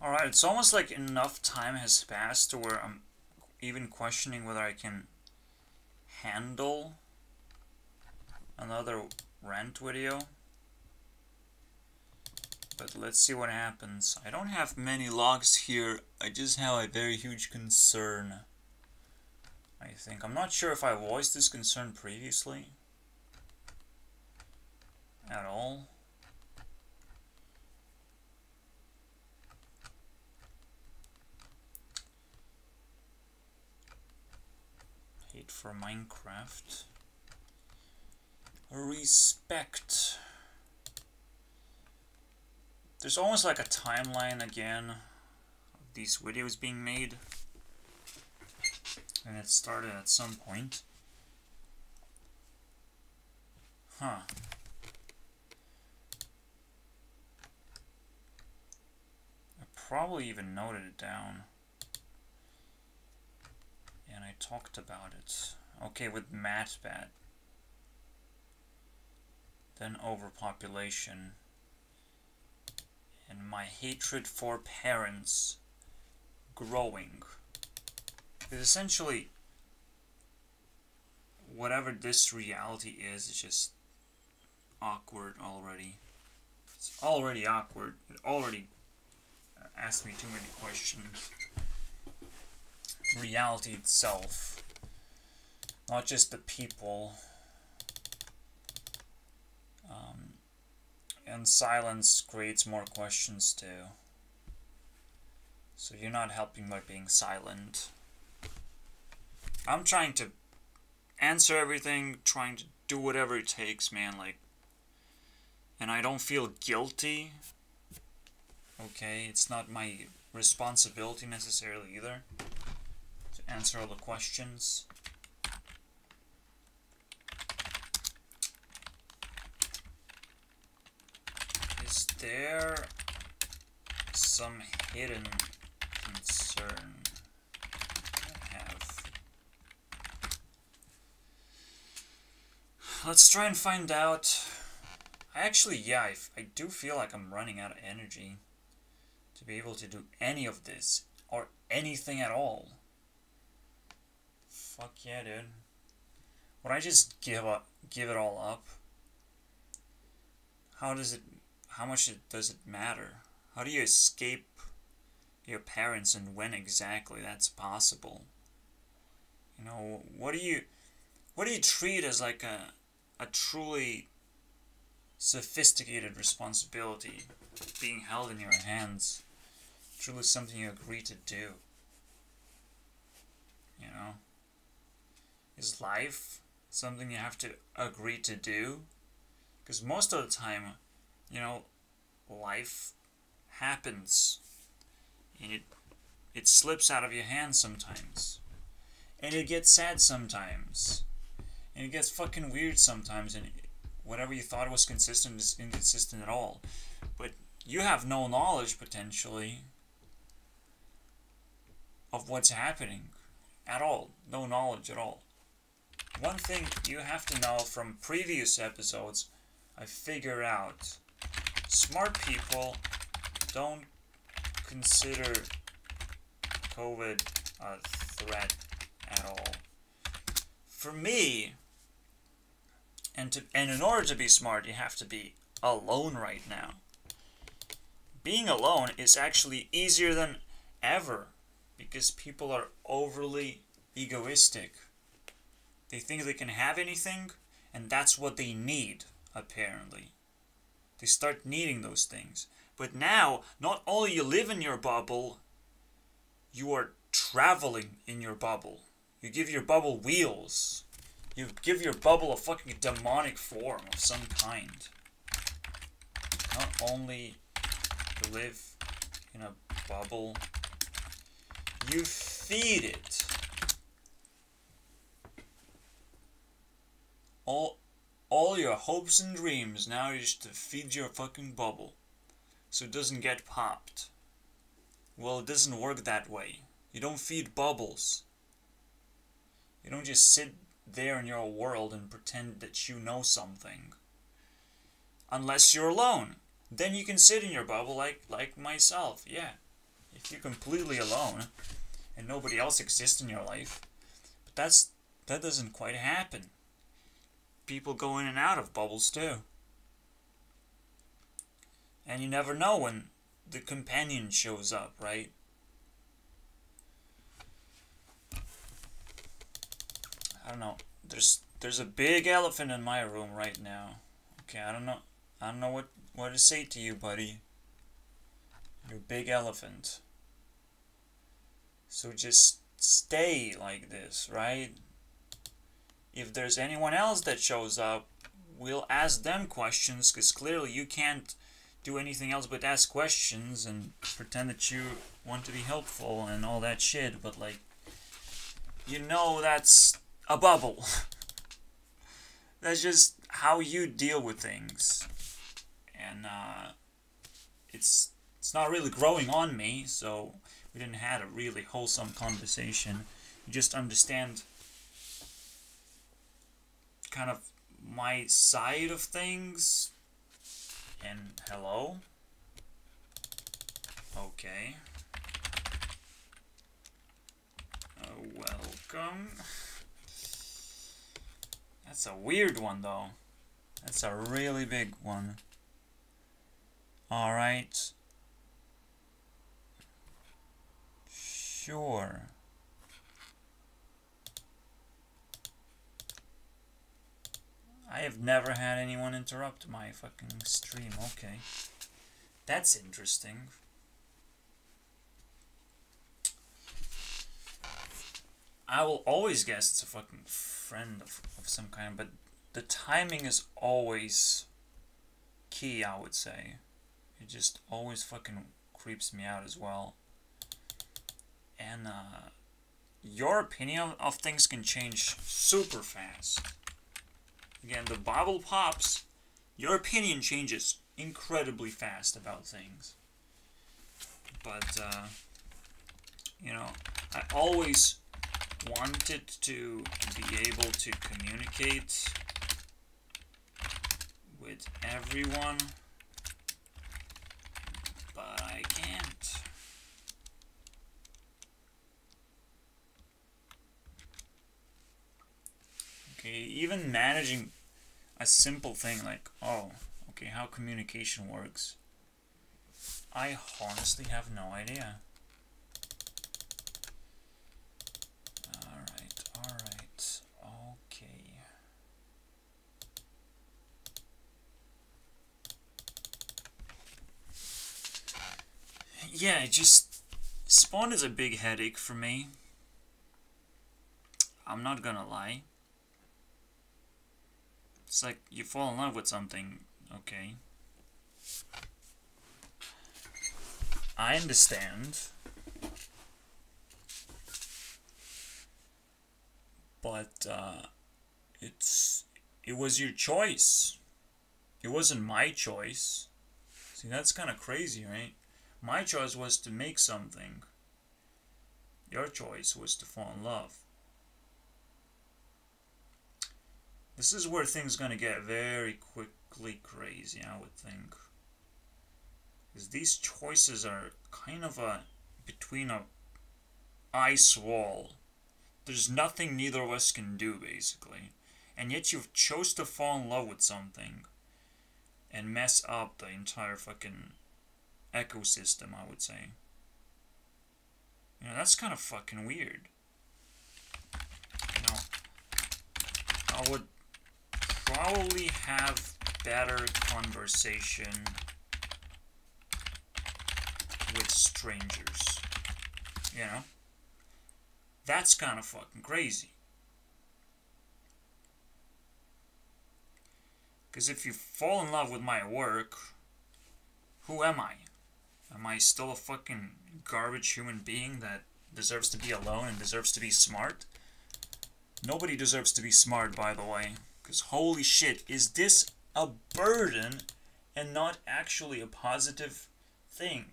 Alright, it's almost like enough time has passed to where I'm even questioning whether I can handle another rant video. But let's see what happens. I don't have many logs here, I just have a very huge concern. I think. I'm not sure if I voiced this concern previously. At all. Hate for Minecraft. Respect. There's almost like a timeline again of these videos being made. And it started at some point. Huh. I probably even noted it down. I talked about it. Okay, with MatBat. Then overpopulation. And my hatred for parents growing. Because essentially, whatever this reality is, it's just awkward already. It's already awkward. It already uh, asked me too many questions. Reality itself, not just the people. Um, and silence creates more questions too. So you're not helping by being silent. I'm trying to answer everything, trying to do whatever it takes, man, like and I don't feel guilty. Okay, it's not my responsibility necessarily either answer all the questions. Is there some hidden concern I have? Let's try and find out. I actually, yeah, I, I do feel like I'm running out of energy to be able to do any of this or anything at all. Fuck yeah, dude. Would I just give up, give it all up? How does it, how much it, does it matter? How do you escape your parents and when exactly that's possible? You know, what do you, what do you treat as like a, a truly sophisticated responsibility being held in your hands? Truly something you agree to do. You know? Is life something you have to agree to do? Because most of the time, you know, life happens. And it, it slips out of your hands sometimes. And it gets sad sometimes. And it gets fucking weird sometimes. And whatever you thought was consistent is inconsistent at all. But you have no knowledge, potentially, of what's happening at all. No knowledge at all. One thing you have to know from previous episodes, I figure out smart people don't consider COVID a threat at all. For me, and to and in order to be smart, you have to be alone right now. Being alone is actually easier than ever because people are overly egoistic. They think they can have anything, and that's what they need, apparently. They start needing those things. But now, not only you live in your bubble, you are traveling in your bubble. You give your bubble wheels. You give your bubble a fucking demonic form of some kind. Not only you live in a bubble, you feed it. All, all your hopes and dreams now is to feed your fucking bubble so it doesn't get popped. Well, it doesn't work that way. You don't feed bubbles. You don't just sit there in your world and pretend that you know something. Unless you're alone. Then you can sit in your bubble like like myself, yeah. if you're completely alone and nobody else exists in your life. But that's that doesn't quite happen. People go in and out of bubbles too. And you never know when the companion shows up, right? I don't know. There's there's a big elephant in my room right now. Okay, I don't know. I don't know what what to say to you, buddy. You're a big elephant. So just stay like this, right? If there's anyone else that shows up, we'll ask them questions because clearly you can't do anything else but ask questions and pretend that you want to be helpful and all that shit, but like, you know that's a bubble. That's just how you deal with things. And uh, it's it's not really growing on me, so we didn't have a really wholesome conversation. You just understand kind of my side of things. And hello? Okay. Uh, welcome. That's a weird one, though. That's a really big one. Alright. Sure. I have never had anyone interrupt my fucking stream. Okay. That's interesting. I will always guess it's a fucking friend of, of some kind, but the timing is always key, I would say. It just always fucking creeps me out as well. And uh, your opinion of things can change super fast. Again, the Bible pops, your opinion changes incredibly fast about things. But, uh, you know, I always wanted to be able to communicate with everyone, but I can't. Okay, even managing a simple thing like, oh, okay, how communication works. I honestly have no idea. Alright, alright, okay. Yeah, just Spawn is a big headache for me. I'm not gonna lie. It's like you fall in love with something, okay. I understand. But uh, it's it was your choice. It wasn't my choice. See, that's kind of crazy, right? My choice was to make something. Your choice was to fall in love. This is where things are going to get very quickly crazy, I would think. Because these choices are kind of a between a ice wall. There's nothing neither of us can do, basically. And yet you've chose to fall in love with something and mess up the entire fucking ecosystem, I would say. You know, that's kind of fucking weird. You know, I would probably have better conversation with strangers. You know? That's kind of fucking crazy. Because if you fall in love with my work, who am I? Am I still a fucking garbage human being that deserves to be alone and deserves to be smart? Nobody deserves to be smart, by the way. Because holy shit, is this a burden and not actually a positive thing?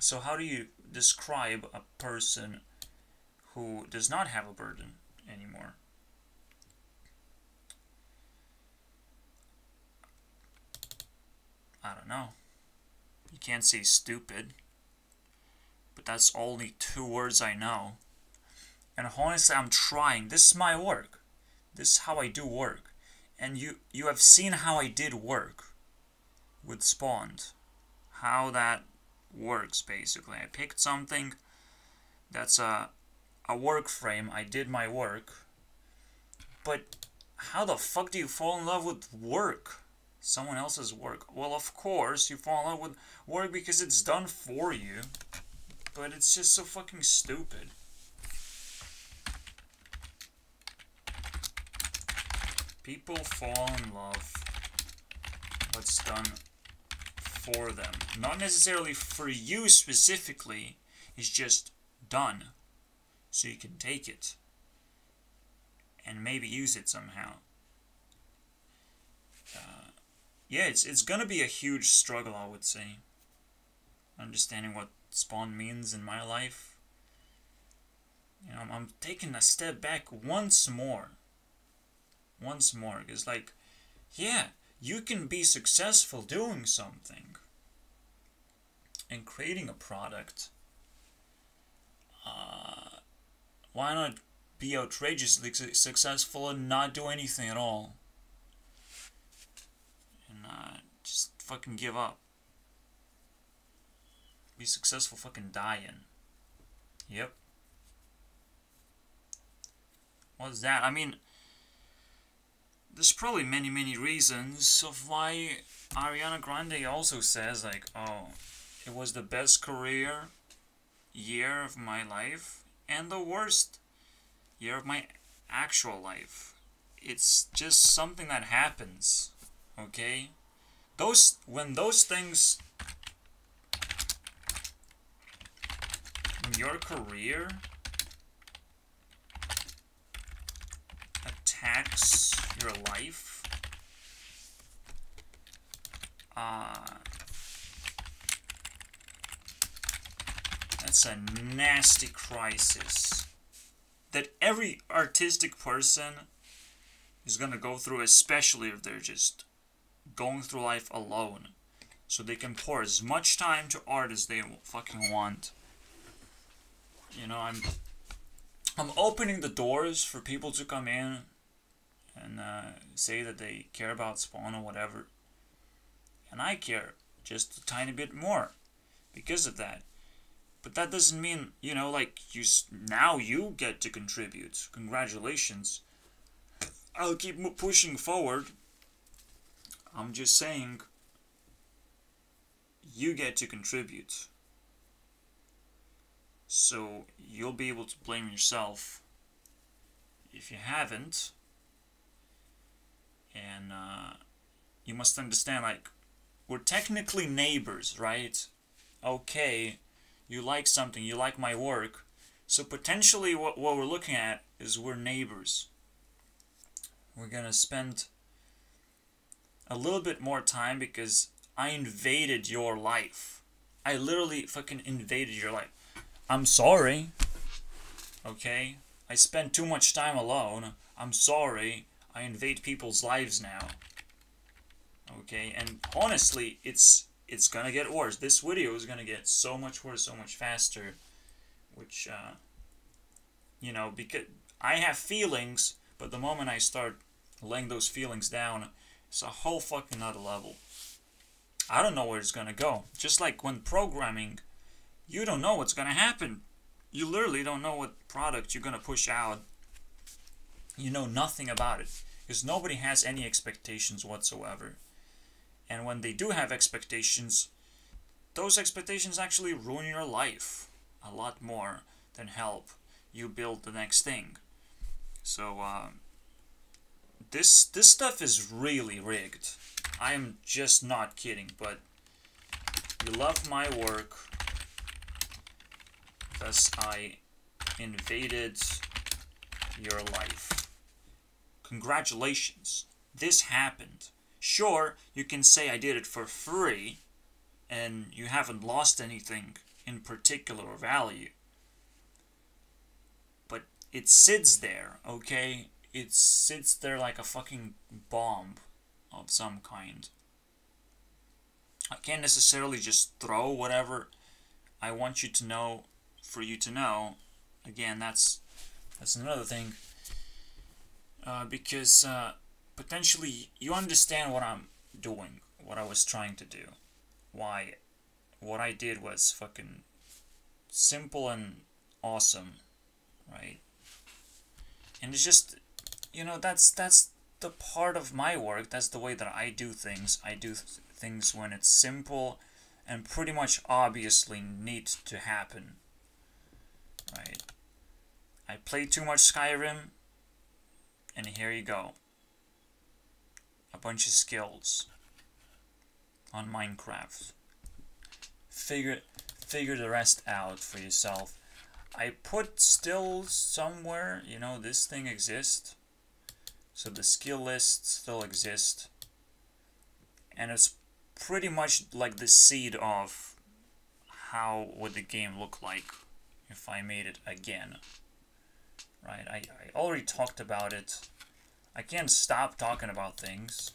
So how do you describe a person who does not have a burden anymore? I don't know. You can't say stupid. but that's only two words I know. And honestly, I'm trying. This is my work. This is how I do work. And you you have seen how I did work with Spawned. How that works basically. I picked something that's a a work frame. I did my work. But how the fuck do you fall in love with work? Someone else's work. Well, of course, you fall in love with work because it's done for you. But it's just so fucking stupid. People fall in love what's done for them. Not necessarily for you specifically, it's just done. So you can take it and maybe use it somehow. Uh, yeah, it's it's gonna be a huge struggle, I would say. Understanding what spawn means in my life. You know, I'm, I'm taking a step back once more once more. Because like yeah you can be successful doing something and creating a product. Uh, why not be outrageously successful and not do anything at all? And uh, just fucking give up. Be successful fucking dying. Yep. What's that? I mean there's probably many many reasons of why Ariana Grande also says like oh it was the best career year of my life and the worst year of my actual life. It's just something that happens okay? Those when those things in your career your life. Uh, that's a nasty crisis that every artistic person is gonna go through, especially if they're just going through life alone. So they can pour as much time to art as they fucking want. You know, I'm I'm opening the doors for people to come in and uh, say that they care about Spawn or whatever. And I care just a tiny bit more because of that. But that doesn't mean, you know, like, you now you get to contribute. Congratulations. I'll keep pushing forward. I'm just saying, you get to contribute. So you'll be able to blame yourself if you haven't and uh, you must understand like we're technically neighbors right? Okay you like something you like my work. So potentially what, what we're looking at is we're neighbors. We're gonna spend a little bit more time because I invaded your life. I literally fucking invaded your life. I'm sorry. Okay? I spent too much time alone. I'm sorry I invade people's lives now. Okay, and honestly, it's it's gonna get worse. This video is gonna get so much worse, so much faster, which, uh, you know, because I have feelings, but the moment I start laying those feelings down, it's a whole fucking other level. I don't know where it's gonna go. Just like when programming, you don't know what's gonna happen. You literally don't know what product you're gonna push out you know nothing about it because nobody has any expectations whatsoever. And when they do have expectations, those expectations actually ruin your life a lot more than help you build the next thing. So uh, this this stuff is really rigged. I am just not kidding, but you love my work because I invaded your life. Congratulations. This happened. Sure, you can say I did it for free, and you haven't lost anything in particular value. But it sits there, okay? It sits there like a fucking bomb of some kind. I can't necessarily just throw whatever I want you to know for you to know. Again, that's that's another thing. Uh, because uh, potentially you understand what I'm doing, what I was trying to do, why what I did was fucking simple and awesome, right? And it's just, you know, that's that's the part of my work. That's the way that I do things. I do th- things when it's simple and pretty much obviously need to happen, right? I played too much Skyrim, and here you go. A bunch of skills on Minecraft. Figure figure the rest out for yourself. I put still somewhere, you know, this thing exists. So the skill list still exists. And it's pretty much like the seed of how would the game look like if I made it again. Right, I, I already talked about it. I can't stop talking about things.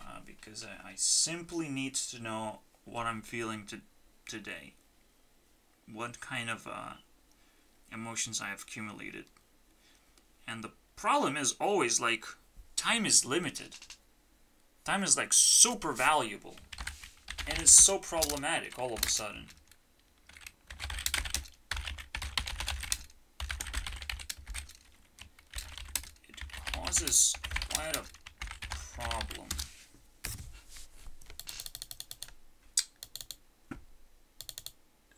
Uh, because I, I simply need to know what I'm feeling to, today. What kind of uh, emotions I have accumulated. And the problem is always like time is limited. Time is like super valuable. And it's so problematic all of a sudden. It causes quite a problem.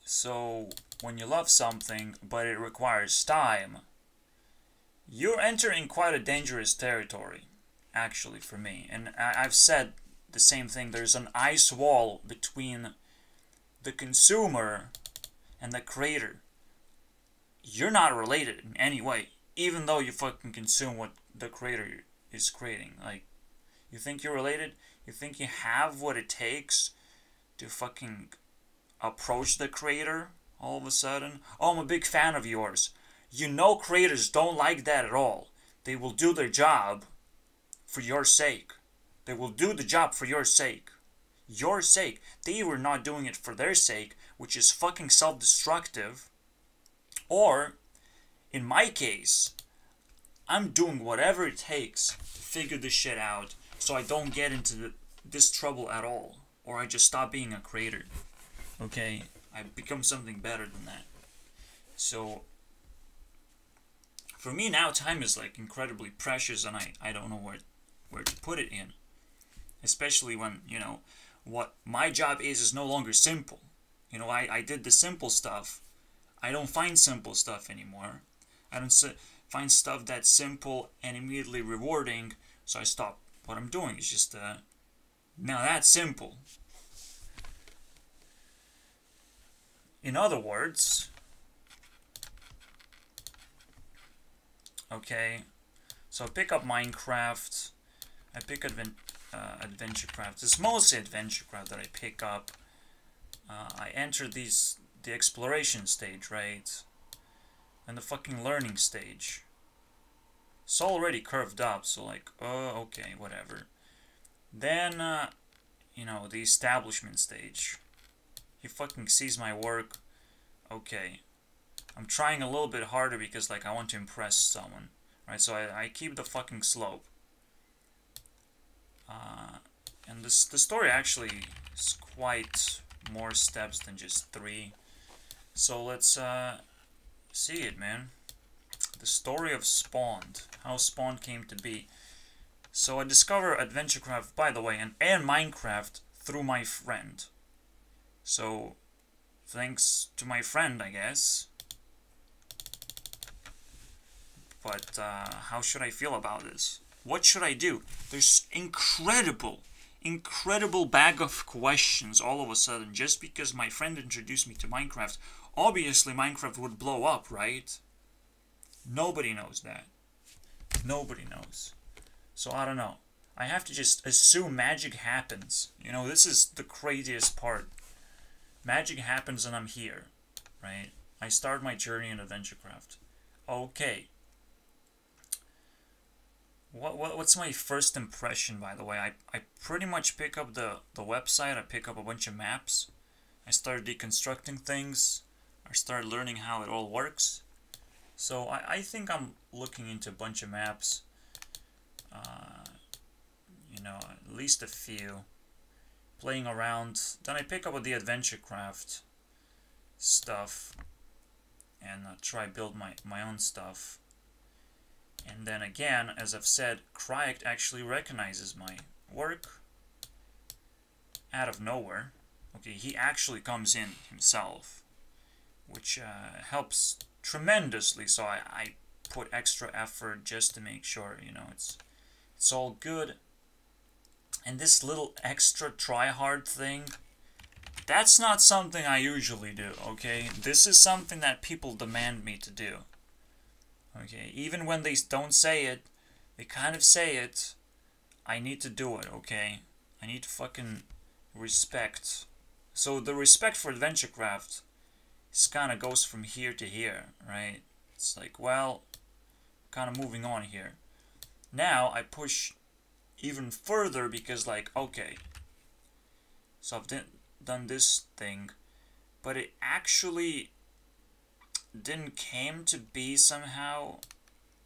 So, when you love something, but it requires time, you're entering quite a dangerous territory, actually, for me. And I- I've said the same thing. There's an ice wall between the consumer and the creator. You're not related in any way, even though you fucking consume what the creator is creating. Like, you think you're related? You think you have what it takes to fucking approach the creator all of a sudden? Oh, I'm a big fan of yours. You know, creators don't like that at all. They will do their job for your sake. They will do the job for your sake. Your sake. They were not doing it for their sake, which is fucking self destructive. Or, in my case, I'm doing whatever it takes to figure this shit out so I don't get into the, this trouble at all. Or I just stop being a creator. Okay? I become something better than that. So, for me now, time is like incredibly precious and I, I don't know where, where to put it in. Especially when, you know, what my job is is no longer simple. You know, I, I did the simple stuff. I don't find simple stuff anymore. I don't find stuff that's simple and immediately rewarding, so I stop what I'm doing. It's just, uh, now that's simple. In other words, okay, so I pick up Minecraft, I pick Advent, uh, AdventureCraft. It's mostly AdventureCraft that I pick up. Uh, I enter these the exploration stage, right? And the fucking learning stage. It's already curved up, so like, oh, okay, whatever. Then, uh, you know, the establishment stage. He fucking sees my work. Okay. I'm trying a little bit harder because, like, I want to impress someone. Right, so I, I keep the fucking slope. Uh, and this the story actually is quite more steps than just three. So let's uh, see it, man. The story of Spawned, how Spawned came to be. So I discovered AdventureCraft, by the way, and, and Minecraft through my friend. So, thanks to my friend, I guess. But uh, how should I feel about this? What should I do? There's incredible, incredible bag of questions all of a sudden just because my friend introduced me to Minecraft. Obviously, Minecraft would blow up, right? Nobody knows that. Nobody knows. So I don't know. I have to just assume magic happens. You know, this is the craziest part. Magic happens and I'm here, right? I start my journey in AdventureCraft. Okay. What, what what's my first impression by the way? I, I pretty much pick up the, the website, I pick up a bunch of maps. I start deconstructing things. I start learning how it all works. So I, I think I'm looking into a bunch of maps. Uh, you know, at least a few. Playing around. Then I pick up with the Adventure Craft stuff. And uh, try build my, my own stuff. And then again, as I've said, Cryect actually recognizes my work out of nowhere. Okay, he actually comes in himself, which uh, helps tremendously. So I, I put extra effort just to make sure, you know, it's it's all good. And this little extra try hard thing, that's not something I usually do, okay? This is something that people demand me to do. Okay, even when they don't say it, they kind of say it. I need to do it, okay? I need to fucking respect. So the respect for AdventureCraft is kind of goes from here to here, right? It's like, well, kind of moving on here. Now I push even further because like, okay, so I've done this thing, but it actually didn't came to be somehow,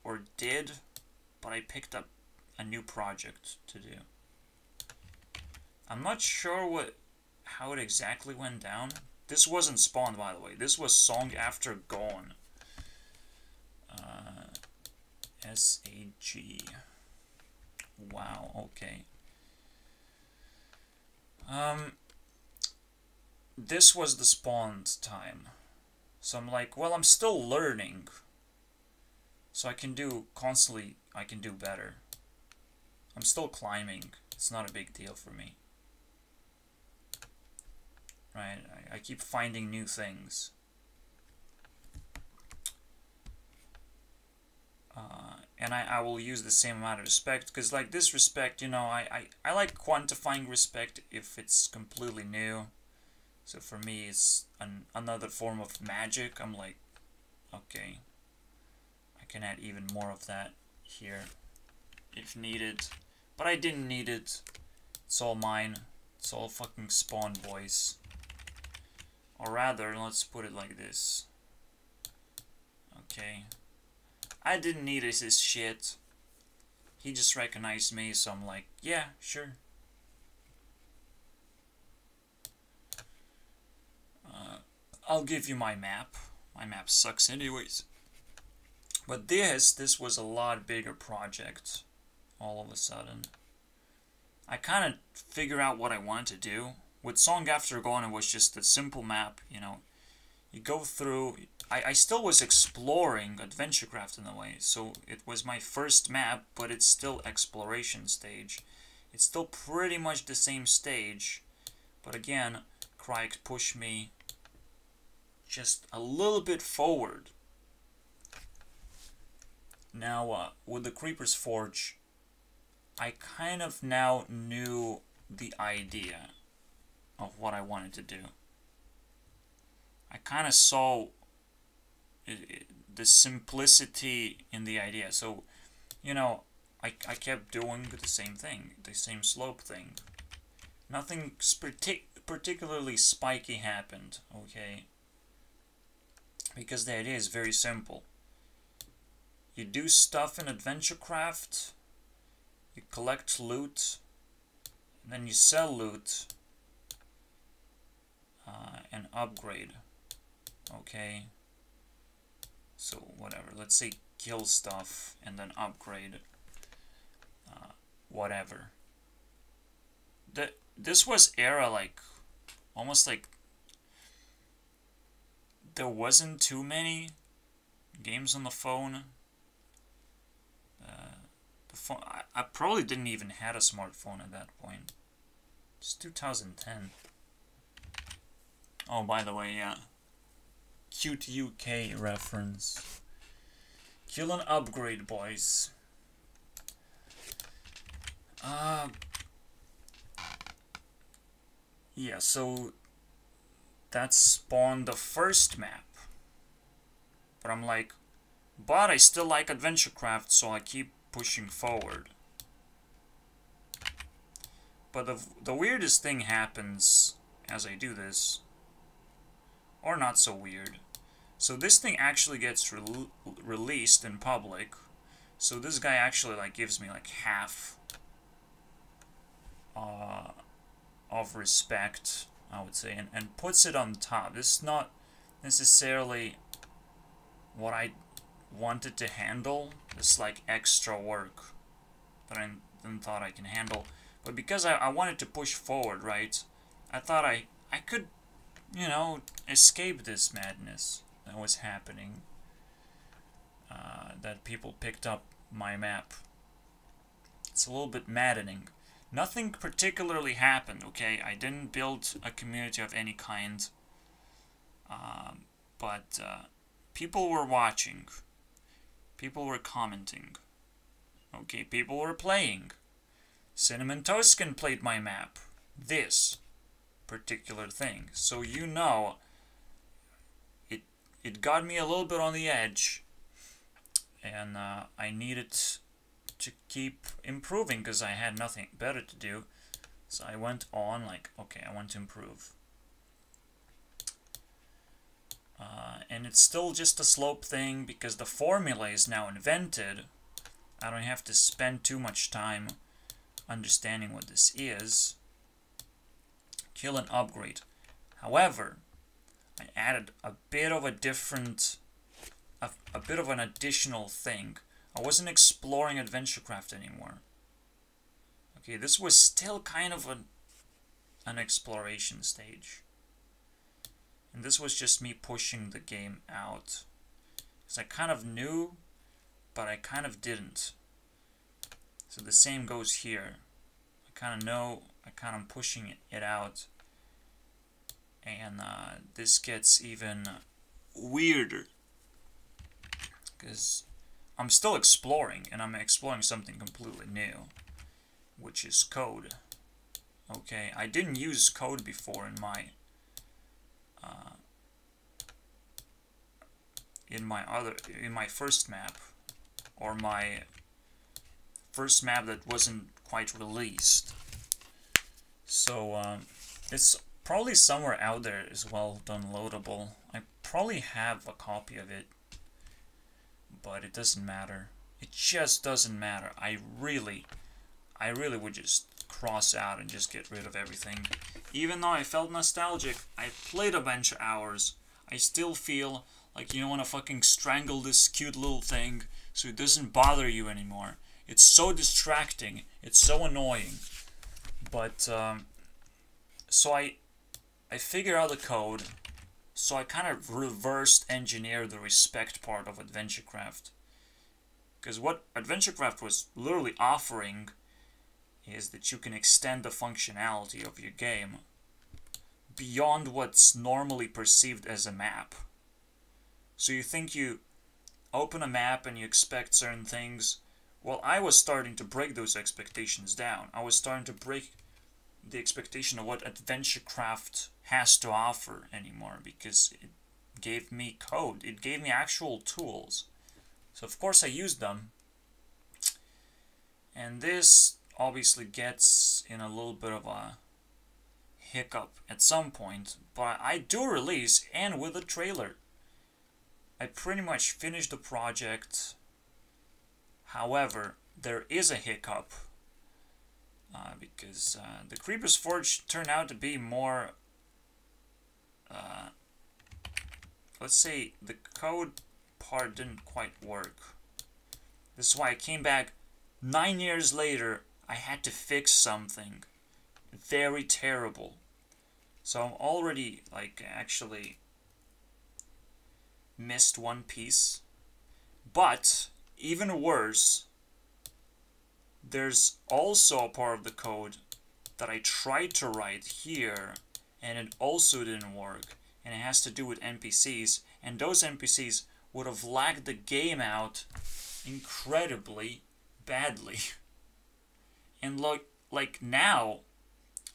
or did, but I picked up a new project to do. I'm not sure what how it exactly went down. This wasn't Spawn, by the way. This was Song After Gone. Uh, S-A-G. Wow, okay. Um, this was the spawn time. So I'm like, well, I'm still learning. So I can do, constantly, I can do better. I'm still climbing. It's not a big deal for me. Right, I, I keep finding new things. Uh, and I, I will use the same amount of respect because like this respect you know I, I, I like quantifying respect if it's completely new so for me, it's an, another form of magic. I'm like, okay, I can add even more of that here if needed. But I didn't need it. It's all mine. It's all fucking Spawn boys. Or rather, let's put it like this. Okay. I didn't need his shit. He just recognized me, so I'm like, yeah, sure. Uh, I'll give you my map. My map sucks anyways. But this, this was a lot bigger project all of a sudden. I kind of figure out what I wanted to do. With Song After Gone, it was just a simple map, you know. You go through... I, I still was exploring AdventureCraft in a way, so it was my first map, but it's still exploration stage. It's still pretty much the same stage, but again, Cryect pushed me just a little bit forward. Now, uh, with the Creeper's Forge, I kind of now knew the idea of what I wanted to do. I kind of saw it, it, the simplicity in the idea. So, you know, I, I kept doing the same thing, the same slope thing. Nothing partic particularly spiky happened, okay? because the idea is very simple. You do stuff in AdventureCraft, you collect loot, and then you sell loot uh, and upgrade. Okay, so whatever. Let's say kill stuff and then upgrade. Uh, whatever. The, this was era like almost like there wasn't too many games on the phone. Uh, the phone I, I probably didn't even had a smartphone at that point. It's 2010. Oh, by the way, yeah. Cute UK reference. Kill an upgrade, boys. Uh, yeah, so that spawned the first map. But I'm like, but I still like AdventureCraft, so I keep pushing forward. But the, the weirdest thing happens as I do this. Or not so weird. So this thing actually gets re released in public. So this guy actually like gives me like half uh, of respect, I would say, and, and puts it on top. This is not necessarily what I wanted to handle. This like extra work that I didn't thought I can handle. But because I, I wanted to push forward, right, I thought I, I could, you know, escape this madness that was happening. Uh, that people picked up my map. It's a little bit maddening. Nothing particularly happened, okay? I didn't build a community of any kind. Um, but uh, people were watching. People were commenting. Okay, people were playing. CinnamonToastKen played my map. This particular thing. So you know it it got me a little bit on the edge and uh, I needed to keep improving because I had nothing better to do. So I went on like, okay, I want to improve. Uh, and it's still just a slope thing because the formula is now invented. I don't have to spend too much time understanding what this is. Kill and upgrade. However, I added a bit of a different, a, a bit of an additional thing. I wasn't exploring AdventureCraft anymore. Okay, this was still kind of an, an exploration stage. And this was just me pushing the game out. Because I kind of knew, but I kind of didn't. So the same goes here. I kind of know, I kind of pushing it out. And uh, this gets even weirder. Because I'm still exploring, and I'm exploring something completely new. Which is code. Okay, I didn't use code before in my uh, in my other in my first map or my first map that wasn't quite released so um, it's probably somewhere out there as well downloadable I probably have a copy of it but it doesn't matter it just doesn't matter I really I really would just cross out and just get rid of everything. Even though I felt nostalgic, I played a bunch of hours, I still feel like you don't want to fucking strangle this cute little thing so it doesn't bother you anymore. It's so distracting, it's so annoying. But, um, so I, I figure out the code, so I kind of reversed engineer the respect part of AdventureCraft. Because what AdventureCraft was literally offering is that you can extend the functionality of your game beyond what's normally perceived as a map. So you think you open a map and you expect certain things. Well, I was starting to break those expectations down. I was starting to break the expectation of what AdventureCraft has to offer anymore because it gave me code. It gave me actual tools. So of course I used them. And this obviously gets in a little bit of a hiccup at some point, but I do release and with a trailer. I pretty much finished the project. However, there is a hiccup uh, because uh, the Creeper's Forge turned out to be more. Uh, let's say the code part didn't quite work. This is why I came back nine years later I had to fix something very terrible. So I'm already, like, actually missed one piece. But, even worse, there's also a part of the code that I tried to write here, and it also didn't work. And it has to do with NPCs, and those NPCs would have lagged the game out incredibly badly. and like like now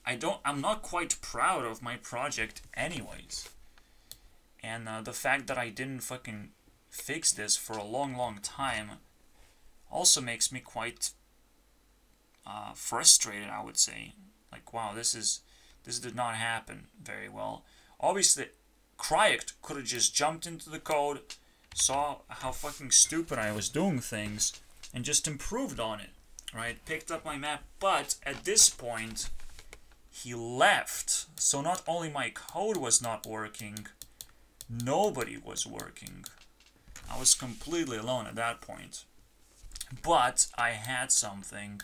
I don't I'm not quite proud of my project anyways and uh, the fact that I didn't fucking fix this for a long long time also makes me quite uh, frustrated I would say like wow this is this did not happen very well obviously Cryect could have just jumped into the code, saw how fucking stupid I was doing things, and just improved on it, right? Picked up my map, but at this point, he left. So not only my code was not working, nobody was working. I was completely alone at that point. But I had something,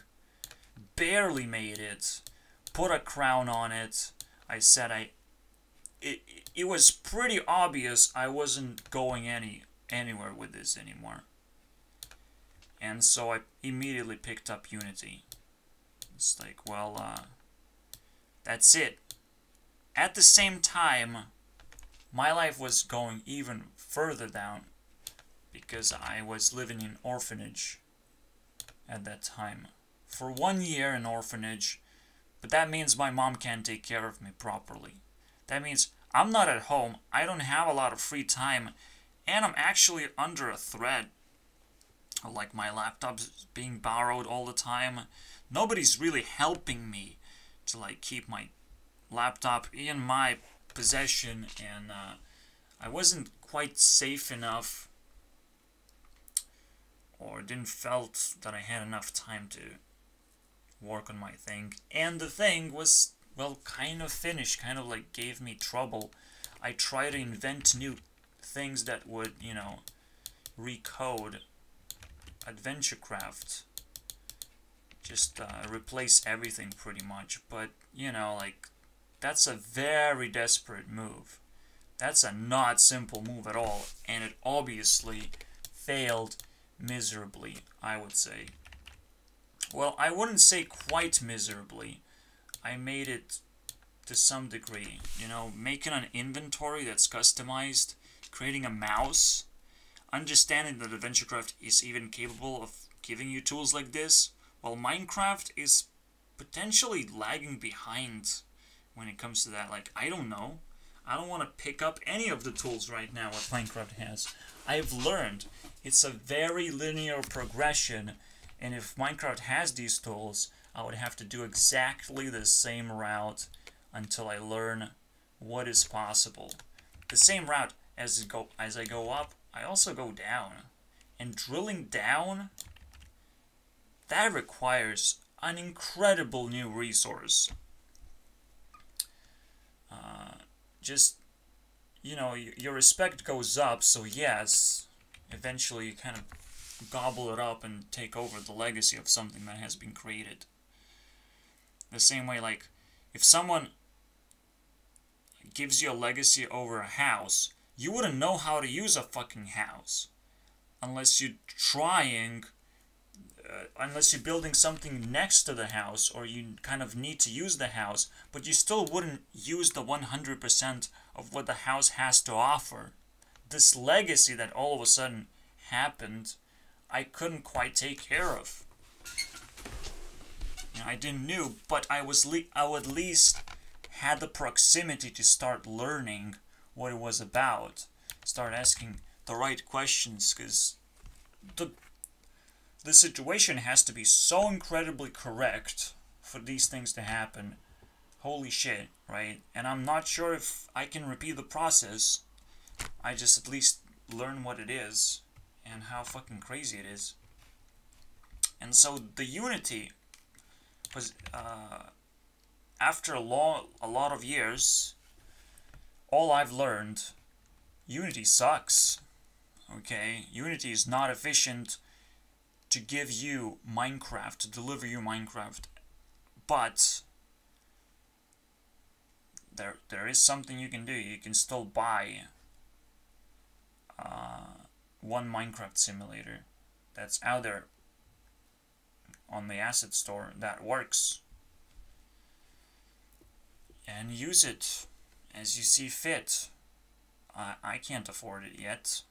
barely made it, put a crown on it. I said I it it was pretty obvious I wasn't going any anywhere with this anymore. And so I immediately picked up Unity. It's like, well, uh, that's it. At the same time, my life was going even further down because I was living in orphanage at that time. For one year in orphanage, but that means my mom can't take care of me properly. That means I'm not at home, I don't have a lot of free time, and I'm actually under a threat. Like my laptop's being borrowed all the time. Nobody's really helping me to like keep my laptop in my possession and uh, I wasn't quite safe enough or didn't felt that I had enough time to work on my thing. And the thing was well kind of finished kind of like gave me trouble. I tried to invent new things that would you know recode AdventureCraft just uh, replace everything pretty much. But you know like that's a very desperate move. That's a not simple move at all. And it obviously failed miserably I would say well I wouldn't say quite miserably I made it to some degree you know making an inventory that's customized creating a mouse understanding that AdventureCraft is even capable of giving you tools like this while Minecraft is potentially lagging behind when it comes to that. Like, I don't know. I don't want to pick up any of the tools right now what Minecraft has. I've learned it's a very linear progression, and if Minecraft has these tools, I would have to do exactly the same route until I learn what is possible. The same route as, go, as I go up, I also go down. And drilling down that requires an incredible new resource. Uh, just, you know, your respect goes up, so yes, eventually you kind of gobble it up and take over the legacy of something that has been created. The same way, like, if someone gives you a legacy over a house, you wouldn't know how to use a fucking house unless you're trying uh, unless you're building something next to the house or you kind of need to use the house, but you still wouldn't use the 100% of what the house has to offer. This legacy that all of a sudden happened, I couldn't quite take care of. You know, I didn't know, but I was I at least had the proximity to start learning what it was about, start asking the right questions, because the the situation has to be so incredibly correct for these things to happen. Holy shit, right? And I'm not sure if I can repeat the process. I just at least learn what it is and how fucking crazy it is. And so the Unity was uh, after a long a lot of years all I've learned Unity sucks. Okay, Unity is not efficient to give you Minecraft, to deliver you Minecraft, but there there is something you can do. You can still buy uh, one Minecraft simulator that's out there on the asset store that works and use it as you see fit. Uh, I can't afford it yet.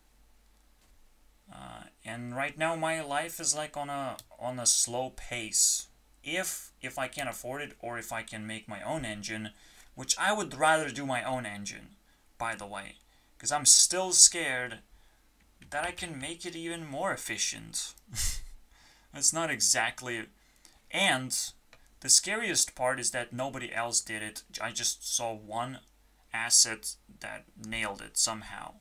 Uh, and right now my life is like on a on a slow pace. If if I can't afford it or if I can make my own engine, which I would rather do my own engine, by the way, because I'm still scared that I can make it even more efficient. It's not exactly and the scariest part is that nobody else did it. I just saw one asset that nailed it somehow.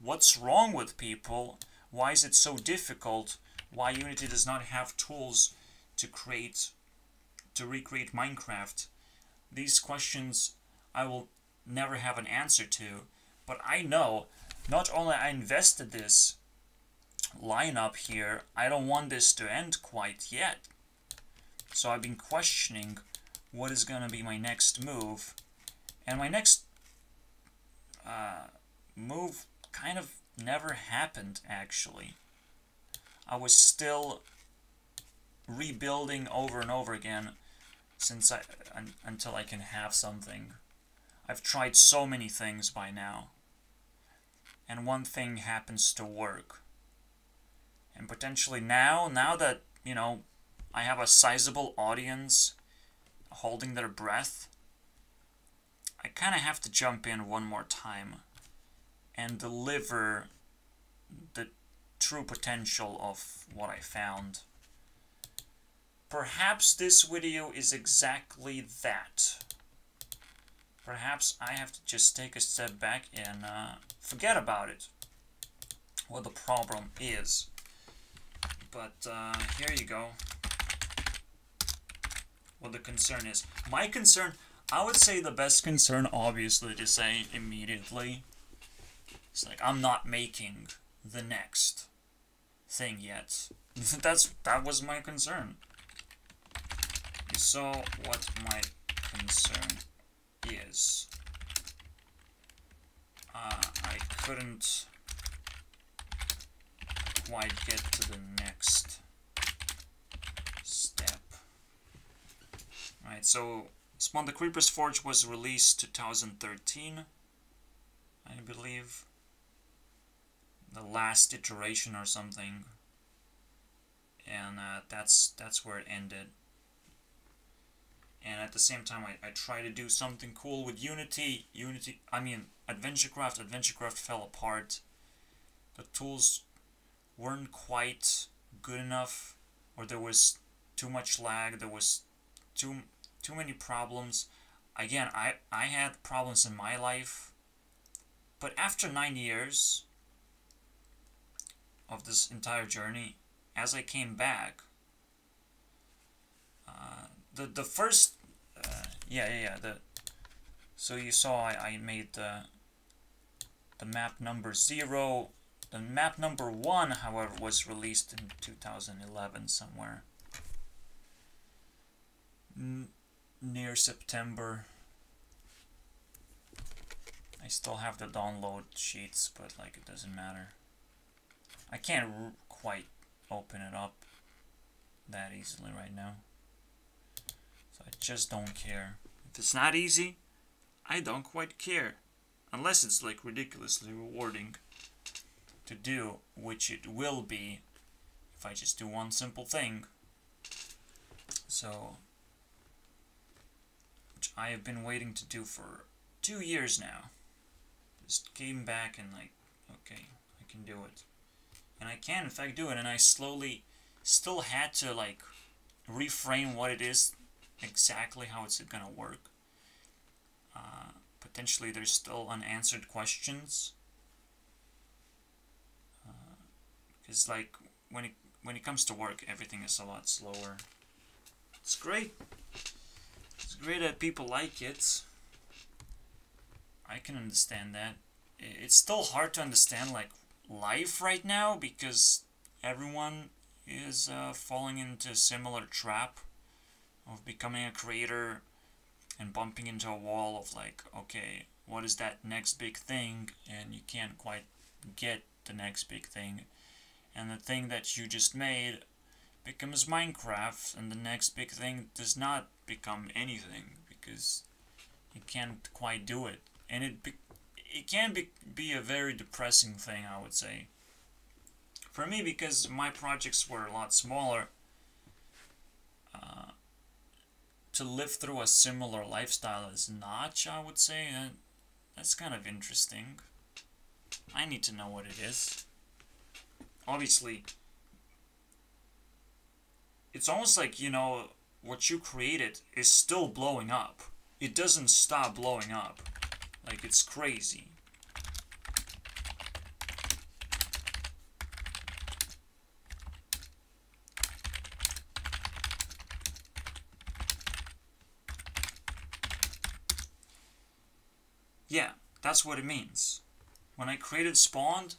What's wrong with people? Why is it so difficult? Why Unity does not have tools to create, to recreate Minecraft? These questions I will never have an answer to, but I know not only I invested this lineup here, I don't want this to end quite yet. So I've been questioning what is going to be my next move. And my next uh, move kind of never happened, actually. I was still rebuilding over and over again since I un, until I can have something. I've tried so many things by now. And one thing happens to work. And potentially now, now that, you know, I have a sizable audience holding their breath, I kind of have to jump in one more time and deliver the true potential of what I found. Perhaps this video is exactly that. Perhaps I have to just take a step back and uh, forget about it. What the problem is. But uh, here you go. What the concern is. My concern, I would say the best concern, obviously, to say immediately. It's like, I'm not making the next thing yet. That's That was my concern. You saw what my concern is. Uh, I couldn't quite get to the next step. Right, so Spawn the Creeper's Forge was released 2013, I believe. The last iteration or something. And uh, that's that's where it ended. And at the same time, I, I try to do something cool with Unity. Unity, I mean, AdventureCraft. AdventureCraft fell apart. The tools weren't quite good enough or there was too much lag there was too too many problems again i i had problems in my life but after 9 years of this entire journey as i came back uh, the the first uh, yeah yeah yeah the so you saw I, I made the the map number 0 the map number one, however, was released in 2011 somewhere. N near September. I still have the download sheets, but like it doesn't matter. I can't quite open it up that easily right now. I just don't care. If it's not easy, I don't quite care. Unless it's like ridiculously rewarding to do, which it will be if I just do one simple thing. So, which I have been waiting to do for two years now. Just came back and like, okay, I can do it. And I can in fact do it, and I slowly still had to like reframe what it is exactly how it's gonna work. Uh, potentially there's still unanswered questions Because like when it when it comes to work, everything is a lot slower. It's great. It's great that people like it. I can understand that. It's still hard to understand like life right now because everyone is uh, falling into a similar trap of becoming a creator and bumping into a wall of like, okay, what is that next big thing? And you can't quite get the next big thing and the thing that you just made becomes Minecraft, and the next big thing does not become anything because you can't quite do it, and it be, it can be be a very depressing thing, I would say. For me, because my projects were a lot smaller, uh, to live through a similar lifestyle as Notch, I would say, uh, that's kind of interesting. I need to know what it is obviously it's almost like you know what you created is still blowing up it doesn't stop blowing up Like, it's crazy. Yeah, that's what it means. When I created Spawned,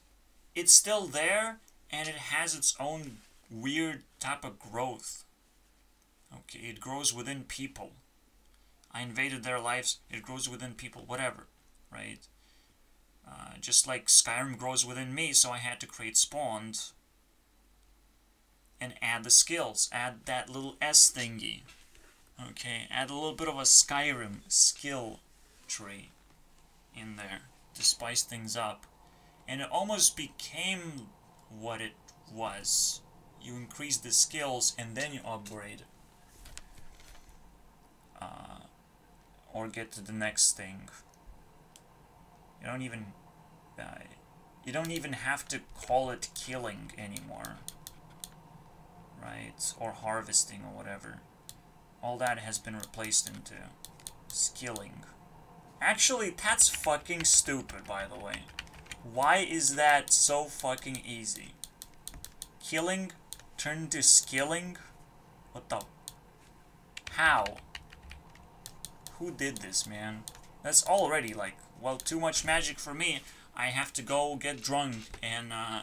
it's still there and it has its own weird type of growth. Okay, it grows within people. I invaded their lives, it grows within people, whatever, right? Uh, just like Skyrim grows within me, so I had to create Spawned and add the skills, add that little S thingy. Okay, add a little bit of a Skyrim skill tree in there to spice things up. And it almost became what it was. You increase the skills and then you upgrade. Uh, or get to the next thing. You don't even... Uh, you don't even have to call it killing anymore. Right? Or harvesting or whatever. All that has been replaced into skilling. Actually, that's fucking stupid, by the way. Why is that so fucking easy? Killing turned to skilling? What the? How? Who did this, man? That's already, like, well, too much magic for me. I have to go get drunk and, uh,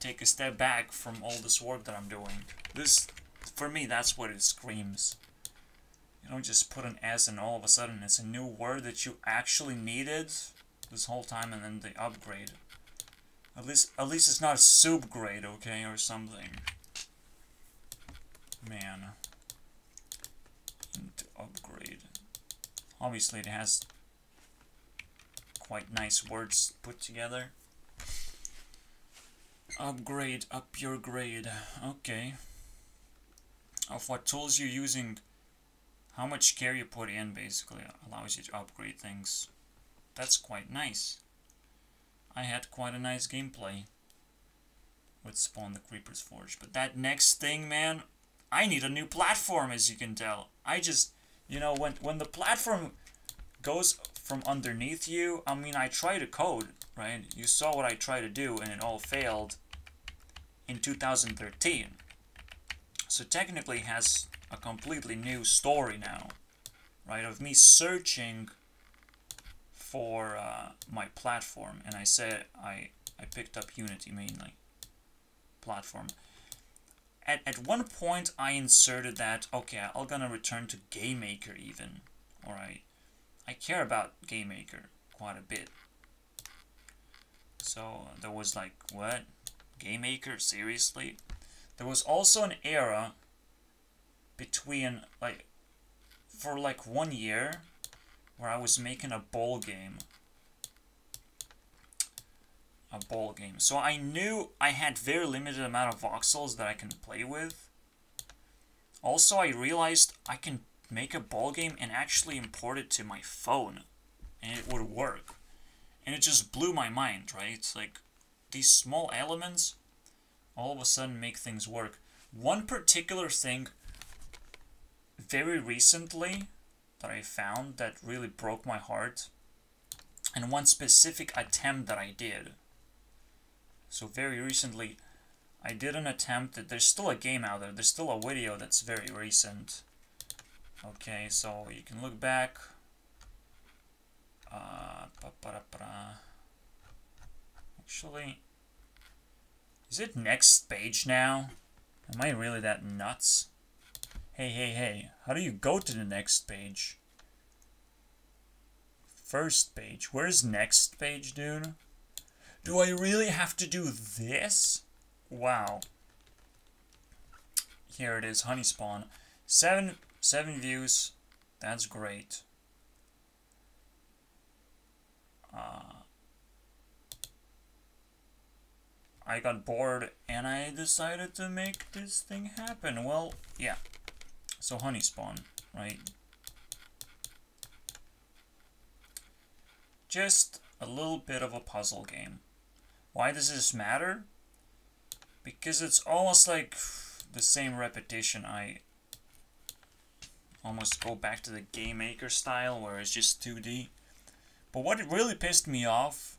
take a step back from all this work that I'm doing. This, for me, that's what it screams. You don't just put an S and all of a sudden it's a new word that you actually needed this whole time and then they upgrade. At least, at least it's not a soup grade, okay, or something. Man. Upgrade. Obviously it has quite nice words put together. Upgrade, up your grade. Okay. Of what tools you're using how much care you put in basically allows you to upgrade things. That's quite nice. I had quite a nice gameplay with Spawn the Creeper's Forge. But that next thing, man, I need a new platform, as you can tell. I just, you know, when, when the platform goes from underneath you, I mean, I try to code, right? You saw what I tried to do, and it all failed in 2013. So technically has a completely new story now, right? Of me searching for uh, my platform, and I said I I picked up Unity mainly platform. At at one point, I inserted that okay, I'm gonna return to GameMaker even. All right, I care about GameMaker quite a bit. So there was like what GameMaker seriously. There was also an era between like for like one year where I was making a ball game. A bowl game. So I knew I had very limited amount of voxels that I can play with. Also, I realized I can make a ball game and actually import it to my phone. And it would work. And it just blew my mind, right? It's like, these small elements all of a sudden make things work. One particular thing very recently that I found that really broke my heart and one specific attempt that I did. So very recently I did an attempt that there's still a game out there. There's still a video that's very recent. Okay, so you can look back. Uh, Actually, is it next page now? Am I really that nuts? Hey, hey, hey, how do you go to the next page? First page. Where's next page, dude? Do I really have to do this? Wow. Here it is, honey spawn. Seven, seven views. That's great. Uh, I got bored and I decided to make this thing happen. Well, yeah. So honey spawn, right? Just a little bit of a puzzle game. Why does this matter? Because it's almost like the same repetition. I almost go back to the Game Maker style where it's just 2D. But what really pissed me off,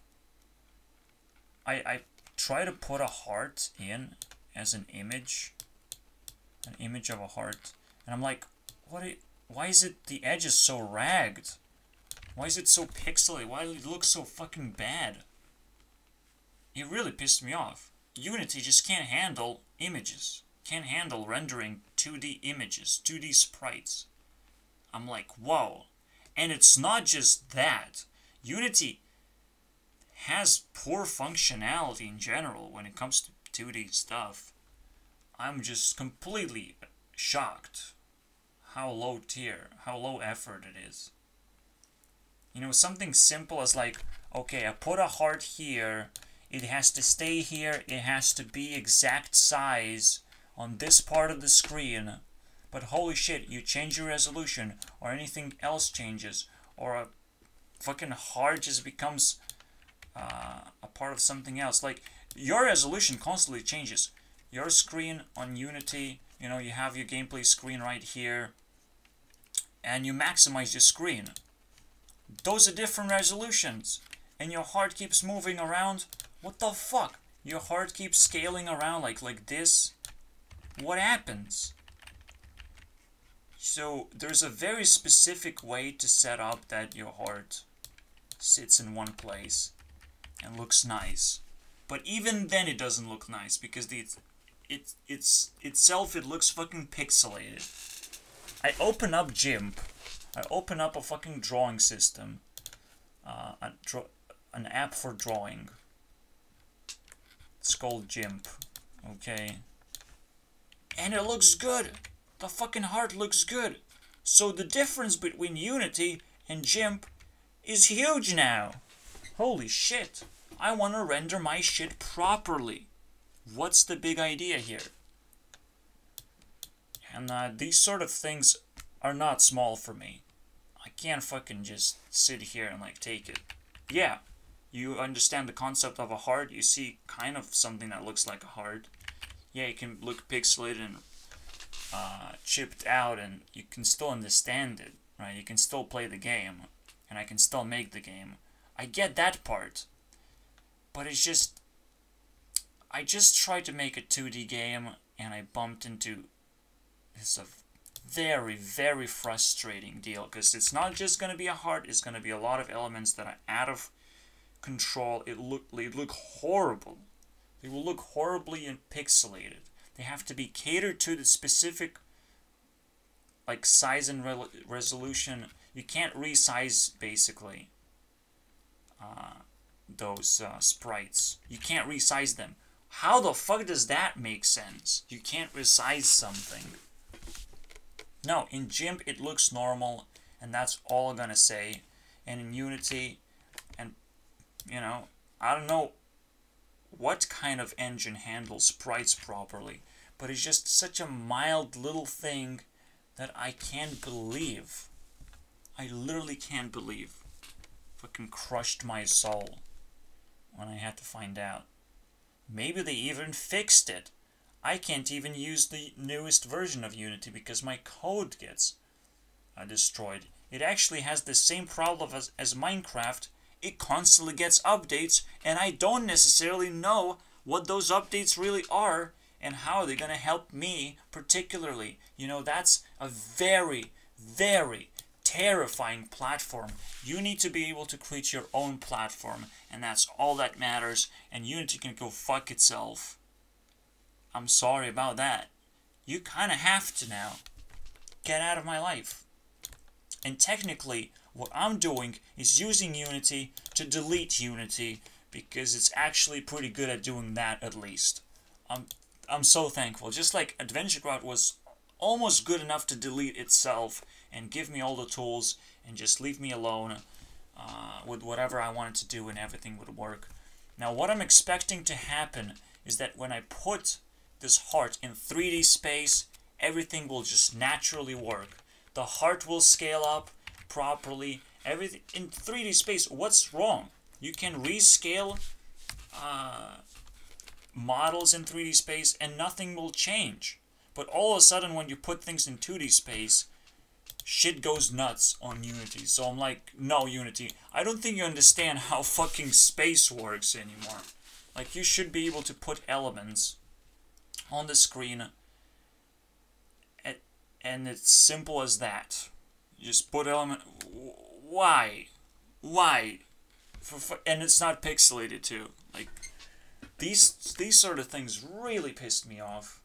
I, I try to put a heart in as an image, an image of a heart, and I'm like, what? Why is it the edge is so ragged? Why is it so pixely? Why does it look so fucking bad? It really pissed me off. Unity just can't handle images. Can't handle rendering 2D images, 2D sprites. I'm like, whoa. And it's not just that. Unity has poor functionality in general when it comes to 2D stuff. I'm just completely shocked how low tier, how low effort it is. You know, something simple as like, okay, I put a heart here, it has to stay here, it has to be exact size on this part of the screen. But holy shit, you change your resolution, or anything else changes, or a fucking heart just becomes uh, a part of something else. Like, your resolution constantly changes. Your screen on Unity, you know, you have your gameplay screen right here, and you maximize your screen. Those are different resolutions. And your heart keeps moving around. What the fuck? Your heart keeps scaling around like, like this? What happens? So, there's a very specific way to set up that your heart sits in one place and looks nice. But even then it doesn't look nice because the it it's itself it looks fucking pixelated. I open up GIMP I open up a fucking drawing system, uh, a an app for drawing. It's called GIMP, okay? And it looks good. The fucking heart looks good. So the difference between Unity and GIMP is huge now. Holy shit. I want to render my shit properly. What's the big idea here? And uh, these sort of things are not small for me. I can't fucking just sit here and like take it. Yeah, you understand the concept of a heart. You see kind of something that looks like a heart. Yeah, it can look pixelated and uh, chipped out, and you can still understand it, right? You can still play the game, and I can still make the game. I get that part, but it's just I just tried to make a 2D game, and I bumped into this a very, very frustrating deal because it's not just going to be a heart, it's going to be a lot of elements that are out of control. It look, they look horrible. They will look horribly and pixelated. They have to be catered to the specific like size and re resolution. You can't resize basically uh, those uh, sprites. You can't resize them. How the fuck does that make sense? You can't resize something. No, in GIMP it looks normal, and that's all I'm gonna say. And in Unity, and you know, I don't know what kind of engine handles sprites properly, but it's just such a mild little thing that I can't believe. I literally can't believe. Fucking crushed my soul when I had to find out. Maybe they even fixed it. I can't even use the newest version of Unity because my code gets uh, destroyed. It actually has the same problem as, as Minecraft. It constantly gets updates, and I don't necessarily know what those updates really are and how they're going to help me particularly. You know, that's a very, very terrifying platform. You need to be able to create your own platform, and that's all that matters, and Unity can go fuck itself. I'm sorry about that. You kind of have to now. Get out of my life. And technically, what I'm doing is using Unity to delete Unity because it's actually pretty good at doing that at least. I'm, I'm so thankful. Just like Adventure Craft was almost good enough to delete itself and give me all the tools and just leave me alone uh, with whatever I wanted to do and everything would work. Now what I'm expecting to happen is that when I put this heart in 3D space, everything will just naturally work. The heart will scale up properly. Everything in 3D space. What's wrong? You can rescale uh, models in 3D space, and nothing will change. But all of a sudden, when you put things in 2D space, shit goes nuts on Unity. So I'm like, no, Unity, I don't think you understand how fucking space works anymore. Like, you should be able to put elements on the screen, and, it's simple as that. You just put element. Why? Why? For, for, and it's not pixelated too. Like, these these sort of things really pissed me off.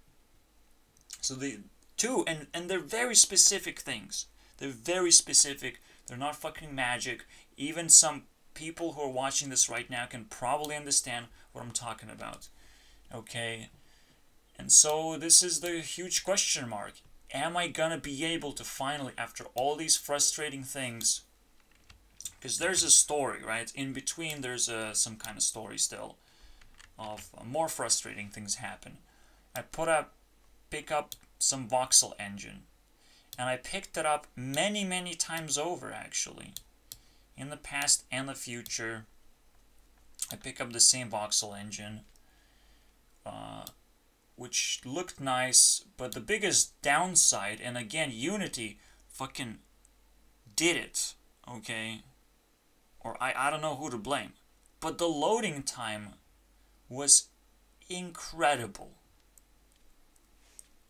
So the two and and they're very specific things. They're very specific. They're not fucking magic. Even some people who are watching this right now can probably understand what I'm talking about. Okay? And so this is the huge question mark. Am I gonna be able to finally, after all these frustrating things, because there's a story, right? In between, there's a, some kind of story still of uh, more frustrating things happen. I put up, pick up some voxel engine and I picked it up many, many times over, actually. In the past and the future, I pick up the same voxel engine, uh, which looked nice, but the biggest downside, and again, Unity fucking did it, okay? Or I, I don't know who to blame. But the loading time was incredible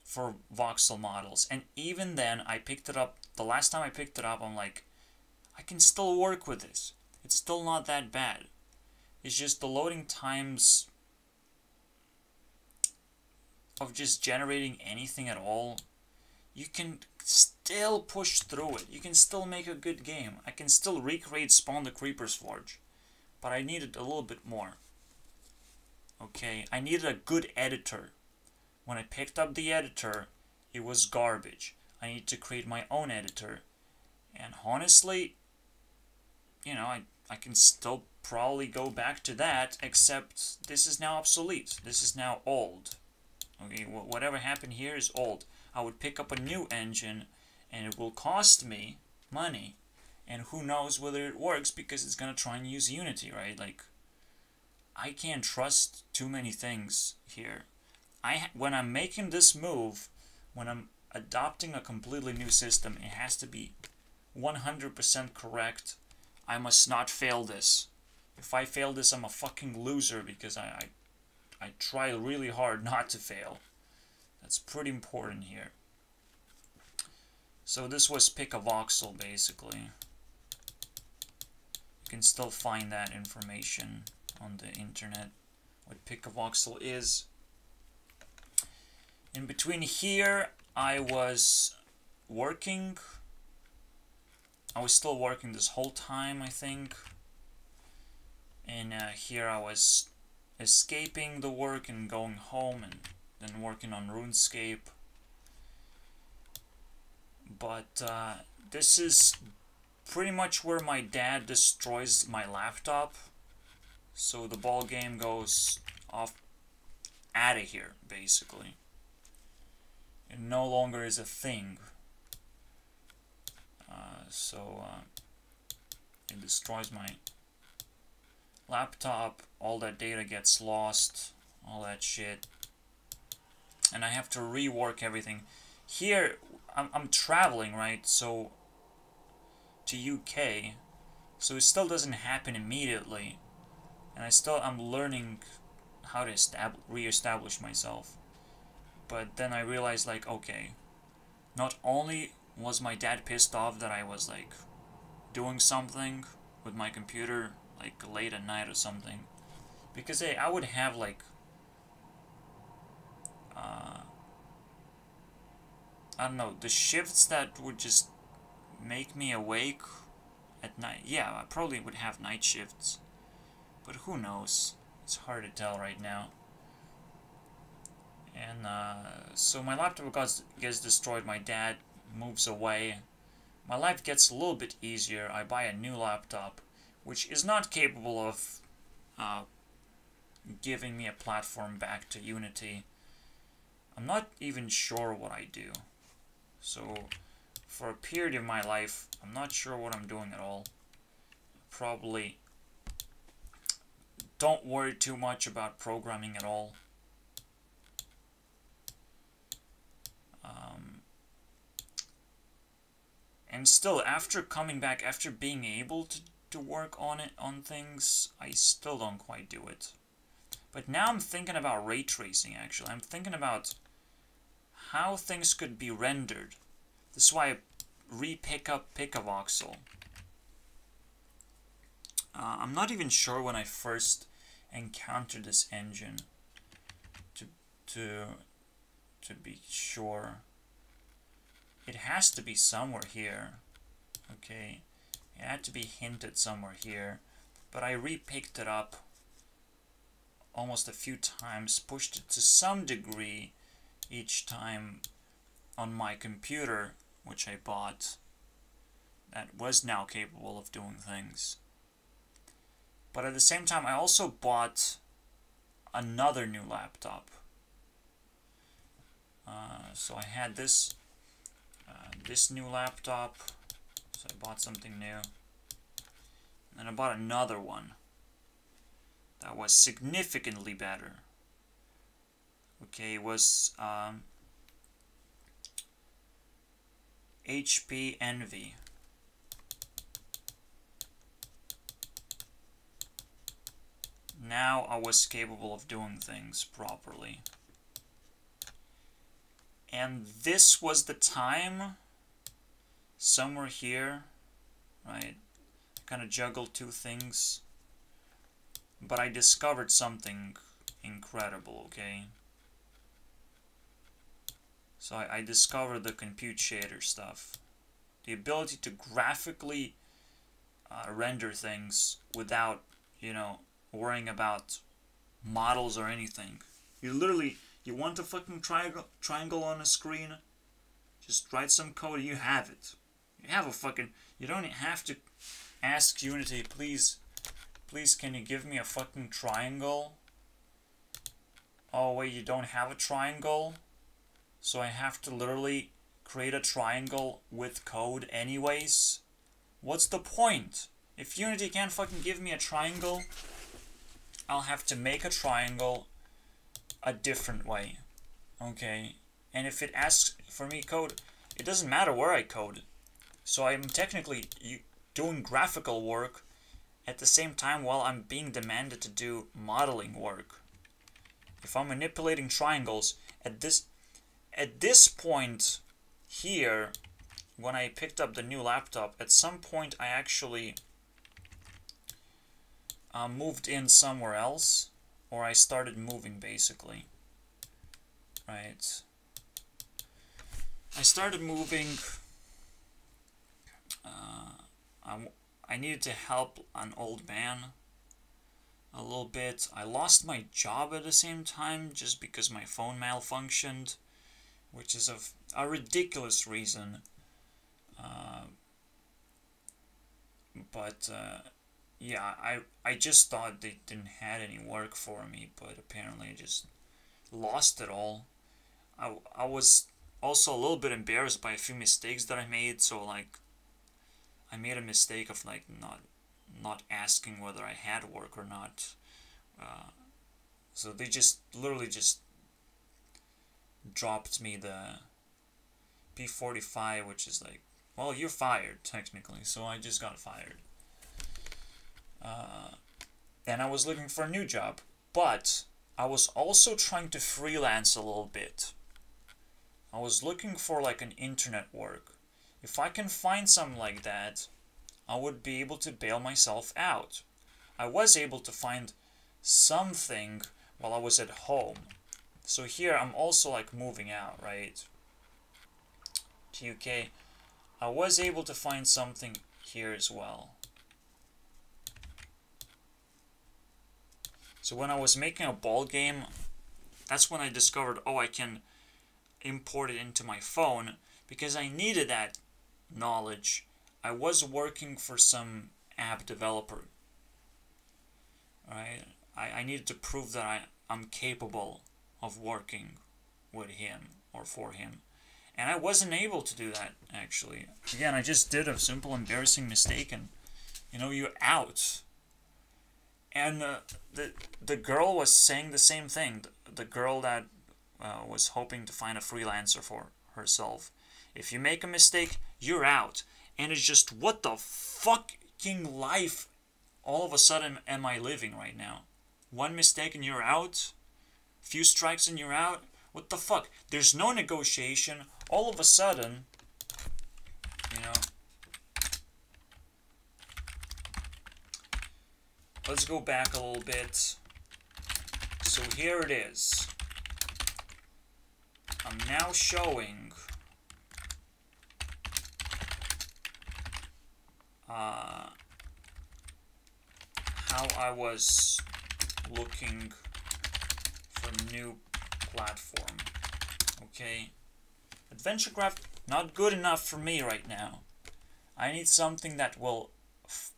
for voxel models. And even then, I picked it up, the last time I picked it up, I'm like, I can still work with this. It's still not that bad. It's just the loading times of just generating anything at all, you can still push through it. You can still make a good game. I can still recreate Spawn the Creeper's Forge, but I needed a little bit more. Okay, I needed a good editor when I picked up the editor, it was garbage. I need to create my own editor. And honestly, you know, I, I can still probably go back to that, except this is now obsolete. This is now old. Okay, whatever happened here is old. I would pick up a new engine, and it will cost me money. And who knows whether it works because it's going to try and use Unity, right? Like, I can't trust too many things here. I when I'm making this move, when I'm adopting a completely new system, it has to be 100% correct. I must not fail this. If I fail this, I'm a fucking loser because I, I, I try really hard not to fail. That's pretty important here. So this was PicaVoxel basically. You can still find that information on the internet. What PicaVoxel is. In between here, I was working. I was still working this whole time, I think. And uh, here I was escaping the work and going home and then working on RuneScape. But uh, this is pretty much where my dad destroys my laptop. So the ball game goes off out of here, basically. It no longer is a thing. Uh, so uh, it destroys my laptop, all that data gets lost, all that shit. And I have to rework everything. Here, I'm, I'm traveling, right? So, to UK. So it still doesn't happen immediately. And I still, I'm learning how to re-establish myself. But then I realized, like, okay, not only was my dad pissed off that I was, like, doing something with my computer, like, late at night or something, because, hey, I would have, like, uh, I don't know, the shifts that would just make me awake at night. Yeah, I probably would have night shifts. But who knows? It's hard to tell right now. And uh, so my laptop gets, gets destroyed, my dad moves away. My life gets a little bit easier. I buy a new laptop, which is not capable of uh, giving me a platform back to Unity. I'm not even sure what I do. So for a period of my life, I'm not sure what I'm doing at all. Probably don't worry too much about programming at all. and still, after coming back, after being able to, to work on it, on things, I still don't quite do it. But now I'm thinking about ray tracing, actually. I'm thinking about how things could be rendered. This is why I re-pick up Picavoxel. Uh, I'm not even sure when I first encountered this engine to to to be sure. It has to be somewhere here. Okay. It had to be hinted somewhere here. But I re-picked it up almost a few times, pushed it to some degree each time on my computer, which I bought, that was now capable of doing things. But at the same time, I also bought another new laptop. Uh, so I had this uh, this new laptop, so I bought something new. And I bought another one that was significantly better. Okay, it was um, HP Envy. Now I was capable of doing things properly. And this was the time, somewhere here, right? I Kind of juggled two things. But I discovered something incredible, okay? So I, I discovered the compute shader stuff. The ability to graphically uh, render things without, you know, worrying about models or anything. You literally, you want a fucking triangle, triangle on a screen? Just write some code, you have it. You have a fucking, you don't have to ask Unity, please, please can you give me a fucking triangle? Oh wait, you don't have a triangle? So I have to literally create a triangle with code anyways? What's the point? If Unity can't fucking give me a triangle, I'll have to make a triangle a different way. Okay? And if it asks for me code, it doesn't matter where I code. So I'm technically doing graphical work at the same time while I'm being demanded to do modeling work. If I'm manipulating triangles, at this at this point here, when I picked up the new laptop, at some point I actually uh, moved in somewhere else, or I started moving basically. Right. I started moving. Uh, I, needed to help an old man a little bit. I lost my job at the same time just because my phone malfunctioned, which is of a ridiculous reason. Uh, but uh, yeah, I I just thought they didn't had any work for me, but apparently I just lost it all. I, I was also a little bit embarrassed by a few mistakes that I made, so like I made a mistake of like not not asking whether I had work or not. Uh, so they just literally just dropped me the P45, which is like, well, you're fired technically, so I just got fired. Uh, and I was looking for a new job. But I was also trying to freelance a little bit. I was looking for like an internet work. If I can find something like that, I would be able to bail myself out. I was able to find something while I was at home. So here I'm also like moving out, right? To UK. I was able to find something here as well. So when I was making a ball game, that's when I discovered, oh, I can import it into my phone because I needed that knowledge. I was working for some app developer. Right? I, I needed to prove that I, I'm capable of working with him or for him. And I wasn't able to do that, actually. Again, I just did a simple embarrassing mistake and, you know, you're out and uh, the the girl was saying the same thing. The, girl that uh, was hoping to find a freelancer for herself. If you make a mistake, you're out. And it's just, what the fucking life all of a sudden am I living right now? One mistake and you're out? Few strikes and you're out? What the fuck? There's no negotiation. All of a sudden, you know. Let's go back a little bit. So here it is. I'm now showing uh, how I was looking for new platform. Okay, AdventureCraft not good enough for me right now. I need something that will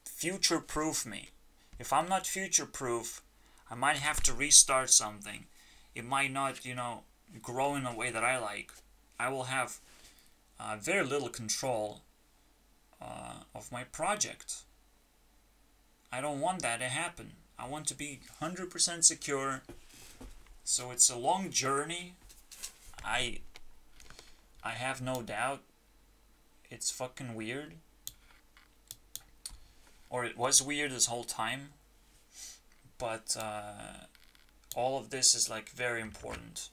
future-proof me. If I'm not future-proof, I might have to restart something. It might not, you know, grow in a way that I like. I will have uh, very little control uh, of my project. I don't want that to happen. I want to be 100% secure. So it's a long journey. I I have no doubt it's fucking weird. Or it was weird this whole time. But uh, all of this is like very important.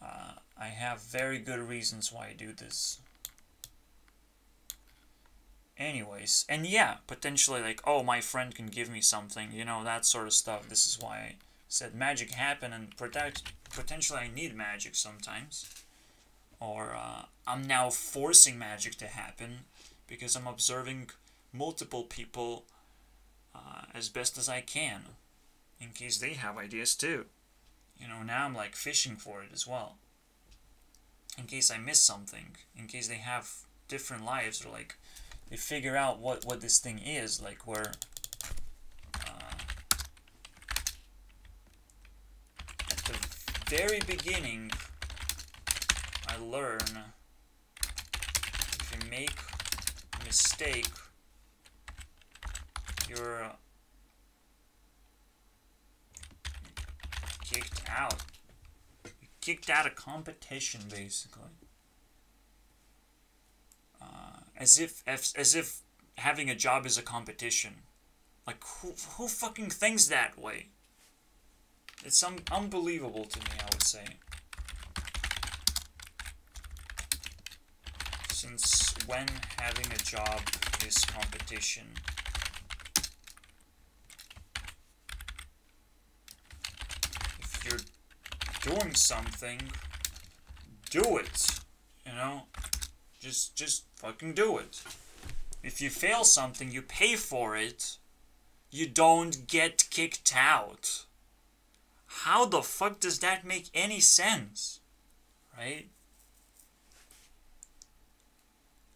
Uh, I have very good reasons why I do this. Anyways, and yeah, potentially like, oh, my friend can give me something, you know, that sort of stuff. This is why I said magic happen and protect, potentially I need magic sometimes. Or uh, I'm now forcing magic to happen because I'm observing multiple people uh, as best as I can in case they have ideas too. You know, now I'm like fishing for it as well. In case I miss something, in case they have different lives or like they figure out what what this thing is like where uh, at the very beginning I learn if you make a mistake you're uh, kicked out. You're kicked out of competition basically as if as, if having a job is a competition. Like who who fucking thinks that way? It's un unbelievable to me, I would say. Since when having a job is competition? If you're doing something, do it. You know? Just just fucking do it. If you fail something, you pay for it. You don't get kicked out. How the fuck does that make any sense? Right?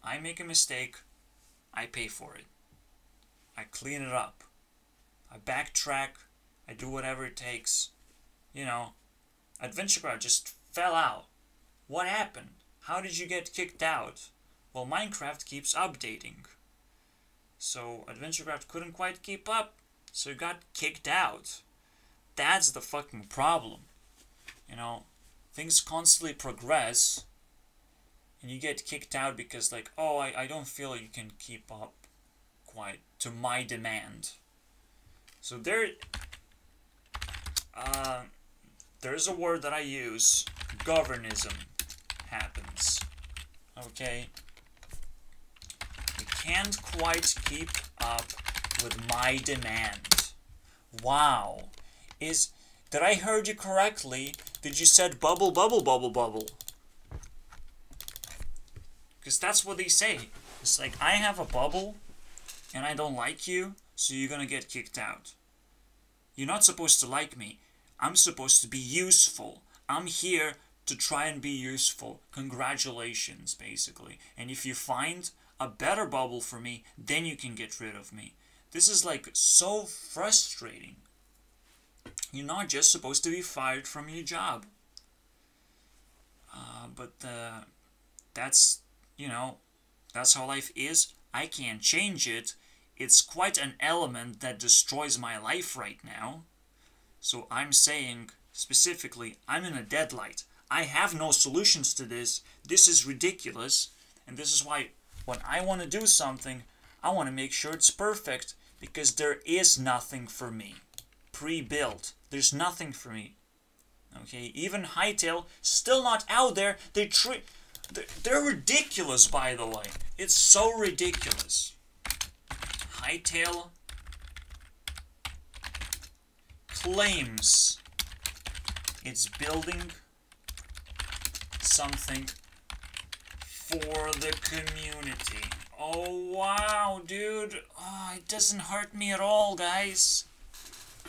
I make a mistake, I pay for it. I clean it up. I backtrack, I do whatever it takes. You know, Adventure AdventureCraft just fell out. What happened? How did you get kicked out? Well, Minecraft keeps updating. So AdventureCraft couldn't quite keep up, so you got kicked out. That's the fucking problem. You know, things constantly progress, and you get kicked out because, like, oh, I, I don't feel you can keep up quite to my demand. So there, uh, there's a word that I use, governism happens. Okay? You can't quite keep up with my demand. Wow. Is did I heard you correctly? Did you said bubble bubble bubble bubble? Because that's what they say. It's like I have a bubble and I don't like you, so you're gonna get kicked out. You're not supposed to like me. I'm supposed to be useful. I'm here to try and be useful. Congratulations, basically. And if you find a better bubble for me, then you can get rid of me. This is like so frustrating. You're not just supposed to be fired from your job. Uh, but uh, that's, you know, that's how life is. I can't change it. It's quite an element that destroys my life right now. So I'm saying specifically, I'm in a deadlight. I have no solutions to this. This is ridiculous. And this is why when I want to do something, I want to make sure it's perfect because there is nothing for me pre-built. There's nothing for me. Okay, even Hytale, still not out there. They treat they're ridiculous, by the way. It's so ridiculous. Hytale claims it's building something for the community. Oh, wow, dude. Oh, it doesn't hurt me at all, guys.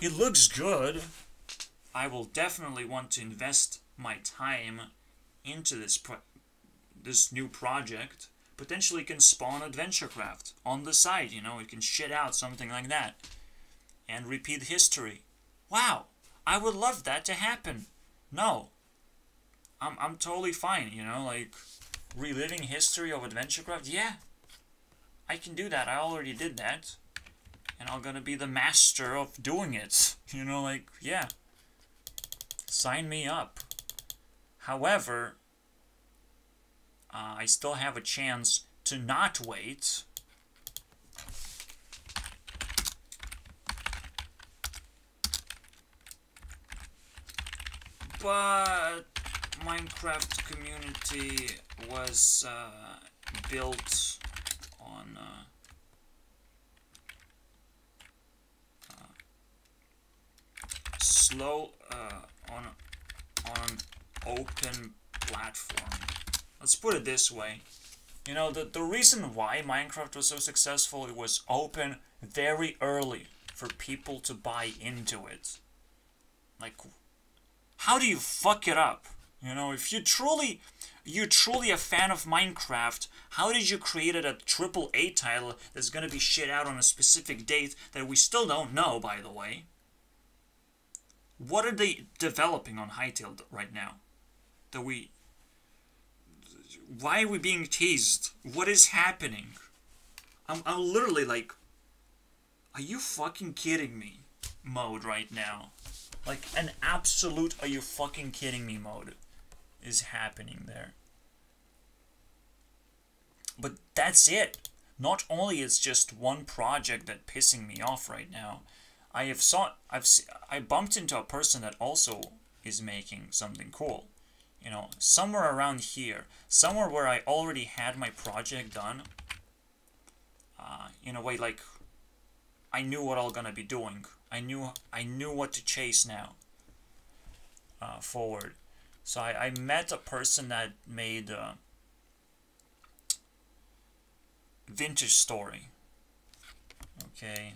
It looks good. I will definitely want to invest my time into this this new project. Potentially can spawn AdventureCraft on the side, you know, it can shit out something like that. And repeat history. Wow, I would love that to happen. No. I'm, I'm totally fine, you know, like, reliving history of AdventureCraft, yeah. I can do that, I already did that. And I'm gonna be the master of doing it. You know, like, yeah. Sign me up. However, uh, I still have a chance to not wait. But Minecraft community was uh, built on uh, uh slow uh, on on open platform. Let's put it this way. You know, the, the reason why Minecraft was so successful, it was open very early for people to buy into it. Like, how do you fuck it up? You know, if you truly, you're truly a fan of Minecraft, how did you create a triple A title that's gonna be shit out on a specific date that we still don't know, by the way? What are they developing on Hytale right now? That we why are we being teased? What is happening? I'm, I'm literally like, are you fucking kidding me mode right now? Like an absolute are you fucking kidding me mode is happening there. But that's it. Not only is just one project that pissing me off right now. I have saw I've I bumped into a person that also is making something cool you know, somewhere around here, somewhere where I already had my project done, uh, in a way like I knew what I was gonna be doing. I knew I knew what to chase now. Uh, forward, so I, I met a person that made uh, vintage story. Okay,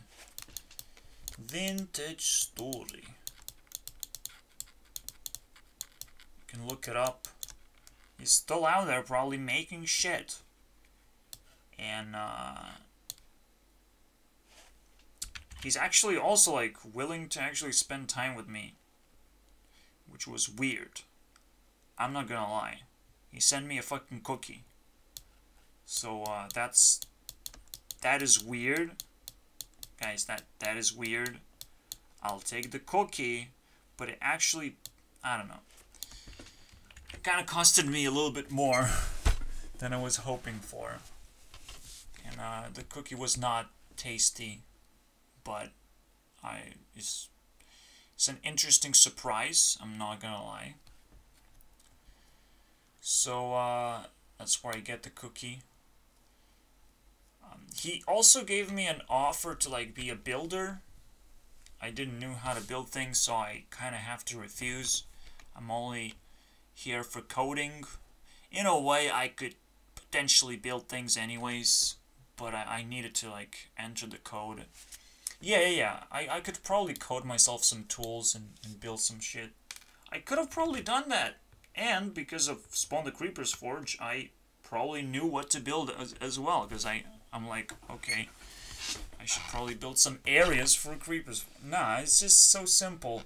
vintage story. You can look it up. He's still out there probably making shit. And, uh... He's actually also, like, willing to actually spend time with me. Which was weird. I'm not gonna lie. He sent me a fucking cookie. So, uh, that's... That is weird. Guys, that, that is weird. I'll take the cookie, but it actually... I don't know It kind of costed me a little bit more than I was hoping for. And uh, the cookie was not tasty, but I it's, it's an interesting surprise. I'm not gonna lie. So uh, that's where I get the cookie. Um, he also gave me an offer to like be a builder. I didn't know how to build things, so I kind of have to refuse. I'm only here for coding. In a way, I could potentially build things anyways, but I, I needed to like enter the code. Yeah, yeah, yeah. I, I could probably code myself some tools and, and build some shit. I could have probably done that. And because of Spawn the Creepers Forge, I probably knew what to build as, as well. Because I, I'm like, okay, I should probably build some areas for creepers. Nah, it's just so simple.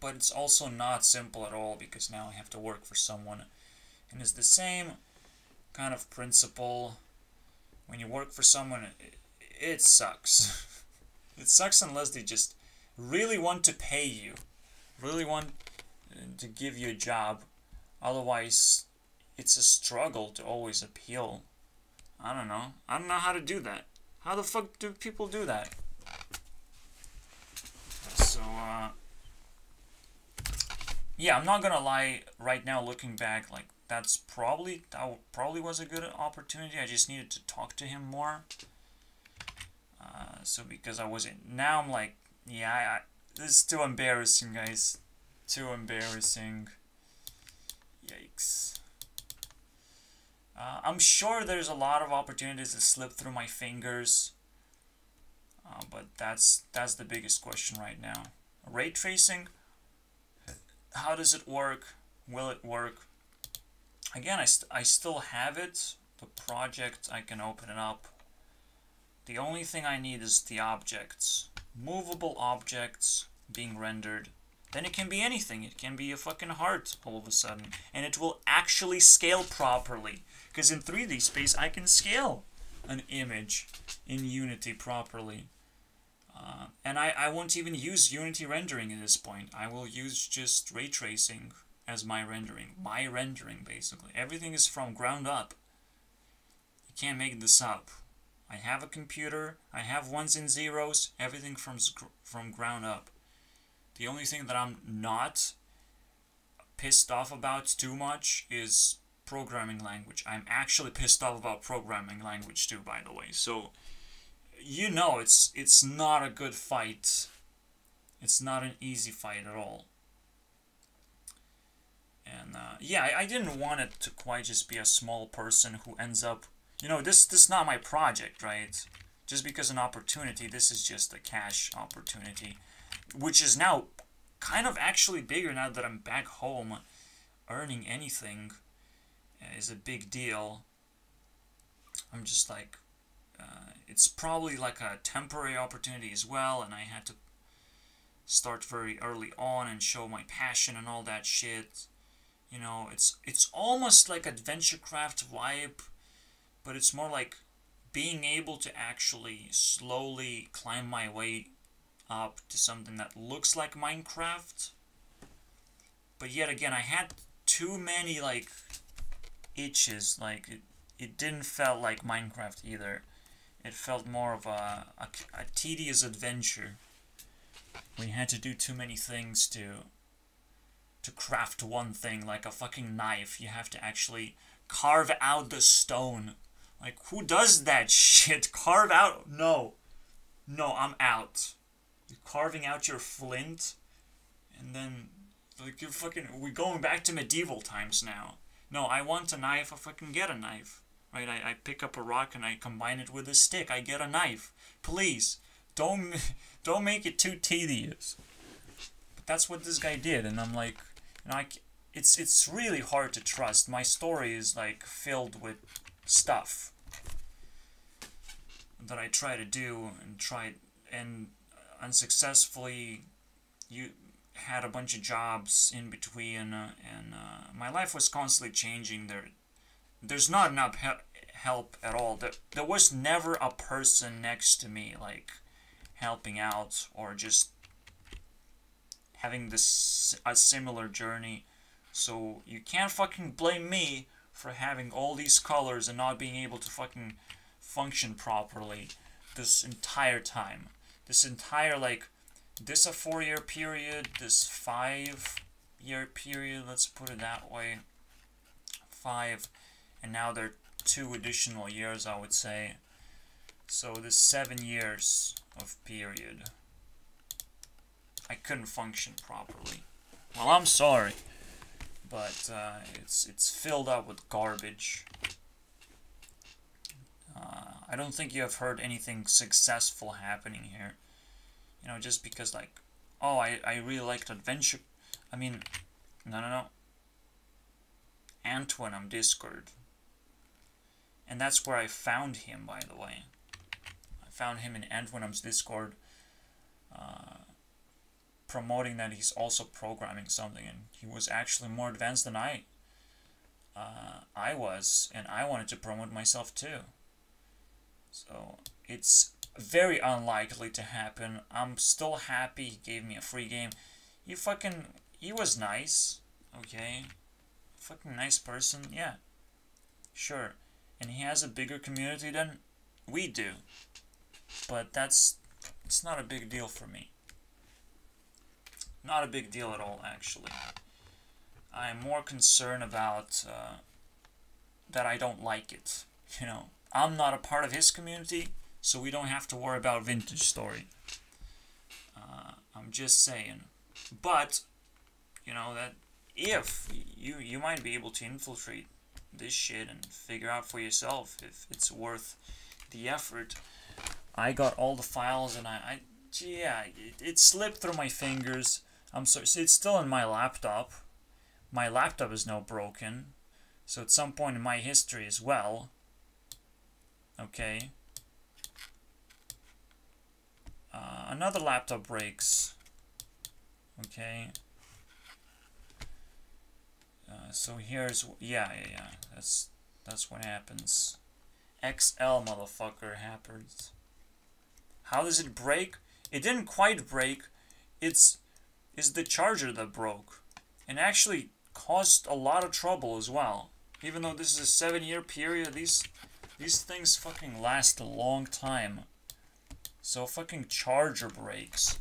But it's also not simple at all because now I have to work for someone. And it's the same kind of principle. When you work for someone, it, it sucks. it sucks unless they just really want to pay you. Really want to give you a job. Otherwise, it's a struggle to always appeal. I don't know. I don't know how to do that. How the fuck do people do that? So, uh, yeah, I'm not gonna lie. Right now, looking back, like that's probably that probably was a good opportunity. I just needed to talk to him more. Uh, so because I wasn't now, I'm like, yeah, I, I, this is too embarrassing, guys. Too embarrassing. Yikes. Uh, I'm sure there's a lot of opportunities that slip through my fingers. Uh, but that's that's the biggest question right now. Ray tracing, how does it work? Will it work? Again, I, st I still have it. The project, I can open it up. The only thing I need is the objects. Movable objects being rendered. Then it can be anything. It can be a fucking heart all of a sudden. And it will actually scale properly. Because in 3D space, I can scale an image in Unity properly. Uh, and I, I won't even use Unity rendering at this point. I will use just ray tracing as my rendering. My rendering, basically. Everything is from ground up. You can't make this up. I have a computer. I have ones and zeros. Everything from, from ground up. The only thing that I'm not pissed off about too much is programming language. I'm actually pissed off about programming language too, by the way. So you know it's it's not a good fight. It's not an easy fight at all. And uh, yeah, I, I, didn't want it to quite just be a small person who ends up, you know, this this is not my project, right? Just because an opportunity, this is just a cash opportunity, which is now kind of actually bigger now that I'm back home. Earning anything is a big deal. I'm just like, uh, it's probably like a temporary opportunity as well, and I had to start very early on and show my passion and all that shit. You know, it's it's almost like adventure craft vibe, but it's more like being able to actually slowly climb my way up to something that looks like Minecraft. But yet again, I had too many like itches. Like it, it didn't felt like Minecraft either. It felt more of a, a, a tedious adventure. We had to do too many things to to craft one thing, like a fucking knife. You have to actually carve out the stone. Like, who does that shit? Carve out? No. No, I'm out. Carving out your flint, and then, like, you're fucking, we're going back to medieval times now. No, I want a knife, I fucking get a knife. Right, I, I pick up a rock and I combine it with a stick. I get a knife. Please, don't, don't make it too tedious. But that's what this guy did, and I'm like, you know, I, it's, it's really hard to trust. My story is, like, filled with stuff that I try to do and try and unsuccessfully you had a bunch of jobs in between uh, and uh, my life was constantly changing. There there's not enough he help at all. There, there was never a person next to me like helping out or just having this a similar journey. So you can't fucking blame me for having all these colors and not being able to fucking function properly this entire time this entire like this a four year period this five year period let's put it that way five and now there are two additional years I would say. So this seven years of period I couldn't function properly. Well I'm sorry but uh, it's it's filled up with garbage. Uh, I don't think you have heard anything successful happening here. You know, just because like, oh, I, I really liked Adventure. I mean, no, no, no. Antoine on Discord. And that's where I found him, by the way. I found him in Antoine's Discord. Uh, promoting that he's also programming something and he was actually more advanced than I uh, I was and I wanted to promote myself too so it's very unlikely to happen. I'm still happy he gave me a free game. He fucking, he was nice, okay? Fucking nice person, yeah. sure. And he has a bigger community than we do. But that's it's not a big deal for me. Not a big deal at all, actually. I am more concerned about uh, that I don't like it. You know, I'm not a part of his community, so we don't have to worry about vintage story. Uh, I'm just saying. But, you know, that if you you might be able to infiltrate this shit and figure out for yourself if it's worth the effort. I got all the files and I, I yeah, it, it slipped through my fingers. I'm sorry, so it's still in my laptop. My laptop is now broken. So at some point in my history as well. Okay. Uh, another laptop breaks. Okay. Uh, so here's yeah yeah yeah that's that's what happens. XL motherfucker happens. How does it break? It didn't quite break. It's is the charger that broke, and actually caused a lot of trouble as well. Even though this is a seven-year period, these these things fucking last a long time. So fucking charger breaks.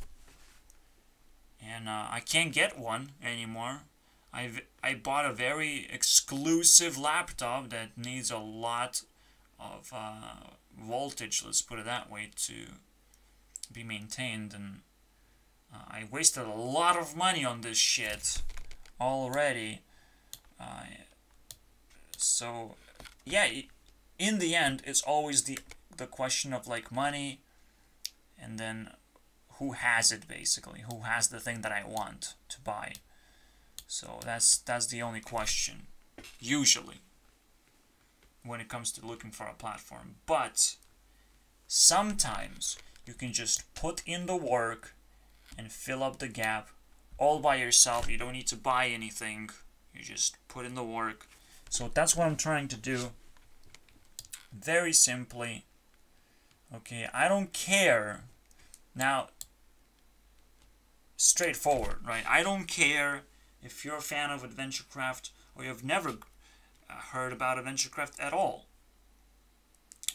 And uh, I can't get one anymore. I've I bought a very exclusive laptop that needs a lot of uh, voltage, let's put it that way, to be maintained. And uh, I wasted a lot of money on this shit already. Uh, so, yeah, in the end, it's always the the question of like money, and then who has it basically, who has the thing that I want to buy. So that's that's the only question, usually, when it comes to looking for a platform. But sometimes you can just put in the work and fill up the gap all by yourself. You don't need to buy anything. You just put in the work. So that's what I'm trying to do. Very simply. Okay, I don't care. Now, straightforward, right? I don't care if you're a fan of AdventureCraft or you've never uh, heard about AdventureCraft at all.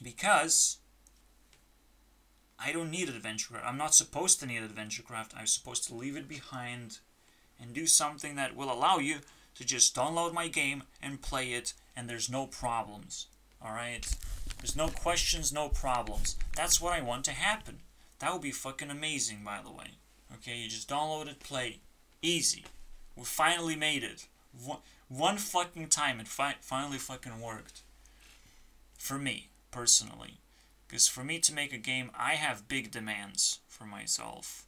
Because I don't need AdventureCraft. I'm not supposed to need AdventureCraft. I'm supposed to leave it behind and do something that will allow you to just download my game and play it and there's no problems. Alright? There's no questions, no problems. That's what I want to happen. That would be fucking amazing, by the way. Okay, you just download it, play. Easy. We finally made it. One, one fucking time it fi finally fucking worked. For me, personally. Because for me to make a game, I have big demands for myself.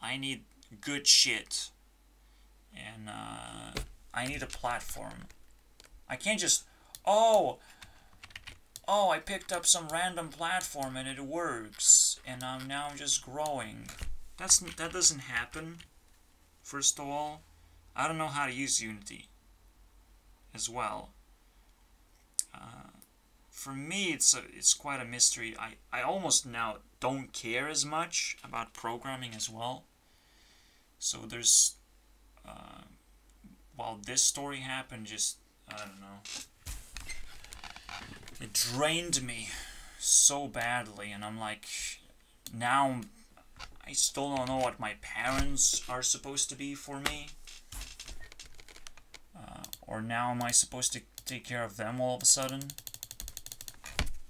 I need good shit. And uh, I need a platform. I can't just, oh, oh, I picked up some random platform and it works. And I'm now just growing. That's That doesn't happen, first of all. I don't know how to use Unity as well. Uh, for me, it's a, it's quite a mystery. I, I almost now don't care as much about programming as well. So there's, uh, while this story happened, just, I don't know. It drained me so badly, and I'm like, now I still don't know what my parents are supposed to be for me. Uh, or now am I supposed to take care of them all of a sudden?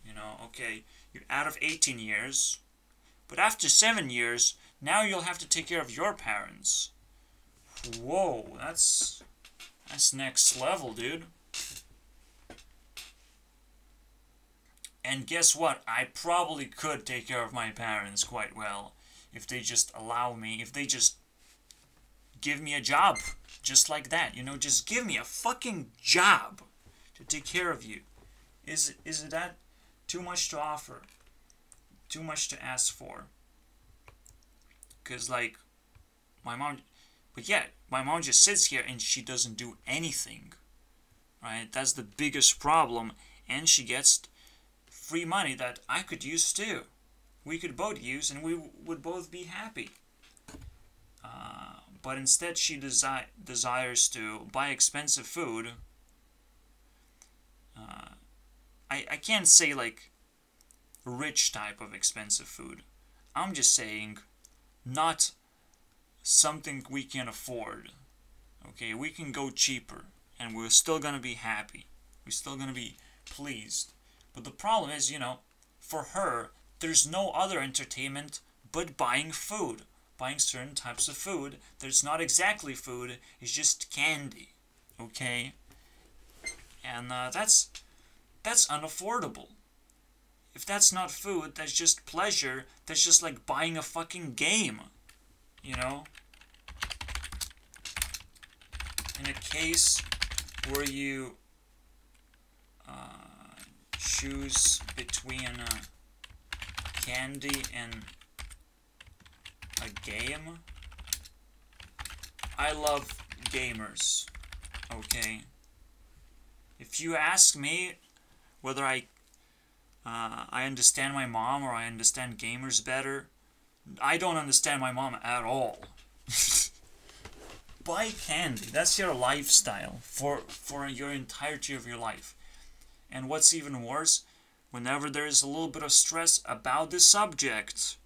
You know, okay, you're out of 18 years, but after 7 years, now you'll have to take care of your parents. Whoa, that's that's next level, dude. And guess what? I probably could take care of my parents quite well if they just allow me, if they just give me a job just like that. You know, just give me a fucking job to take care of you. Is is that too much to offer? Too much to ask for? Cause like my mom, but yeah, my mom just sits here and she doesn't do anything. Right? That's the biggest problem, and she gets free money that I could use too. We could both use, and we would both be happy. Uh, but instead she desi desires to buy expensive food uh, I, I can't say like rich type of expensive food. I'm just saying not something we can afford. Okay, we can go cheaper and we're still gonna be happy. We're still gonna be pleased. But the problem is, you know, for her, there's no other entertainment but buying food. Buying certain types of food that's not exactly food, it's just candy. Okay? And uh, that's that's unaffordable. If that's not food, that's just pleasure. That's just like buying a fucking game. You know? In a case where you uh, choose between uh, candy and a game, I love gamers. Okay? If you ask me whether I uh, I understand my mom or I understand gamers better, I don't understand my mom at all. Buy candy. That's your lifestyle for for your entirety of your life. And what's even worse, whenever there is a little bit of stress about the subject,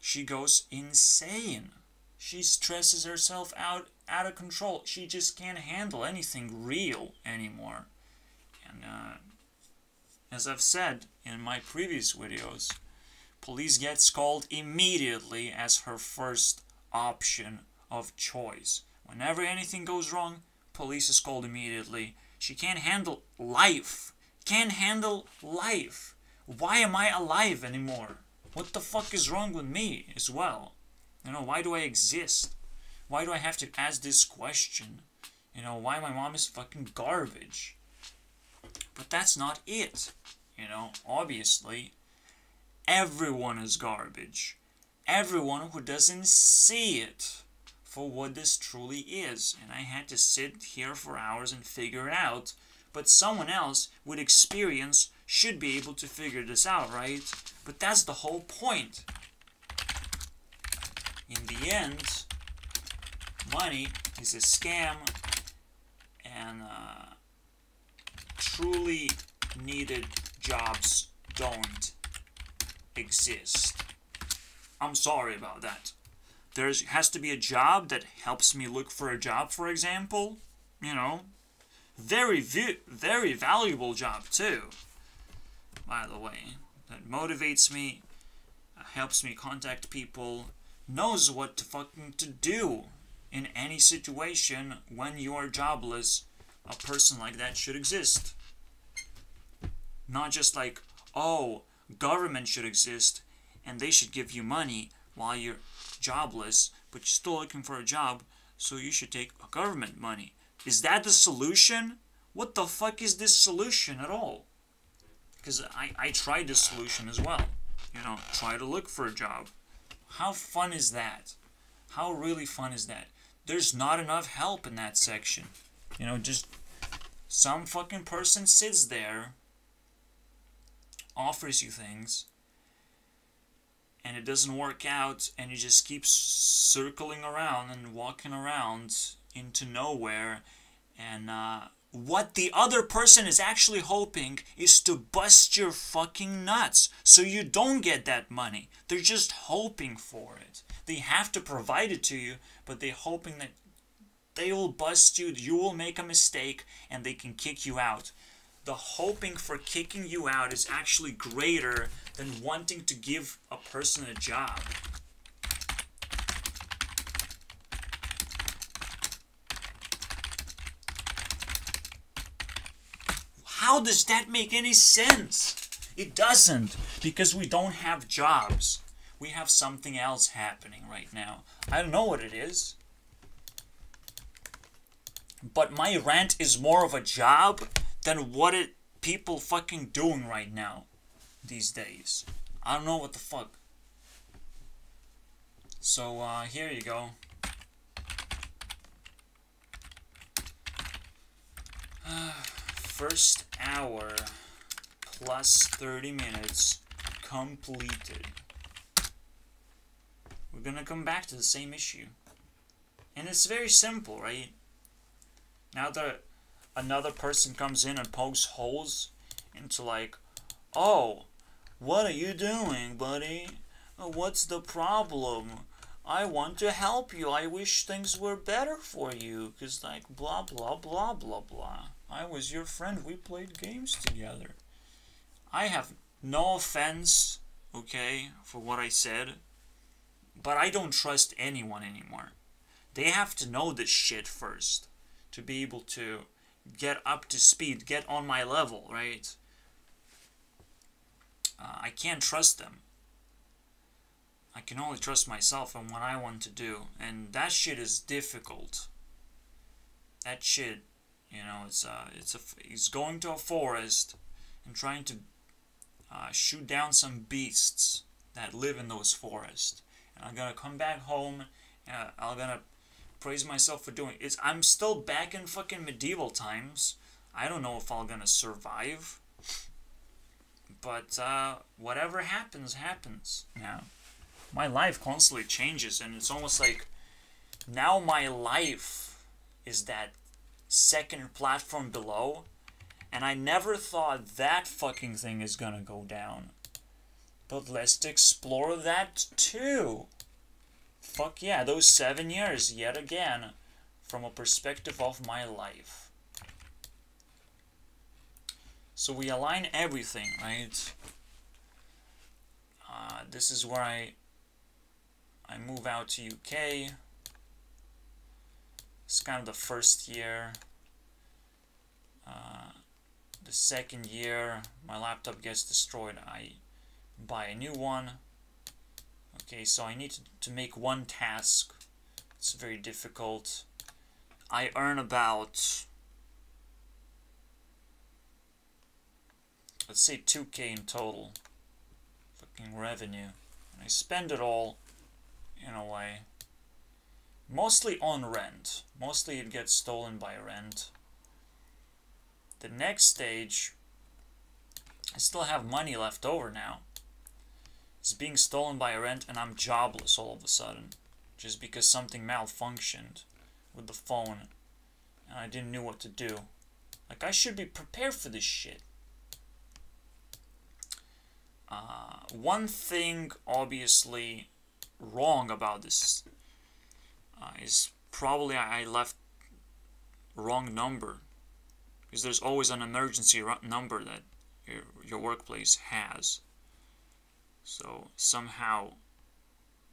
she goes insane. She stresses herself out out of control. She just can't handle anything real anymore. And uh, as I've said in my previous videos, police gets called immediately as her first option of choice. Whenever anything goes wrong, police is called immediately. She can't handle life. Can't handle life. Why am I alive anymore? What the fuck is wrong with me as well? You know, why do I exist? Why do I have to ask this question? You know, why my mom is fucking garbage? But that's not it. You know, obviously, everyone is garbage. Everyone who doesn't see it for what this truly is. And I had to sit here for hours and figure it out. But someone else with experience should be able to figure this out, right? But that's the whole point. In the end, money is a scam and uh, truly needed jobs don't exist. I'm sorry about that. There has to be a job that helps me look for a job, for example. You know, very, very valuable job too. By the way, that motivates me, uh, helps me contact people, knows what to fucking to do in any situation when you are jobless. A person like that should exist. Not just like, oh, government should exist and they should give you money while you're jobless, but you're still looking for a job, so you should take government money. Is that the solution? What the fuck is this solution at all? Because I, I tried this solution as well. You know, try to look for a job. How fun is that? How really fun is that? There's not enough help in that section. You know, just some fucking person sits there offers you things and it doesn't work out and you just keep circling around and walking around into nowhere and uh, what the other person is actually hoping is to bust your fucking nuts. So you don't get that money. They're just hoping for it. They have to provide it to you but they're hoping that they will bust you you will make a mistake and they can kick you out. The hoping for kicking you out is actually greater than wanting to give a person a job. How does that make any sense? It doesn't, because we don't have jobs. We have something else happening right now. I don't know what it is. But my rant is more of a job than what it people fucking doing right now these days. I don't know what the fuck. So uh, here you go. first hour plus 30 minutes completed. We're gonna come back to the same issue. And it's very simple, right? Now that another person comes in and pokes holes into like, oh, what are you doing, buddy? Uh, what's the problem? I want to help you. I wish things were better for you. Because, like, blah, blah, blah, blah, blah. I was your friend. We played games together. I have no offense, okay, for what I said. But I don't trust anyone anymore. They have to know this shit first to be able to get up to speed, get on my level, right? Uh, I can't trust them. I can only trust myself and what I want to do, and that shit is difficult. That shit, you know, it's uh, it's a he's going to a forest and trying to uh, shoot down some beasts that live in those forests. And I'm gonna come back home, and I'm gonna praise myself for doing it. It's I'm still back in fucking medieval times. I don't know if I'm gonna survive. But uh, whatever happens, happens now my life constantly changes and it's almost like now my life is that second platform below and I never thought that fucking thing is gonna go down. But let's explore that too. Fuck yeah, those seven years yet again from a perspective of my life. So we align everything, right? Uh, this is where I I move out to UK. It's kind of the first year. Uh, the second year, my laptop gets destroyed. I buy a new one. Okay, so I need to, to make one task. It's very difficult. I earn about, let's say 2k in total. Fucking revenue. And I spend it all in a way. Mostly on rent. Mostly it gets stolen by rent. The next stage, I still have money left over now. It's being stolen by rent and I'm jobless all of a sudden. Just because something malfunctioned with the phone and I didn't know what to do. Like, I should be prepared for this shit. Uh, one thing, obviously, wrong about this uh, is probably I left wrong number. Because there's always an emergency number that your, your workplace has. So somehow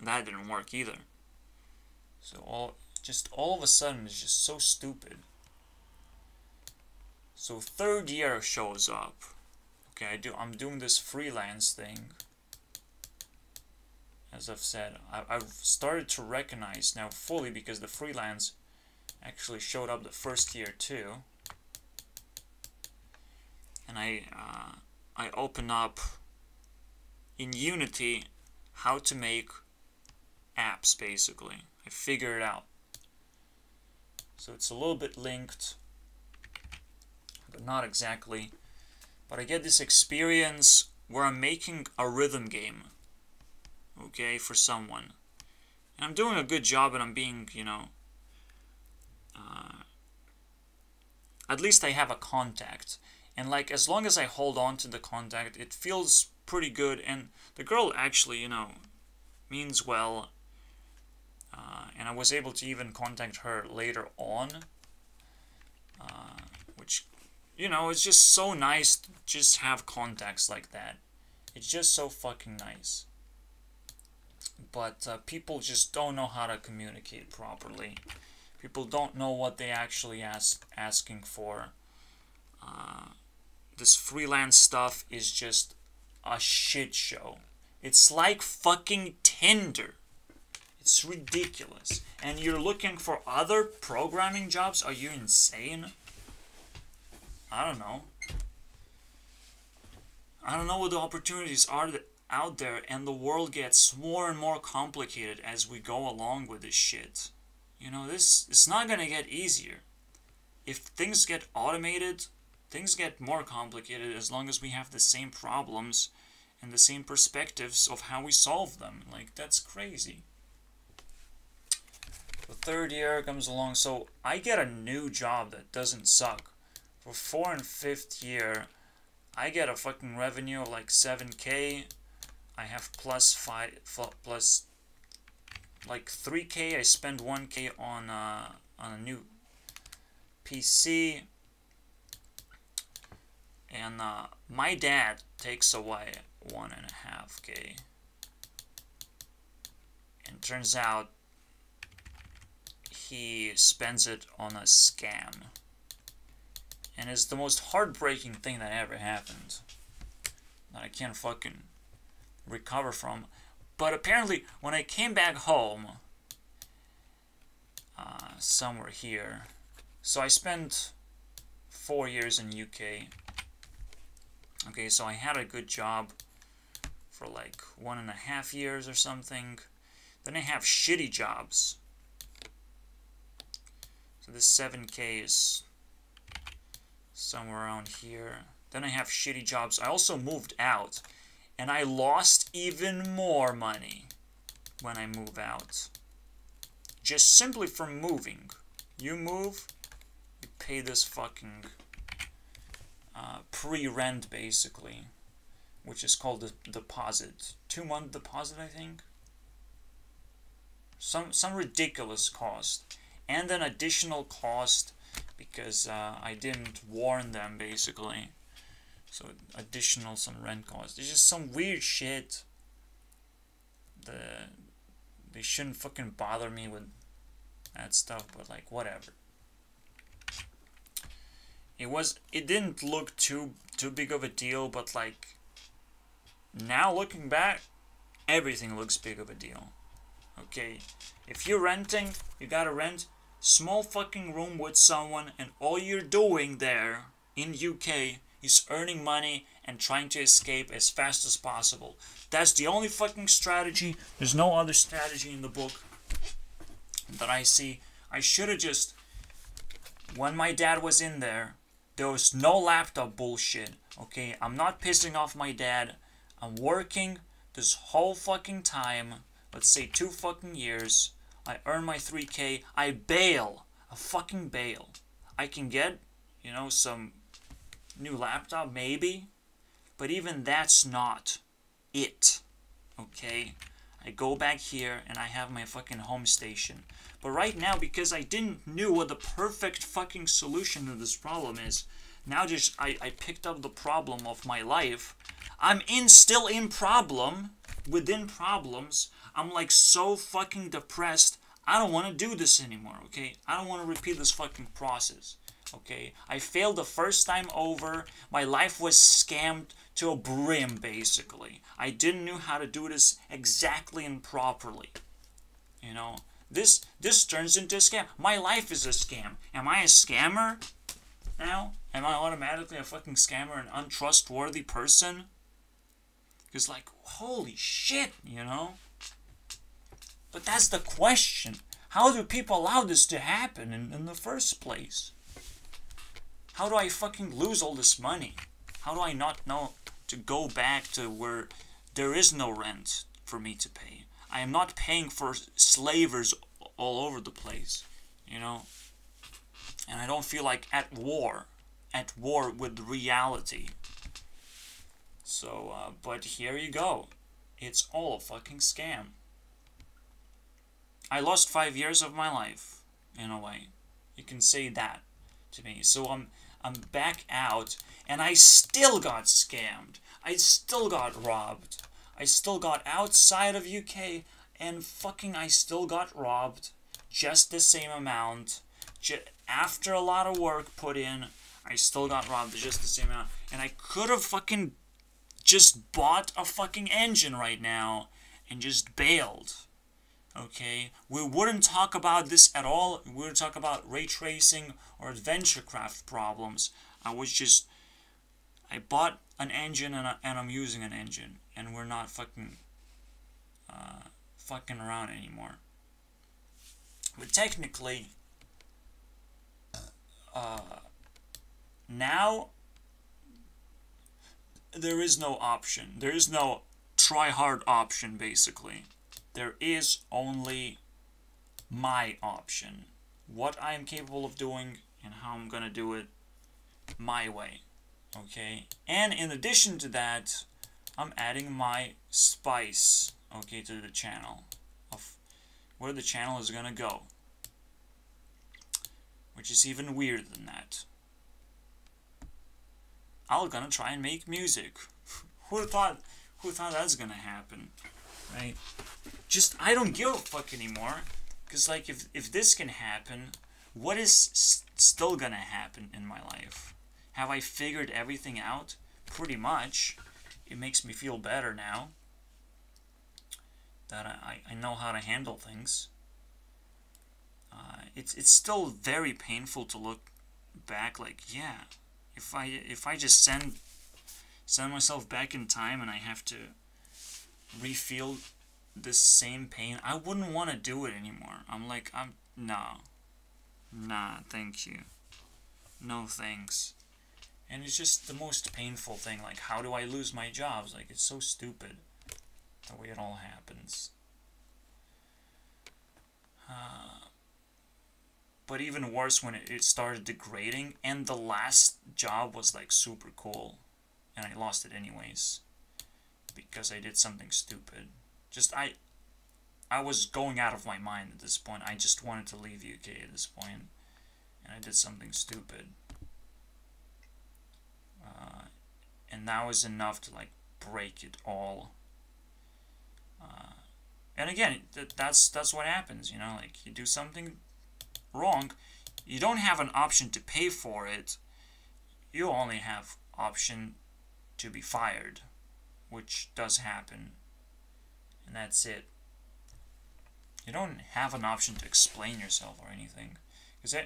that didn't work either. So all just all of a sudden it's just so stupid. So third year shows up okay I do I'm doing this freelance thing as I've said. I, have started to recognize now fully because the freelance actually showed up the first year too. And I, uh, I open up in Unity how to make apps basically. I figure it out. So it's a little bit linked, but not exactly. But I get this experience where I'm making a rhythm game okay, for someone. And I'm doing a good job and I'm being, you know, uh, at least I have a contact. And like, as long as I hold on to the contact, it feels pretty good. And the girl actually, you know, means well. Uh, and I was able to even contact her later on. Uh, you know, it's just so nice to just have contacts like that. It's just so fucking nice but uh, people just don't know how to communicate properly. People don't know what they actually ask asking for. Uh, this freelance stuff is just a shit show. It's like fucking Tinder. It's ridiculous. And you're looking for other programming jobs? Are you insane? I don't know. I don't know what the opportunities are out there and the world gets more and more complicated as we go along with this shit. You know, this it's not gonna get easier. If things get automated, things get more complicated as long as we have the same problems and the same perspectives of how we solve them. Like, that's crazy. The third year comes along, so I get a new job that doesn't suck. For fourth and fifth year, I get a fucking revenue of like 7k. I have plus 5 plus like 3k. I spend 1k on uh, on a new PC. And uh, my dad takes away one and a half k. And turns out he spends it on a scam. And it's the most heartbreaking thing that ever happened. That I can't fucking recover from. But apparently, when I came back home, uh, somewhere here, so I spent four years in UK. Okay, so I had a good job for like one and a half years or something. Then I have shitty jobs. So this 7k is somewhere around here. Then I have shitty jobs. I also moved out. And I lost even more money when I move out. Just simply from moving. You move, you pay this fucking uh, pre-rent basically. Which is called a deposit. Two month deposit I think. Some, some ridiculous cost. And an additional cost because uh, I didn't warn them basically. So additional some rent costs. It's just some weird shit. The they shouldn't fucking bother me with that stuff, but like whatever. It was it didn't look too too big of a deal, but like now looking back, everything looks big of a deal. Okay, if you're renting, you gotta rent small fucking room with someone and all you're doing there in UK is earning money and trying to escape as fast as possible. That's the only fucking strategy. There's no other strategy in the book that I see. I should have just when my dad was in there, there was no laptop bullshit. Okay, I'm not pissing off my dad. I'm working this whole fucking time. Let's say two fucking years. I earn my 3k, I bail. A fucking bail. I can get, you know, some new laptop, maybe. But even that's not it. Okay? I go back here and I have my fucking home station. But right now, because I didn't knew what the perfect fucking solution to this problem is, now just I, I picked up the problem of my life. I'm in still in problem within problems. I'm like so fucking depressed. I don't want to do this anymore, okay? I don't want to repeat this fucking process, okay? I failed the first time over. My life was scammed to a brim, basically. I didn't know how to do this exactly and properly, you know? This, this turns into a scam. My life is a scam. Am I a scammer now? Am I automatically a fucking scammer, an untrustworthy person? Because, like, holy shit, you know? But that's the question. How do people allow this to happen in, in the first place? How do I fucking lose all this money? How do I not know to go back to where there is no rent for me to pay? I am not paying for slavers all over the place, you know? And I don't feel like at war, at war with reality. So, uh, but here you go. It's all a fucking scam. I lost five years of my life, in a way. You can say that to me. So I'm I'm back out, and I still got scammed. I still got robbed. I still got outside of UK, and fucking I still got robbed. Just the same amount. Just after a lot of work put in, I still got robbed just the same amount. And I could have fucking just bought a fucking engine right now and just bailed. Okay, we wouldn't talk about this at all. We wouldn't talk about ray tracing or adventure craft problems. I was just, I bought an engine and, I, and I'm using an engine, and we're not fucking, uh, fucking around anymore. But technically, uh, now there is no option. There is no try hard option, basically there is only my option. What I am capable of doing and how I'm gonna do it my way. Okay, and in addition to that, I'm adding my spice, okay, to the channel of where the channel is gonna go. Which is even weirder than that. I'm gonna try and make music. who thought who thought that's gonna happen? Right? Just I don't give a fuck anymore. Cause like if if this can happen, what is still gonna happen in my life? Have I figured everything out? Pretty much. It makes me feel better now that I, I know how to handle things. Uh, it's it's still very painful to look back like yeah if I if I just send send myself back in time and I have to refeel this same pain I wouldn't want to do it anymore. I'm like I'm no. nah thank you. No thanks. And it's just the most painful thing like how do I lose my jobs like it's so stupid the way it all happens. Uh, but even worse when it, started degrading and the last job was like super cool and I lost it anyways because I did something stupid. Just I I was going out of my mind at this point. I just wanted to leave UK at this point and I did something stupid. Uh, and that was enough to like break it all. Uh, and again th- that's that's what happens you know like you do something wrong, you don't have an option to pay for it. You only have option to be fired, which does happen. And that's it. You don't have an option to explain yourself or anything. Because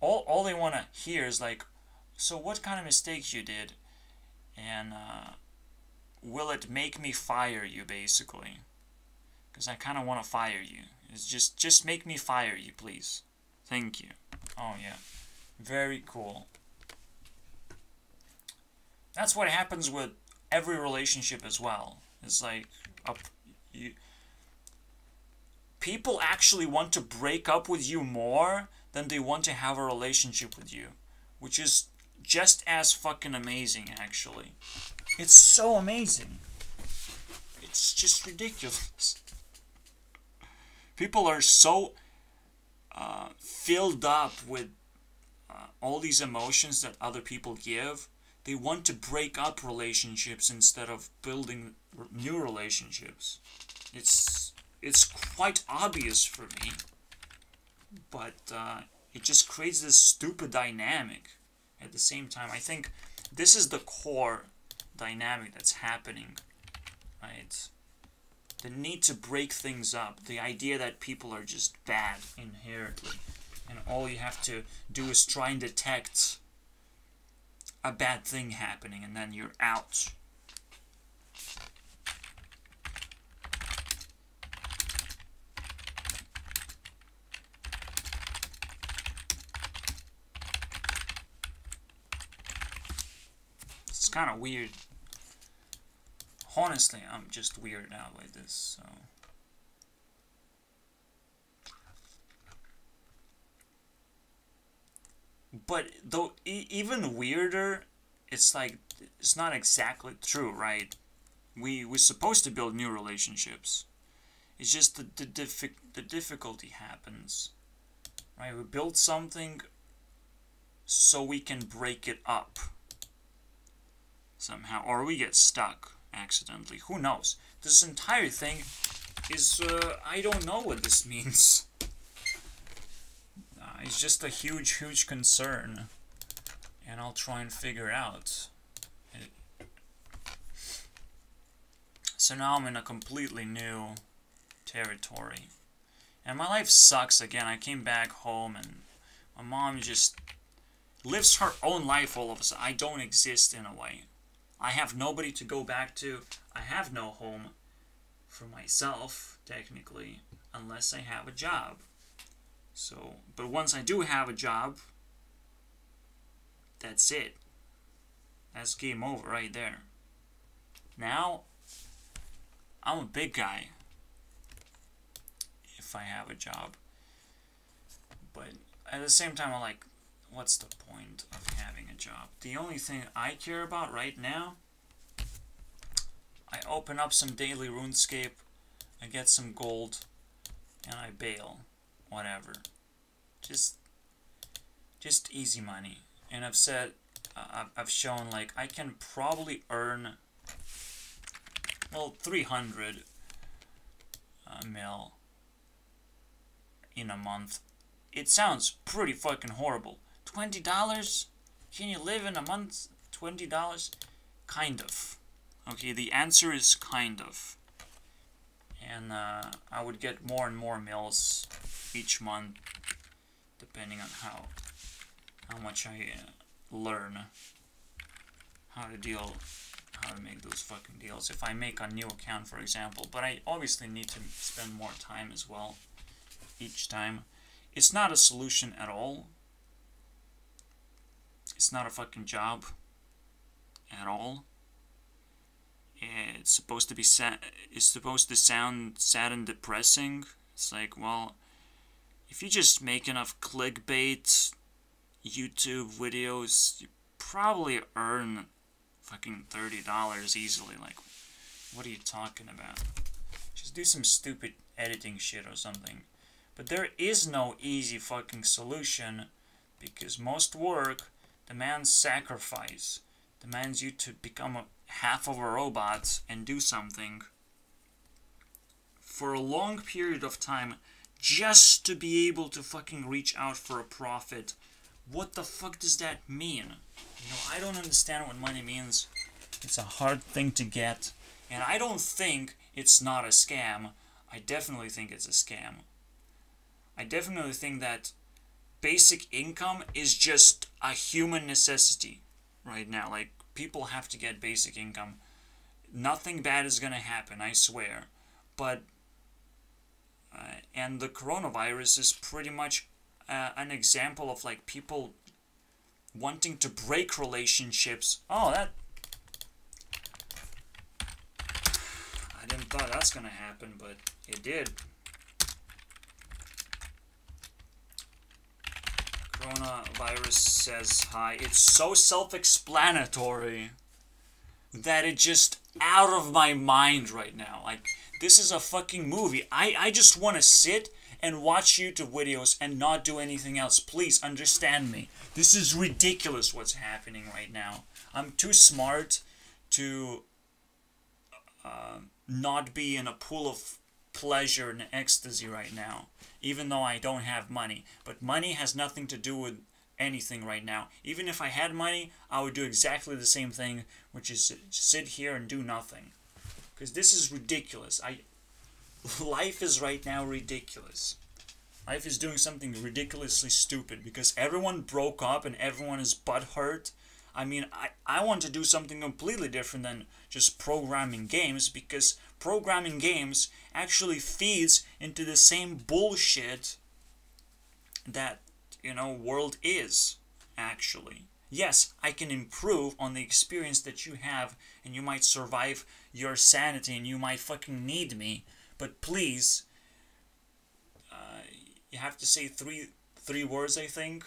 all, all they want to hear is like, so what kind of mistakes you did? And uh, will it make me fire you, basically? Because I kind of want to fire you. It's just, just make me fire you, please. Thank you. Oh, yeah. Very cool. That's what happens with every relationship as well. It's like, a, you, people actually want to break up with you more than they want to have a relationship with you. Which is just as fucking amazing, actually. It's so amazing. It's just ridiculous. People are so uh, filled up with uh, all these emotions that other people give, they want to break up relationships instead of building new relationships. It's it's quite obvious for me, but uh, it just creates this stupid dynamic. At the same time, I think this is the core dynamic that's happening, right? The need to break things up, the idea that people are just bad inherently, and all you have to do is try and detect a bad thing happening, and then you're out. It's kind of weird honestly, I'm just weirded out by this, so. But though e even weirder, it's like it's not exactly true, right? We we're supposed to build new relationships. It's just the the, diffi the difficulty happens, right? We build something so we can break it up somehow, or we get stuck accidentally. Who knows? This entire thing is, uh, I don't know what this means. Uh, it's just a huge, huge concern. And I'll try and figure out. So now I'm in a completely new territory. And my life sucks again. I came back home and my mom just lives her own life all of a sudden. I don't exist in a way. I have nobody to go back to. I have no home for myself, technically, unless I have a job. So, but once I do have a job, that's it. That's game over right there. Now, I'm a big guy if I have a job. But at the same time, I'm like, what's the point of having a job? The only thing I care about right now, I open up some daily RuneScape, I get some gold, and I bail. Whatever. Just, just easy money. And I've said, uh, I've shown like I can probably earn, well, 300 uh, mil in a month. It sounds pretty fucking horrible. $20? Can you live in a month? $20? Kind of. Okay, the answer is kind of. And uh, I would get more and more mils each month, depending on how how much I uh, learn how to deal, how to make those fucking deals. If I make a new account, for example, but I obviously need to spend more time as well each time. It's not a solution at all. It's not a fucking job at all. It's supposed to be sad. It's supposed to sound sad and depressing. It's like, well, if you just make enough clickbait YouTube videos, you probably earn fucking $30 easily. Like, what are you talking about? Just do some stupid editing shit or something. But there is no easy fucking solution because most work demands sacrifice, demands you to become a half of a robot and do something for a long period of time just to be able to fucking reach out for a profit. What the fuck does that mean? You know, I don't understand what money means. It's a hard thing to get. And I don't think it's not a scam. I definitely think it's a scam. I definitely think that basic income is just a human necessity right now. Like, people have to get basic income. Nothing bad is going to happen, I swear. But, uh, and the coronavirus is pretty much uh, an example of like people wanting to break relationships. Oh, that. I didn't thought that's going to happen, but it did. Coronavirus says hi. It's so self-explanatory that it just out of my mind right now. Like this is a fucking movie. I I just want to sit and watch YouTube videos and not do anything else. Please understand me. This is ridiculous what's happening right now. I'm too smart to uh, not be in a pool of pleasure and ecstasy right now even though I don't have money. But money has nothing to do with anything right now. Even if I had money, I would do exactly the same thing, which is sit here and do nothing. Because this is ridiculous. I life is right now ridiculous. Life is doing something ridiculously stupid because everyone broke up and everyone is butthurt. I mean, I, I want to do something completely different than just programming games because programming games actually feeds into the same bullshit that, you know, world is, actually. Yes, I can improve on the experience that you have, and you might survive your sanity, and you might fucking need me, but please, uh, you have to say three three words, I think.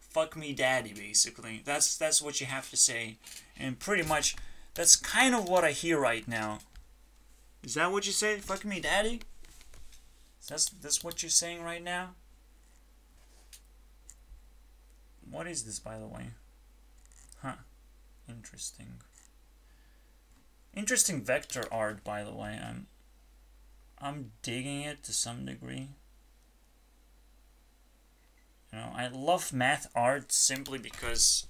Fuck me daddy, basically. That's, that's what you have to say. And pretty much, that's kind of what I hear right now. Is that what you say? Fuck me, daddy? That's that's what you're saying right now? What is this, by the way? Huh. Interesting. Interesting vector art, by the way. I'm I'm digging it to some degree. You know, I love math art simply because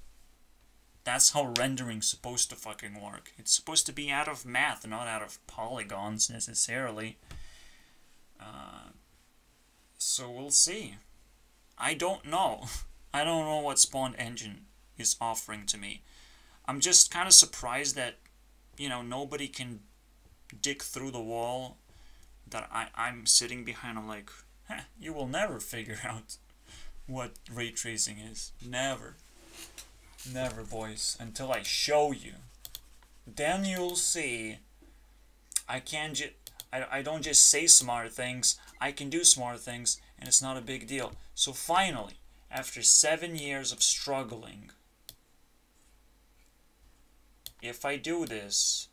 that's how rendering's supposed to fucking work. It's supposed to be out of math, not out of polygons necessarily. Uh, so we'll see. I don't know. I don't know what Spawn Engine is offering to me. I'm just kind of surprised that, you know, nobody can dig through the wall that I, I'm sitting behind. I'm like, you will never figure out what ray tracing is. Never. Never, boys, until I show you. Then you'll see. I can't just. I, I don't just say smart things. I can do smart things, and it's not a big deal. So finally, after seven years of struggling, if I do this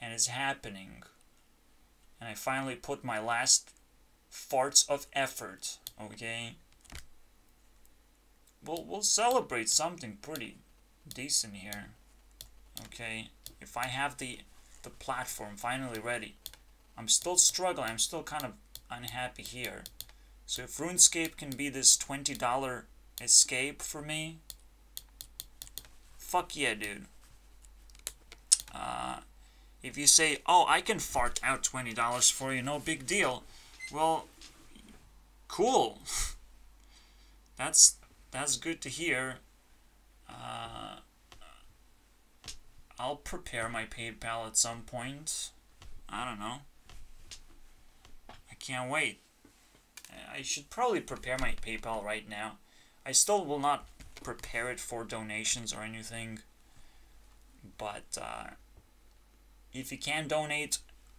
and it's happening, and I finally put my last farts of effort, okay? We'll, we'll celebrate something pretty decent here, okay? If I have the, the platform finally ready. I'm still struggling, I'm still kind of unhappy here. So if RuneScape can be this $20 escape for me, fuck yeah, dude. Uh, if you say, oh, I can fart out $20 for you, no big deal, well, cool. that's that's good to hear. Uh, I'll prepare my PayPal at some point. I don't know. I can't wait. I should probably prepare my PayPal right now. I still will not prepare it for donations or anything. But uh, if you can donate,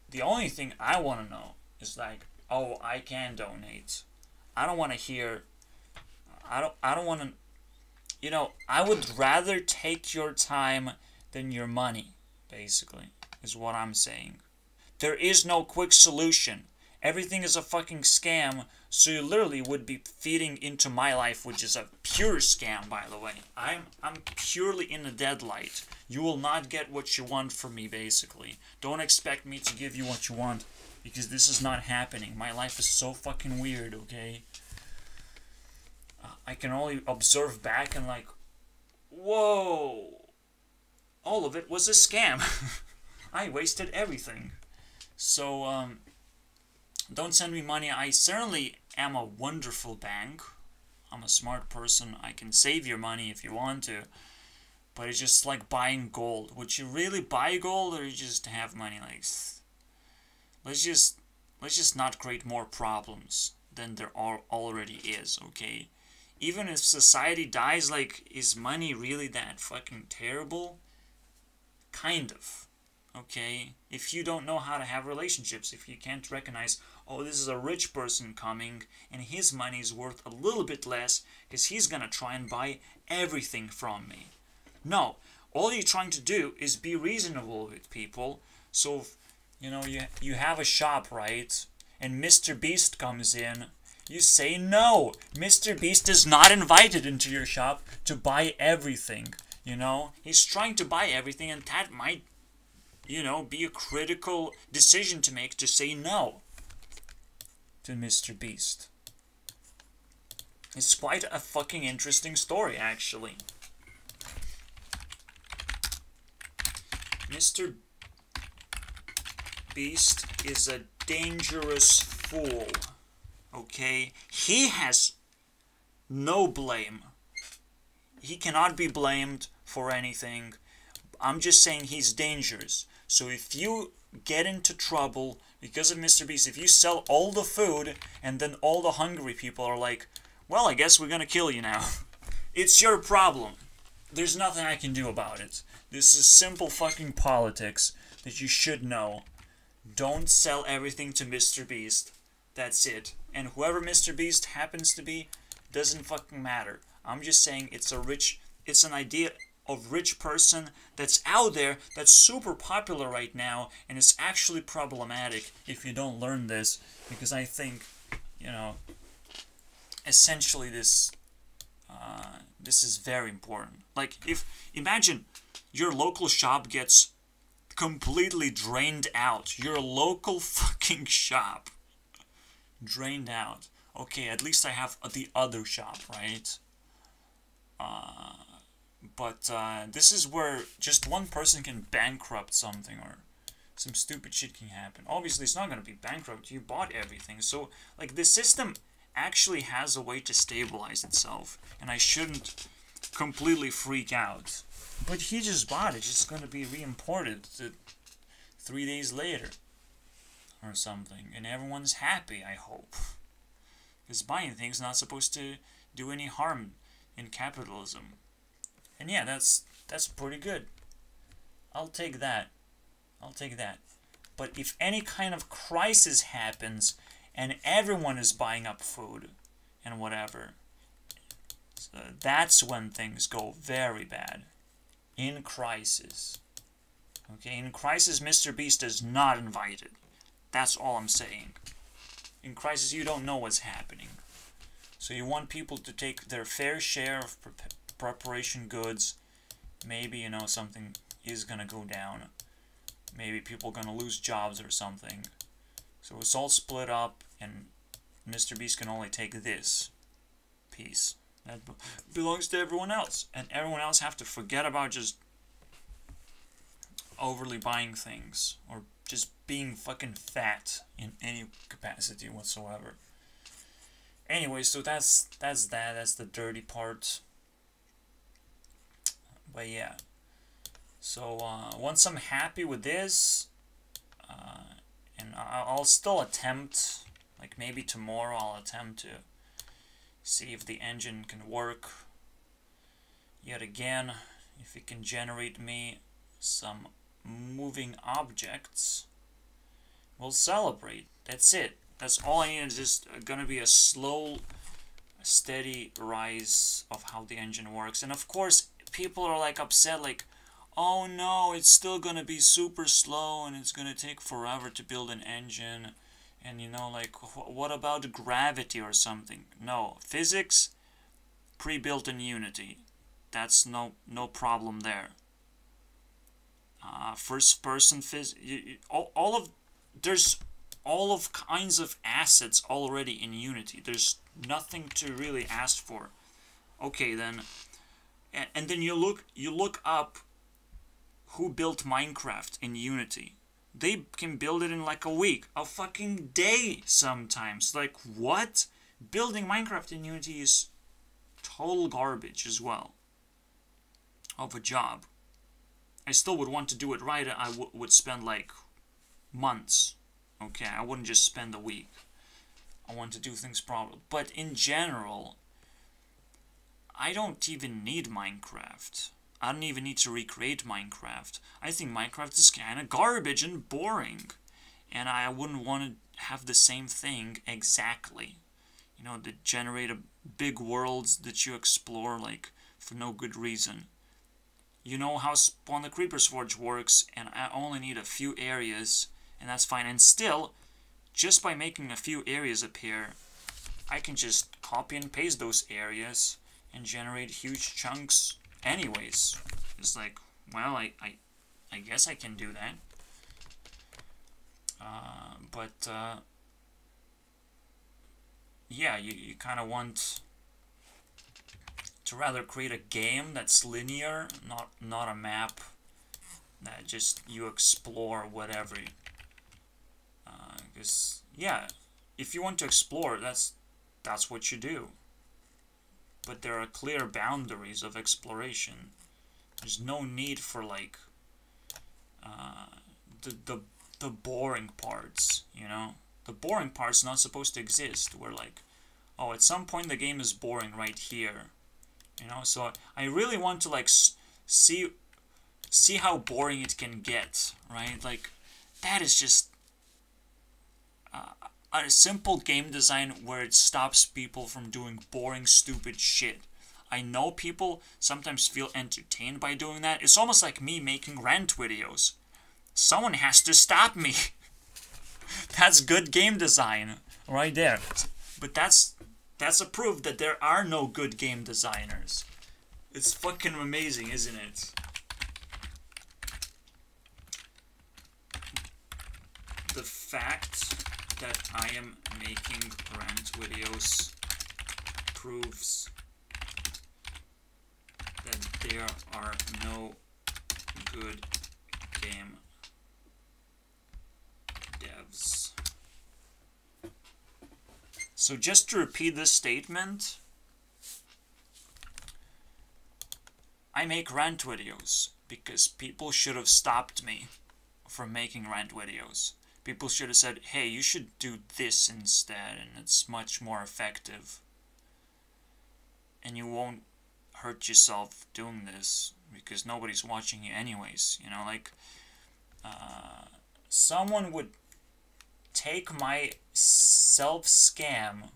the only thing I want to know is like, oh, I can donate. I don't want to hear. I don't. I don't want to. You know, I would rather take your time than your money. Basically, is what I'm saying. There is no quick solution. Everything is a fucking scam, so you literally would be feeding into my life, which is a pure scam, by the way. I'm I'm purely in the deadlight. You will not get what you want from me, basically. Don't expect me to give you what you want, because this is not happening. My life is so fucking weird, okay? I can only observe back and like, whoa, all of it was a scam. I wasted everything. So, um, don't send me money. I certainly am a wonderful bank. I'm a smart person. I can save your money if you want to. But it's just like buying gold. Would you really buy gold or you just have money like let's just let's just not create more problems than there are already is, okay? Even if society dies like is money really that fucking terrible? Kind of. Okay? If you don't know how to have relationships, if you can't recognize oh, this is a rich person coming and his money is worth a little bit less because he's gonna try and buy everything from me. No, all you're trying to do is be reasonable with people. So, if, you know, you, you have a shop, right? And Mr. Beast comes in. You say no. Mr. Beast is not invited into your shop to buy everything. You know, he's trying to buy everything, and that might, you know, be a critical decision to make to say no to Mr. Beast. It's quite a fucking interesting story, actually. Mr. Beast is a dangerous fool. Okay? He has no blame. He cannot be blamed for anything. I'm just saying he's dangerous. So if you get into trouble because of Mr. Beast, if you sell all the food and then all the hungry people are like, well, I guess we're gonna kill you now. it's your problem. There's nothing I can do about it. This is simple fucking politics that you should know. Don't sell everything to Mr. Beast. That's it. And whoever Mr. Beast happens to be, doesn't fucking matter. I'm just saying it's a rich, it's an idea of rich person that's out there that's super popular right now and it's actually problematic if you don't learn this because I think you know essentially this uh, this is very important like if imagine your local shop gets completely drained out your local fucking shop drained out okay at least I have the other shop right uh, but uh, this is where just one person can bankrupt something or some stupid shit can happen. Obviously, it's not going to be bankrupt. You bought everything. So, like, the system actually has a way to stabilize itself. And I shouldn't completely freak out. But he just bought it. It's going to be re-imported three days later. Or something. And everyone's happy, I hope. Because buying things not supposed to do any harm in capitalism. And yeah, that's that's pretty good. I'll take that. I'll take that. But if any kind of crisis happens and everyone is buying up food and whatever, So that's when things go very bad. In crisis. Okay, in crisis, Mr. Beast is not invited. That's all I'm saying. In Crisis, you don't know what's happening. So you want people to take their fair share of pre preparation goods. Maybe, you know, something is gonna go down. Maybe people are gonna lose jobs or something. So it's all split up, and Mr. Beast can only take this piece. That belongs to everyone else. And everyone else have to forget about just overly buying things or just being fucking fat in any capacity whatsoever. Anyway, so that's that's that. That's the dirty part. But yeah. So uh, once I'm happy with this, uh, and I'll still attempt, like maybe tomorrow I'll attempt to see if the engine can work yet again, if it can generate me some moving objects. We'll celebrate. That's it. That's all I need. Is just gonna be a slow, steady rise of how the engine works. And of course, people are like upset, like, oh no, it's still gonna be super slow and it's gonna take forever to build an engine. And you know, like, wh what about gravity or something? No, physics pre-built in Unity. That's no no problem there. Uh, first person phys all, all of there's all of kinds of assets already in Unity. There's nothing to really ask for. Okay, then, and, and then you look you look up who built Minecraft in Unity. They can build it in like a week, a fucking day sometimes. Like what? Building Minecraft in Unity is total garbage as well. Of a job. I still would want to do it right. I would spend like months Okay, I wouldn't just spend a week. I want to do things properly. But in general, I don't even need Minecraft. I don't even need to recreate Minecraft. I think Minecraft is kind of garbage and boring. And I wouldn't want to have the same thing exactly. You know, to generate a big worlds that you explore, like, for no good reason. You know how Spawn the Creeper's Forge works, and I only need a few areas and that's fine. And still, just by making a few areas appear, I can just copy and paste those areas and generate huge chunks anyways. It's like, well, I, I, I guess I can do that. Uh, but, uh, yeah, you, you kind of want rather create a game that's linear, not, not a map that just you explore whatever because yeah, if you want to explore, that's that's what you do. But there are clear boundaries of exploration. There's no need for like uh, the the the boring parts. You know, the boring parts not supposed to exist. Where like, oh, at some point the game is boring right here. You know, so I really want to like see see how boring it can get. Right, like that is just uh, a simple game design where it stops people from doing boring, stupid shit. I know people sometimes feel entertained by doing that. It's almost like me making rant videos. Someone has to stop me. that's good game design right there. But that's that's a proof that there are no good game designers. It's fucking amazing, isn't it? The fact that I am making rant videos proves that there are no good game So just to repeat this statement, I make rant videos because people should have stopped me from making rant videos people should have said, hey, you should do this instead, and it's much more effective. And you won't hurt yourself doing this because nobody's watching you anyways. You know, like, uh, someone would take my self scam,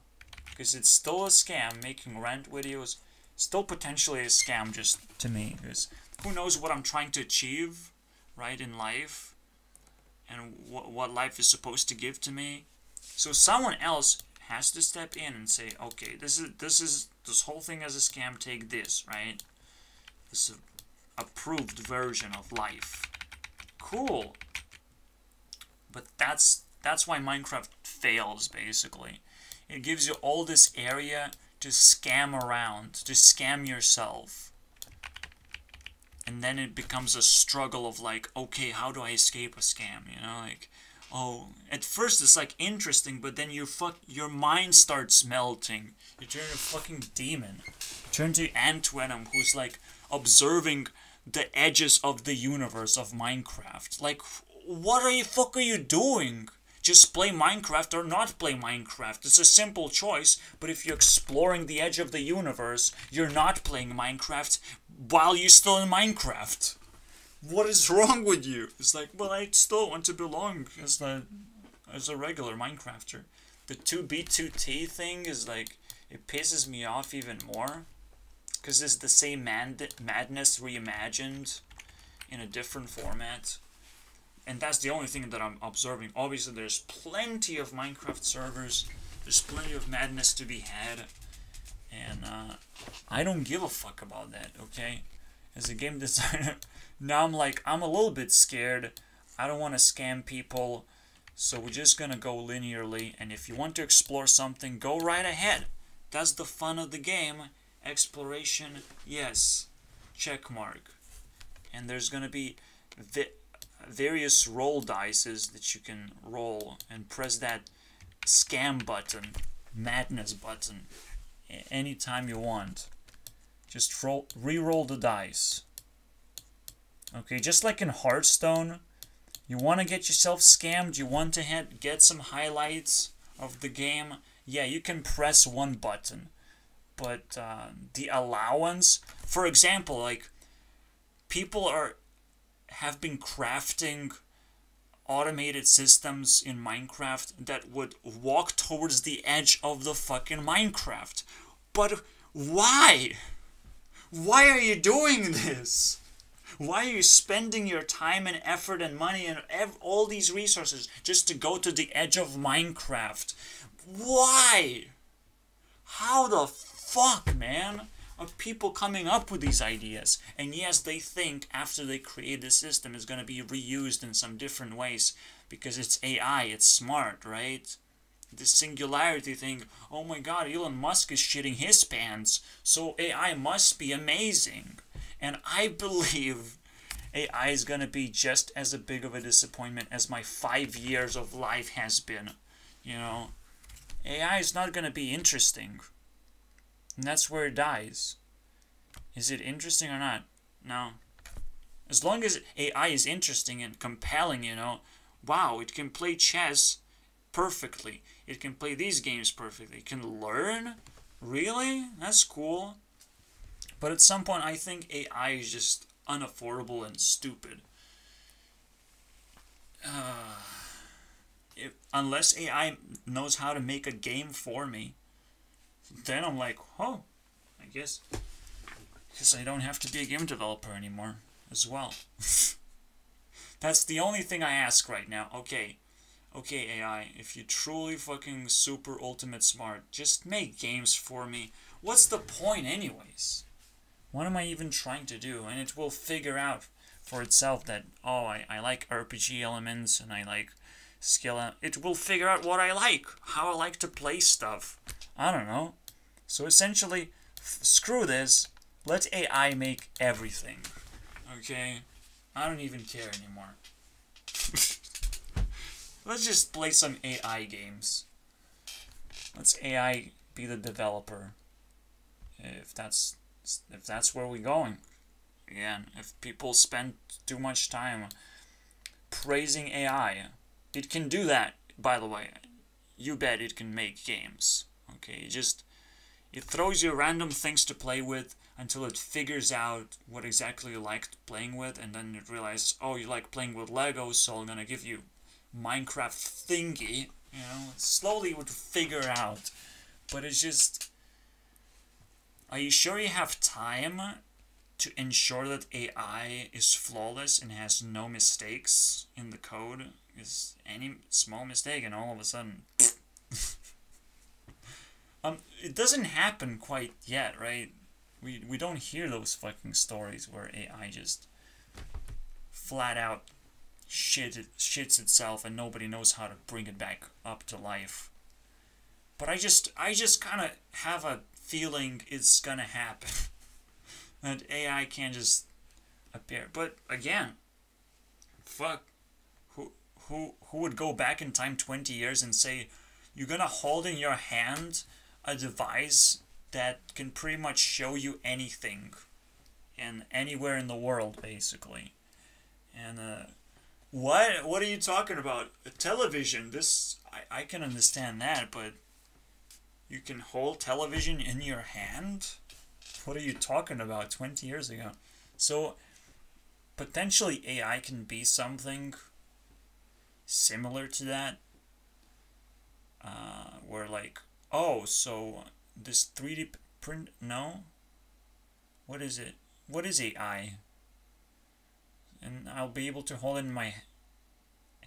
because it's still a scam, making rant videos, still potentially a scam just to me because who knows what I'm trying to achieve, right, in life and wh- what life is supposed to give to me. So someone else has to step in and say, okay, this is this is this whole thing as a scam. Take this, right? This approved version of life. Cool. But that's that's why Minecraft fails basically. It gives you all this area to scam around, to scam yourself. And then it becomes a struggle of like, okay, how do I escape a scam? You know, like, oh, at first it's like interesting, but then your fuck, your mind starts melting. You turn into a fucking demon. Turn to Antvenom, who's like observing the edges of the universe of Minecraft. Like, what are you fuck are you doing? Just play Minecraft or not play Minecraft. It's a simple choice, but if you're exploring the edge of the universe, you're not playing Minecraft while you're still in Minecraft. What is wrong with you? It's like, well, I still want to belong as the as a regular Minecrafter. The 2B2T thing is like, it pisses me off even more. Because it's the same mad madness reimagined in a different format and that's the only thing that I'm observing. Obviously, there's plenty of Minecraft servers. There's plenty of madness to be had, and uh, I don't give a fuck about that. Okay, as a game designer, now I'm like I'm a little bit scared. I don't want to scam people, so we're just gonna go linearly. And if you want to explore something, go right ahead. That's the fun of the game. Exploration, yes, check mark. And there's gonna be various roll dices that you can roll and press that scam button, madness button, anytime you want. Just roll, re-roll the dice. Okay, just like in Hearthstone, you want to get yourself scammed, you want to get some highlights of the game, yeah, you can press one button. But uh, the allowance, for example, like, people are have been crafting automated systems in Minecraft that would walk towards the edge of the fucking Minecraft. But why? Why are you doing this? Why are you spending your time and effort and money and all these resources just to go to the edge of Minecraft? Why? How the fuck, man? Of people coming up with these ideas. And yes, they think after they create the system, it's going to be reused in some different ways because it's AI, it's smart, right? The singularity thing, oh my god, Elon Musk is shitting his pants, so AI must be amazing. And I believe AI is going to be just as a big of a disappointment as my five years of life has been. You know, AI is not going to be interesting. And that's where it dies. Is it interesting or not? No. As long as AI is interesting and compelling, you know, wow, it can play chess perfectly. It can play these games perfectly. It can learn? Really? That's cool. But at some point, I think AI is just unaffordable and stupid. Uh, if, unless AI knows how to make a game for me, then I'm like, oh, I guess, guess I don't have to be a game developer anymore as well. That's the only thing I ask right now. Okay, okay AI, if you truly fucking super ultimate smart, just make games for me. What's the point anyways? What am I even trying to do? And it will figure out for itself that, oh, I, I like RPG elements and I like skill. It will figure out what I like, how I like to play stuff. I don't know. So essentially, screw this. Let AI make everything. Okay? I don't even care anymore. Let's just play some AI games. Let's AI be the developer. If that's if that's where we're going. Again, if people spend too much time praising AI, it can do that, by the way. You bet it can make games. Okay, just it throws you random things to play with until it figures out what exactly you like playing with, and then it realizes, oh, you like playing with Legos, so I'm gonna give you Minecraft thingy. You know, slowly would figure out, but it's just Are you sure you have time to ensure that AI is flawless and has no mistakes in the code? Is any small mistake and all of a sudden. um, it doesn't happen quite yet, right? We, we don't hear those fucking stories where AI just flat out shit it, shits itself and nobody knows how to bring it back up to life. But I just I just kind of have a feeling it's gonna happen. that AI can't just appear. But again, fuck, who who who would go back in time twenty years and say you're gonna hold in your hand a device that can pretty much show you anything, and anywhere in the world basically, and uh, what what are you talking about? A television. This I I can understand that, but you can hold television in your hand? What are you talking about 20 years ago? So, potentially AI can be something similar to that. Uh, where, like, oh, so this 3D print. No? What is it? What is AI? And I'll be able to hold in my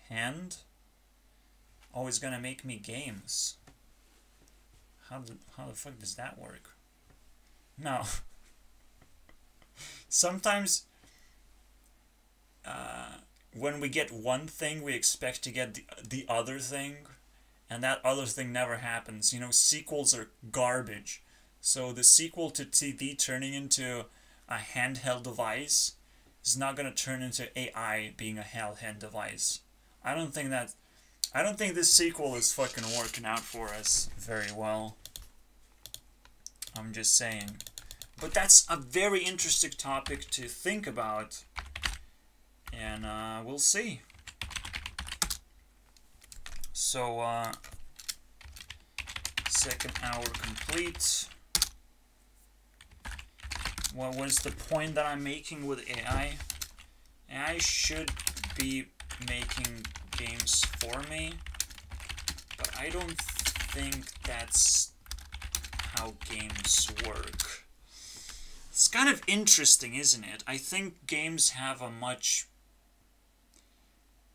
hand? Oh, it's gonna make me games. How the, how the fuck does that work? No. Sometimes uh, when we get one thing, we expect to get the, the other thing, and that other thing never happens. You know, sequels are garbage. So the sequel to TV turning into a handheld device is not going to turn into AI being a handheld device. I don't think that I don't think this sequel is fucking working out for us very well. I'm just saying. But that's a very interesting topic to think about. And uh, we'll see. So, uh, second hour complete. What is the point that I'm making with AI? AI should be making games for me, but I don't think that's how games work. It's kind of interesting, isn't it? I think games have a much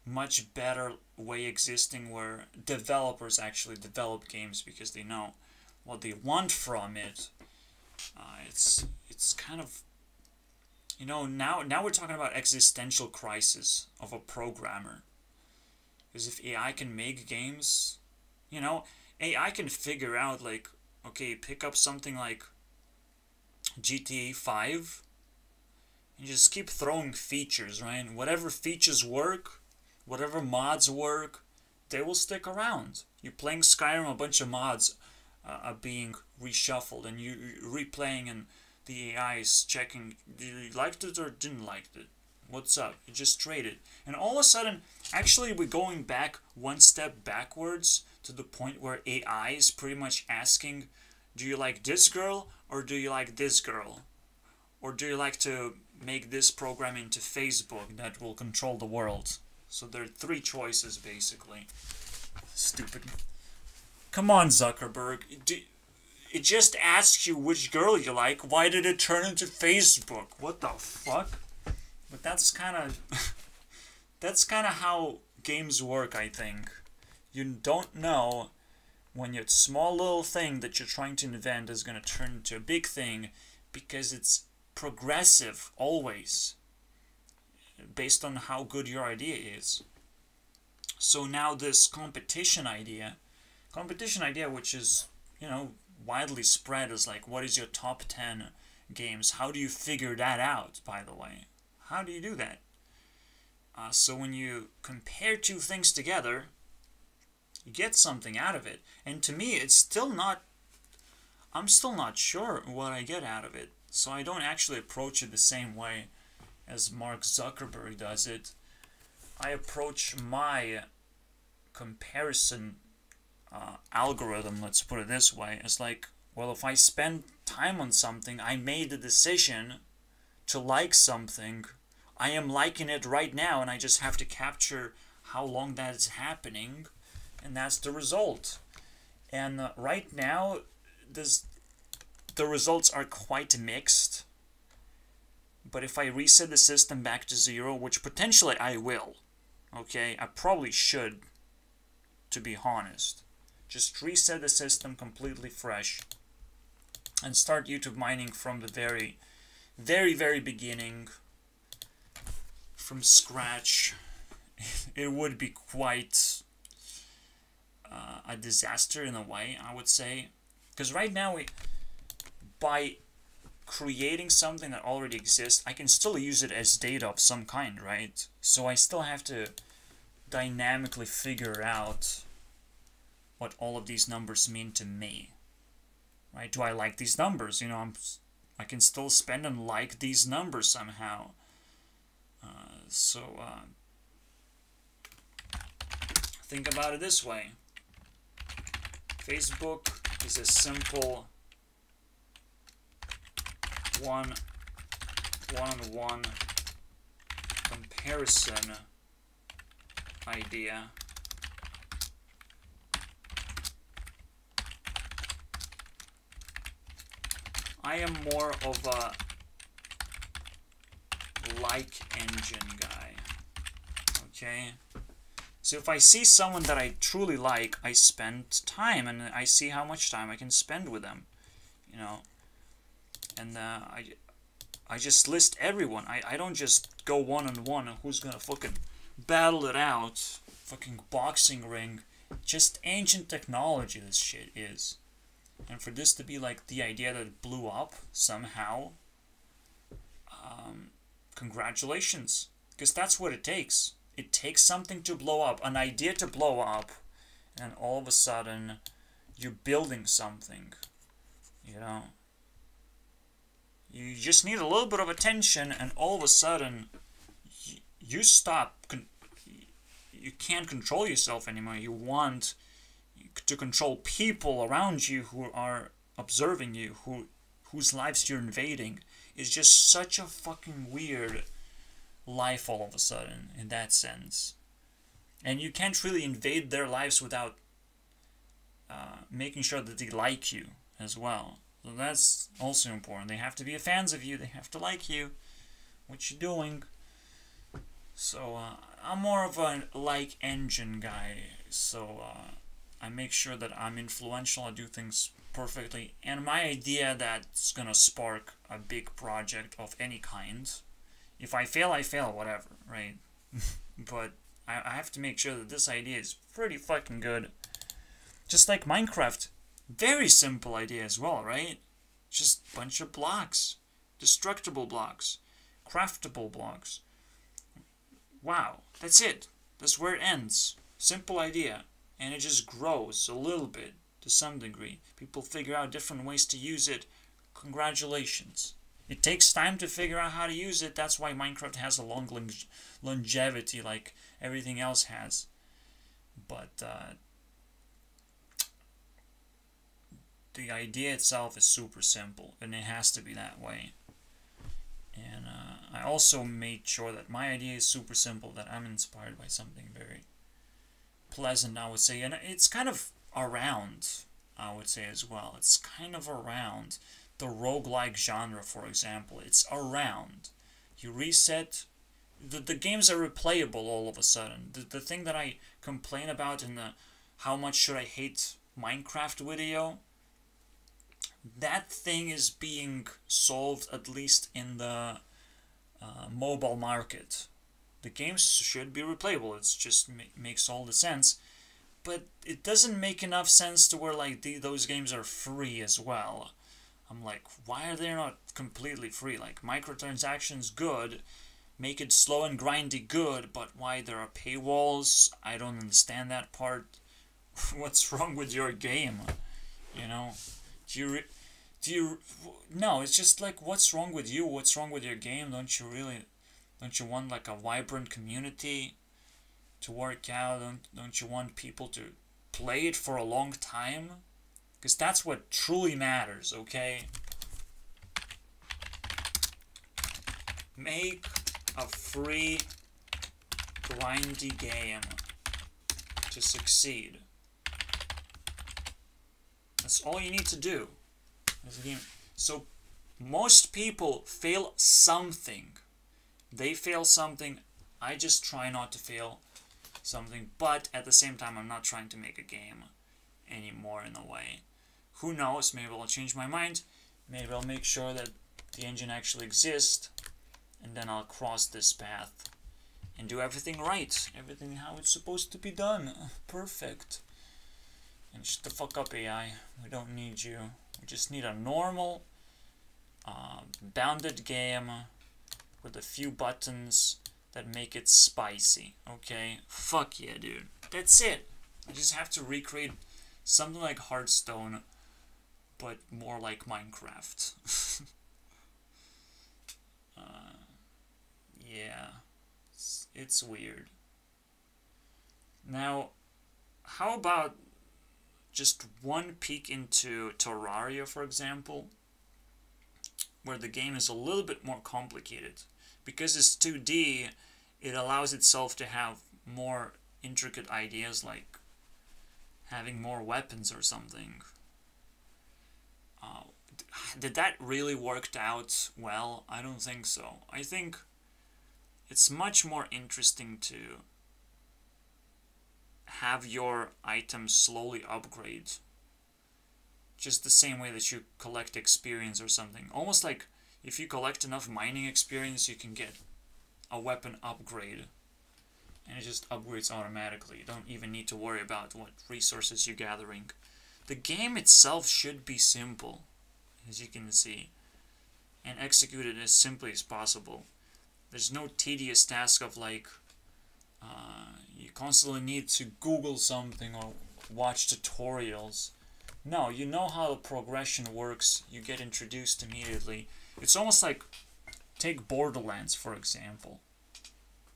much better way existing where developers actually develop games because they know what they want from it. Uh, it's it's kind of you know now now we're talking about existential crisis of a programmer because if AI can make games, you know, AI can figure out like okay, pick up something like GTA 5 and just keep throwing features, right? Whatever features work, whatever mods work, they will stick around. You're playing Skyrim, a bunch of mods uh, are being reshuffled, and you replaying, and the AI is checking, you liked it or didn't like it? What's up? You just traded. And all of a sudden, actually, we're going back one step backwards to the point where AI is pretty much asking, do you like this girl or do you like this girl? Or do you like to make this program into Facebook that will control the world? So there are three choices basically. Stupid. Come on, Zuckerberg. It just asks you which girl you like. Why did it turn into Facebook? What the fuck? But that's kind of that's kind of how games work, I think. You don't know when your small little thing that you're trying to invent is going to turn into a big thing because it's progressive always based on how good your idea is. So now this competition idea, competition idea which is, you know, widely spread is like what is your top 10 games? How do you figure that out, by the way? How do you do that? Uh, so when you compare two things together, you get something out of it. And to me, it's still not, I'm still not sure what I get out of it. So I don't actually approach it the same way as Mark Zuckerberg does it. I approach my comparison uh, algorithm, let's put it this way, as like, well, if I spend time on something, I made the decision to like something, I am liking it right now, and I just have to capture how long that is happening, and that's the result. And uh, right now, this the results are quite mixed. But if I reset the system back to zero, which potentially I will, okay, I probably should, to be honest. Just reset the system completely fresh and start YouTube mining from the very, very, very beginning, from scratch. It would be quite uh, a disaster in a way, I would say. Because right now, we, by creating something that already exists, I can still use it as data of some kind, right? So I still have to dynamically figure out what all of these numbers mean to me. Right? Do I like these numbers? You know, I'm I can still spend and like these numbers somehow. Uh, so uh, think about it this way. Facebook is a simple one one-on-one comparison idea. I am more of a like engine guy. Okay? So if I see someone that I truly like, I spend time and I see how much time I can spend with them. You know? And uh, I, I just list everyone. I, I don't just go one on one who's gonna fucking battle it out. Fucking boxing ring. Just ancient technology this shit is. And for this to be like the idea that blew up somehow, um, congratulations. Because that's what it takes. It takes something to blow up, an idea to blow up, and all of a sudden you're building something. You know? You just need a little bit of attention, and all of a sudden you, stop. you can't control yourself anymore. You want to control people around you who are observing you, who whose lives you're invading, is just such a fucking weird life all of a sudden in that sense. And you can't really invade their lives without uh, making sure that they like you as well. So that's also important. They have to be a fans of you. They have to like you, what you're doing. So uh, I'm more of a like engine guy. So uh, I make sure that I'm influential, I do things perfectly, and my idea that's gonna spark a big project of any kind. If I fail, I fail, whatever, right? but I, I have to make sure that this idea is pretty fucking good. Just like Minecraft, very simple idea as well, right? Just bunch of blocks, destructible blocks, craftable blocks. Wow, that's it. That's where it ends. Simple idea and it just grows a little bit to some degree. People figure out different ways to use it. Congratulations. It takes time to figure out how to use it. That's why Minecraft has a long longevity like everything else has. But uh, the idea itself is super simple, and it has to be that way. And uh, I also made sure that my idea is super simple, that I'm inspired by something very pleasant, I would say. And it's kind of around, I would say as well. It's kind of around the roguelike genre, for example. It's around. You reset, the, the games are replayable all of a sudden. The, the thing that I complain about in the how much should I hate Minecraft video, that thing is being solved at least in the uh, mobile market the games should be replayable. It's just ma makes all the sense, but it doesn't make enough sense to where like the, those games are free as well. I'm like, why are they not completely free? Like microtransactions, good. Make it slow and grindy, good. But why there are paywalls? I don't understand that part. What's wrong with your game? You know, do you? Do you? No, it's just like, what's wrong with you? What's wrong with your game? Don't you really? Don't you want like a vibrant community to work out? Don't, don't you want people to play it for a long time? Because that's what truly matters, okay? Make a free, grindy game to succeed. That's all you need to do. So most people fail something. They fail something. I just try not to fail something, but at the same time, I'm not trying to make a game anymore in a way. Who knows? Maybe I'll change my mind. Maybe I'll make sure that the engine actually exists, and then I'll cross this path and do everything right, everything how it's supposed to be done. Perfect. And shut the fuck up, AI. We don't need you. We just need a normal, uh, bounded game with a few buttons that make it spicy. Okay? Fuck yeah, dude. That's it. I just have to recreate something like Hearthstone, but more like Minecraft. uh, yeah. It's, it's weird. Now, how about just one peek into Terraria, for example, where the game is a little bit more complicated. Because it's 2D, it allows itself to have more intricate ideas like having more weapons or something. Uh, did that really worked out well? I don't think so. I think it's much more interesting to have your items slowly upgrade. Just the same way that you collect experience or something. Almost like if you collect enough mining experience, you can get a weapon upgrade. And it just upgrades automatically. You don't even need to worry about what resources you're gathering. The game itself should be simple, as you can see, and executed as simply as possible. There's no tedious task of like, uh, you constantly need to Google something or watch tutorials. No, you know how the progression works. You get introduced immediately. It's almost like, take Borderlands for example.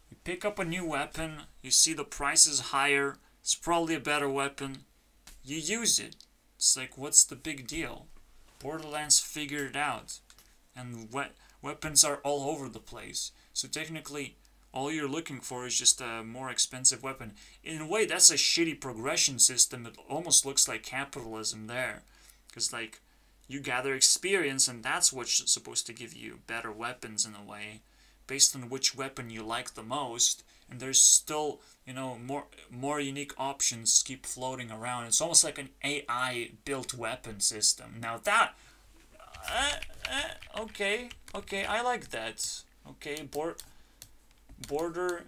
You pick up a new weapon, you see the price is higher, it's probably a better weapon, you use it. It's like, what's the big deal? Borderlands figured it out. And we weapons are all over the place. So technically, all you're looking for is just a more expensive weapon. In a way, that's a shitty progression system. It almost looks like capitalism there. Because, like, you gather experience, and that's what's supposed to give you better weapons in a way, based on which weapon you like the most. And there's still, you know, more more unique options keep floating around. It's almost like an AI built weapon system. Now that, uh, uh, okay, okay, I like that. Okay, board border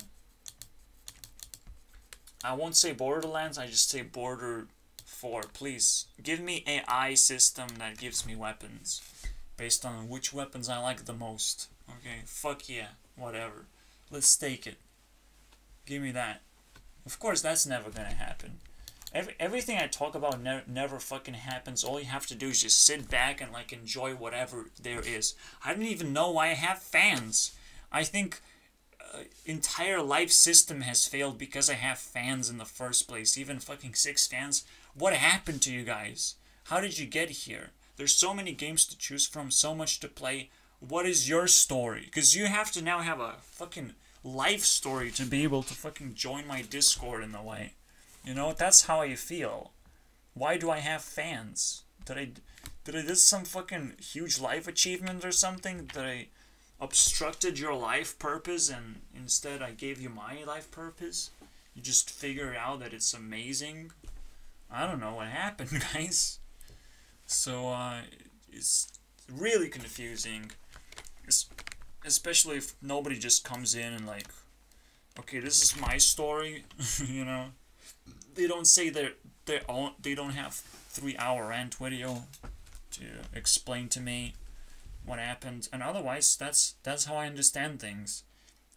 I won't say Borderlands, I just say Border 4. Please, give me AI system that gives me weapons. Based on which weapons I like the most. Okay, fuck yeah, whatever. Let's take it. Give me that. Of course, that's never gonna happen. Every, everything I talk about ne never fucking happens. All you have to do is just sit back and like enjoy whatever there is. I don't even know why I have fans. I think Uh, entire life system has failed because I have fans in the first place. Even fucking six fans. What happened to you guys? How did you get here? There's so many games to choose from, so much to play. What is your story? Because you have to now have a fucking life story to be able to fucking join my Discord in the way. You know, that's how I feel. Why do I have fans? Did I did I do some fucking huge life achievement or something? Did I obstructed your life purpose and instead I gave you my life purpose? You just figure out that it's amazing? I don't know what happened, guys. So, uh, it's really confusing. It's, especially if nobody just comes in and like, okay, this is my story, you know? They don't say they're, they they don't have three hour rant video to explain to me what happened and otherwise that's that's how I understand things.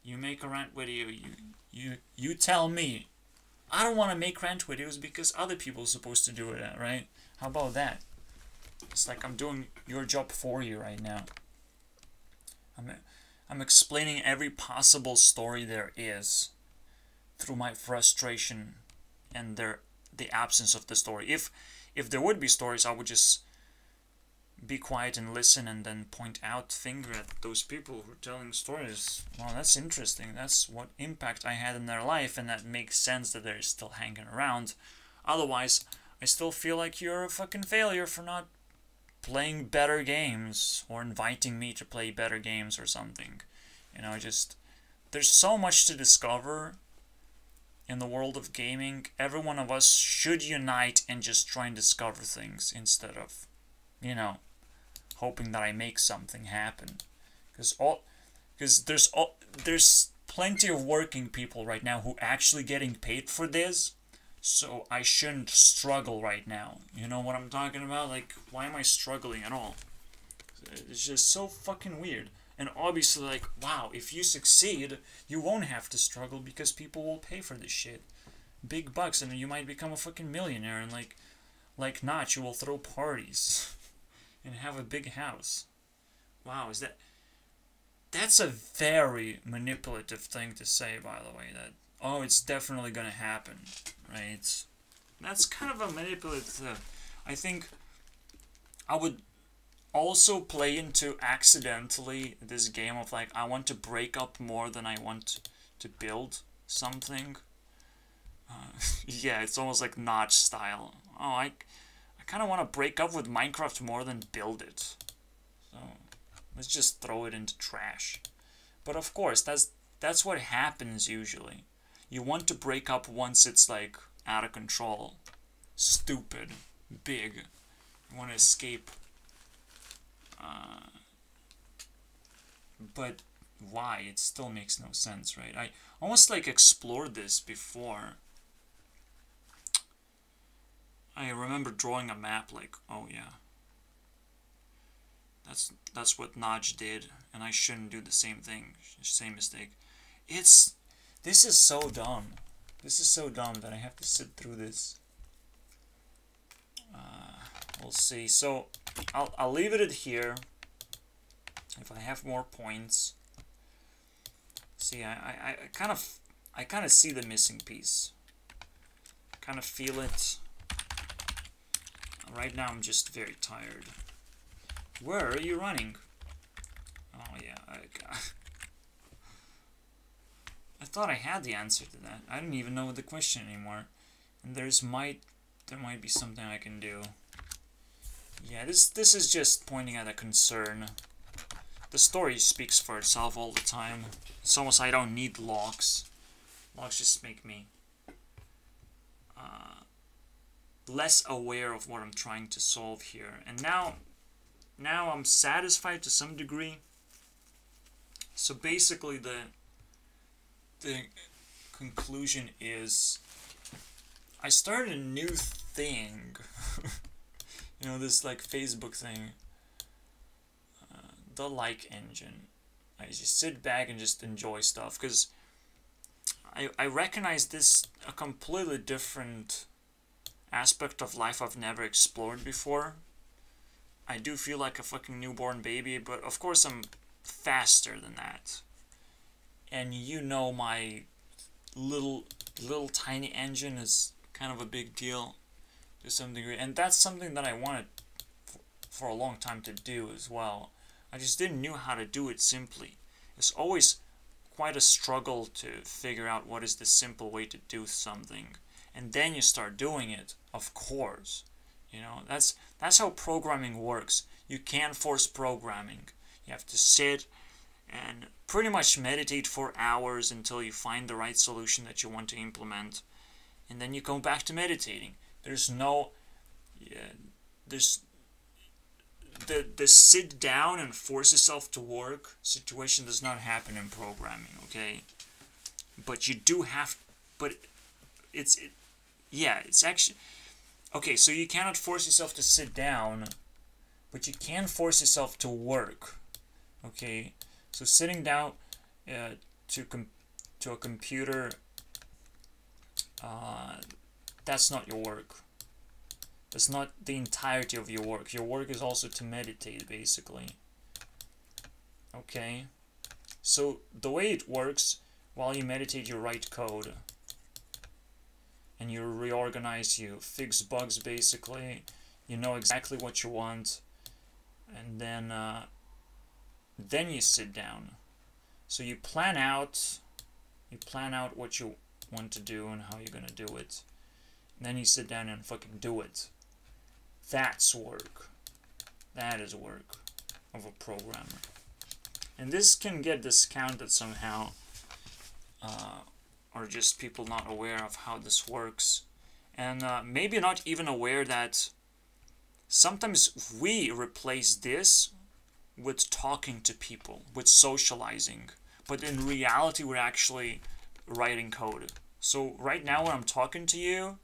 You make a rant video you you you tell me. I don't want to make rant videos because other people are supposed to do it uh, right? How about that? It's like I'm doing your job for you right now. I'm I'm explaining every possible story there is through my frustration and their the absence of the story. If if there would be stories I would just be quiet and listen and then point out finger at those people who are telling stories well that's interesting that's what impact i had in their life and that makes sense that they're still hanging around otherwise i still feel like you're a fucking failure for not playing better games or inviting me to play better games or something. You know, just there's so much to discover in the world of gaming. Every one of us should unite and just try and discover things instead of, you know, hoping that I make something happen. Because all, because there's all there's plenty of working people right now who actually getting paid for this so I shouldn't struggle right now. You know what I'm talking about? Like, why am I struggling at all? It's just so fucking weird. And obviously, like, wow, if you succeed, you won't have to struggle because people will pay for this shit. Big bucks, and you might become a fucking millionaire, and like, like Notch, you will throw parties and have a big house. Wow, is that. That's a very manipulative thing to say, by the way, that oh, it's definitely gonna happen, right? That's kind of a manipulative. I think I would also play into accidentally this game of like I want to break up more than I want to build something. Uh, yeah, it's almost like Notch style. Oh, I, I kind of want to break up with Minecraft more than build it. So let's just throw it into trash. But of course, that's that's what happens usually. You want to break up once it's like out of control, stupid, big. You want to escape. Uh, but why? It still makes no sense, right? I almost like explored this before. I remember drawing a map like, oh yeah. That's that's what Notch did, and I shouldn't do the same thing, same mistake. It's this is so dumb. This is so dumb that I have to sit through this. Uh, we'll see. So, I'll, I'll leave it at here. If I have more points. See, I, I, I kind of I kind of see the missing piece. kind of feel it. Right now I'm just very tired. Where are you running? Oh yeah, I, I thought I had the answer to that. I don't even know the question anymore. And there's might there might be something I can do. Yeah, this this is just pointing at a concern. The story speaks for itself all the time. It's almost I don't need locks. Locks just make me uh, less aware of what I'm trying to solve here. And now, now I'm satisfied to some degree. So basically, the the conclusion is I started a new thing. you know, this like Facebook thing. Uh, the like engine. I just sit back and just enjoy stuff because I, I recognize this a completely different aspect of life I've never explored before. I do feel like a fucking newborn baby, but of course I'm faster than that. And you know my little little tiny engine is kind of a big deal to some degree. And that's something that I wanted for a long time to do as well. I just didn't know how to do it simply. It's always quite a struggle to figure out what is the simple way to do something. And then you start doing it of course. You know that's that's how programming works. You can't force programming. You have to sit and pretty much meditate for hours until you find the right solution that you want to implement. And then you go back to meditating. There's no yeah, there's the the sit down and force yourself to work situation does not happen in programming okay? But you do have but it's it, yeah it's actually okay so you cannot force yourself to sit down but you can force yourself to work okay so sitting down uh, to to a computer, uh, that's not your work. That's not the entirety of your work. Your work is also to meditate, basically. Okay? So the way it works, while you meditate, you write code. And you reorganize, you fix bugs, basically. You know exactly what you want. And then uh, then you sit down. So you plan out, you plan out what you want to do and how you're gonna do it. And then you sit down and fucking do it. That's work. That is work of a programmer. And this can get discounted somehow, uh, or just people not aware of how this works. And uh, maybe not even aware that sometimes we replace this with talking to people, with socializing. But in reality, we're actually writing code. So right now when I'm talking to you,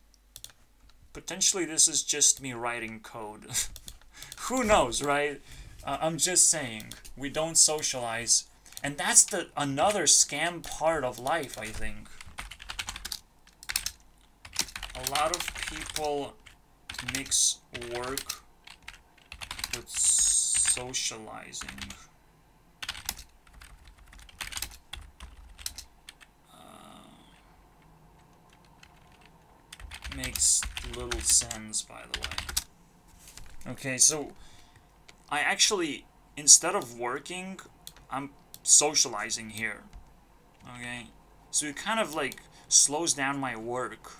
potentially this is just me writing code. Who knows, right? Uh, I'm just saying, we don't socialize. And that's the another scam part of life, I think. A lot of people mix work with socializing. Uh, makes little sense, by the way. Okay, so I actually, instead of working, I'm socializing here. Okay? So it kind of like slows down my work,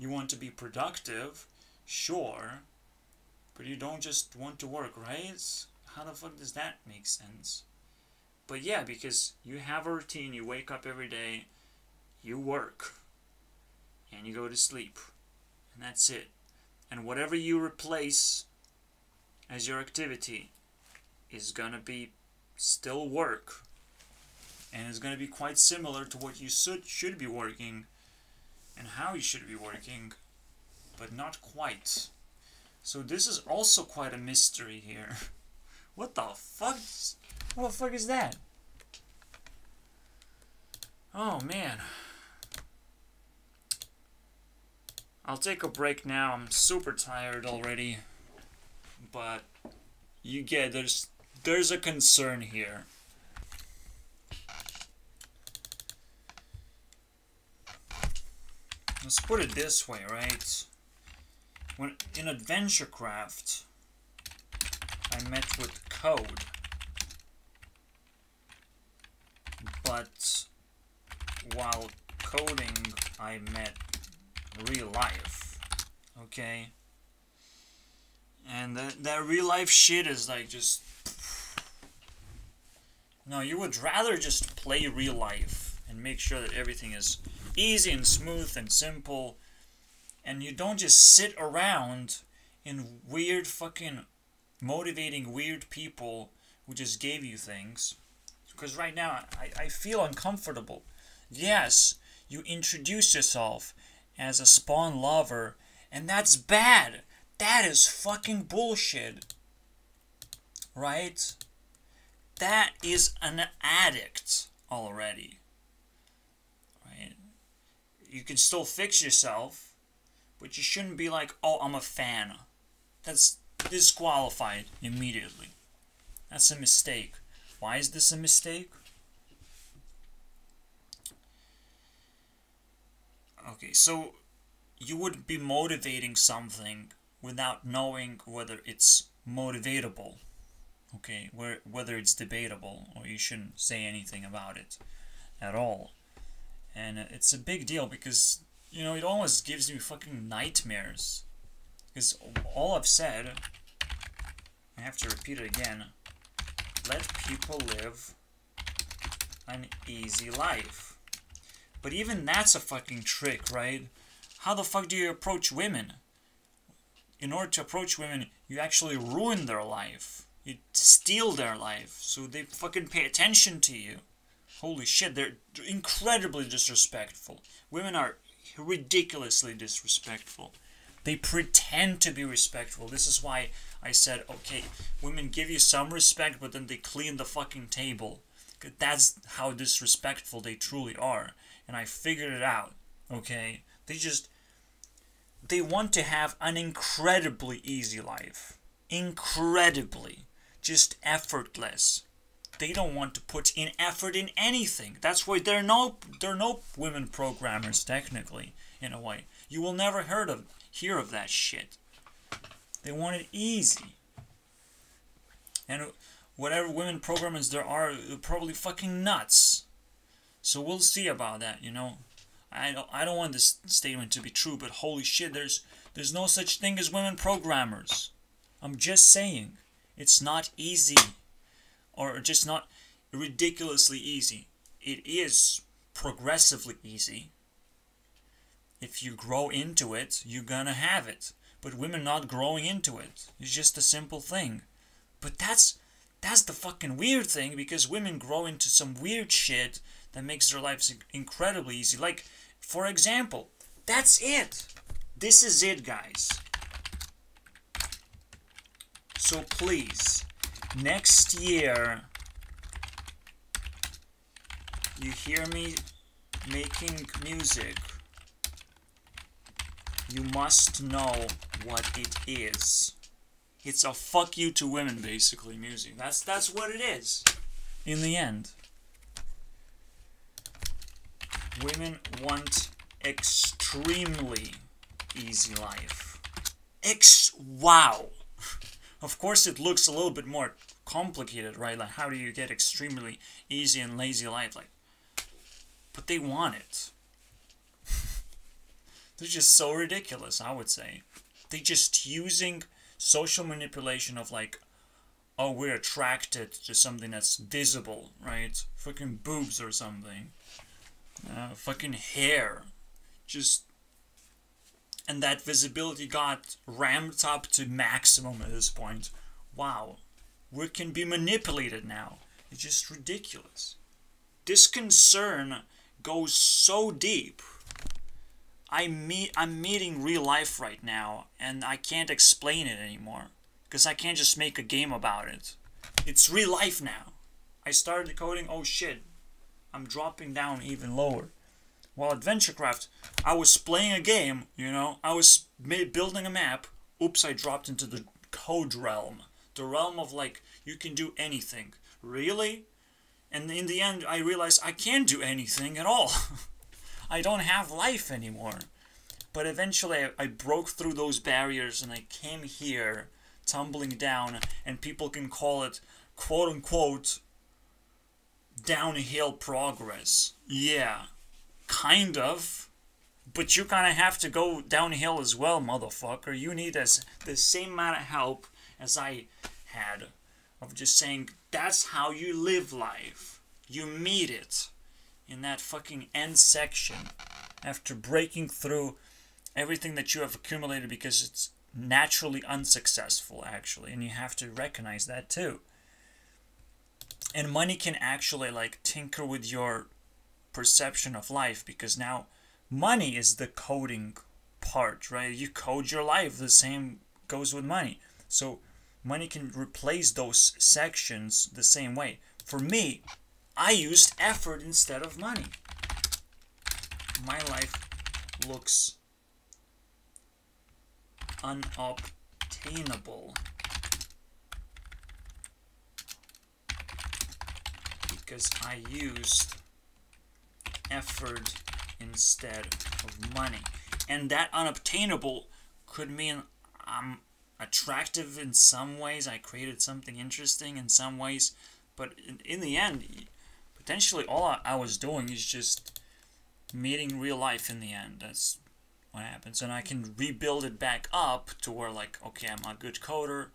You want to be productive, sure, but you don't just want to work, right? How the fuck does that make sense? But yeah, because you have a routine, you wake up every day, you work, and you go to sleep, and that's it. And whatever you replace as your activity is gonna be still work, and it's gonna be quite similar to what you should should be working, and how you should be working, but not quite. So this is also quite a mystery here. What the fuck? What the fuck is that? Oh, man. I'll take a break now. I'm super tired already. But you get there's there's a concern here. Let's put it this way, right? When in AdventureCraft, I met with code. But while coding, I met real life. Okay? And the, that real life shit is like just. No, you would rather just play real life and make sure that everything is easy and smooth and simple. And you don't just sit around in weird fucking motivating weird people who just gave you things. Because right now, I, I feel uncomfortable. Yes, you introduce yourself as a spawn lover, and that's bad. That is fucking bullshit. Right? That is an addict already. You can still fix yourself, but you shouldn't be like, oh, I'm a fan. That's disqualified immediately. That's a mistake. Why is this a mistake? Okay, so you would be motivating something without knowing whether it's motivatable. Okay, where, whether it's debatable, or you shouldn't say anything about it at all. And it's a big deal because, you know, it almost gives me fucking nightmares. Because all I've said, I have to repeat it again, let people live an easy life. But even that's a fucking trick, right? How the fuck do you approach women? In order to approach women, you actually ruin their life. You steal their life, so they fucking pay attention to you. Holy shit, they're incredibly disrespectful. Women are ridiculously disrespectful. They pretend to be respectful. This is why I said, okay, women give you some respect, but then they clean the fucking table. That's how disrespectful they truly are and I figured it out. Okay? They just they want to have an incredibly easy life. Incredibly. just effortless. They don't want to put in effort in anything. That's why there are no there are no women programmers technically in a way. You will never heard of hear of that shit. They want it easy. And whatever women programmers there are, probably fucking nuts. So we'll see about that, you know. I don't, I don't want this statement to be true, but holy shit, there's there's no such thing as women programmers. I'm just saying, it's not easy, or just not ridiculously easy. It is progressively easy. If you grow into it, you're gonna have it. But women not growing into it. It's just a simple thing. But that's that's the fucking weird thing because women grow into some weird shit that makes their lives incredibly easy. Like, for example, that's it. This is it, guys. So please, next year, you hear me making music, you must know what it is. It's a fuck you to women, basically, music. That's that's what it is. In the end. Women want extremely easy life. Ex wow. Of course it looks a little bit more complicated, right? Like how do you get extremely easy and lazy life like but they want it. They're just so ridiculous, I would say. They're just using social manipulation of like oh we're attracted to something that's visible, right? Fucking boobs or something. Uh, fucking hair. Just and that visibility got ramped up to maximum at this point. Wow, we can be manipulated now. It's just ridiculous. This concern goes so deep. I meet I'm meeting real life right now and I can't explain it anymore because I can't just make a game about it. It's real life now. I started coding, oh shit. I'm dropping down even lower. While AdventureCraft, I was playing a game, you know, I was building a map. Oops, I dropped into the code realm. The realm of like, you can do anything. Really? And in the end, I realized I can't do anything at all. I don't have life anymore. But eventually, I, I broke through those barriers and I came here, tumbling down, and people can call it quote unquote downhill progress. Yeah. Kind of. But you kind of have to go downhill as well, motherfucker. You need as the same amount of help as I had of just saying that's how you live life. You meet it in that fucking end section after breaking through everything that you have accumulated because it's naturally unsuccessful actually and you have to recognize that too and money can actually like tinker with your perception of life because now money is the coding part, right? You code your life. The same goes with money. So money can replace those sections the same way. For me, I used effort instead of money. My life looks unobtainable because I used effort instead of money. And that unobtainable could mean I'm attractive in some ways, I created something interesting in some ways, but in, in the end, potentially all I, I was doing is just meeting real life in the end. That's what happens. And I can rebuild it back up to where, like, okay, I'm a good coder.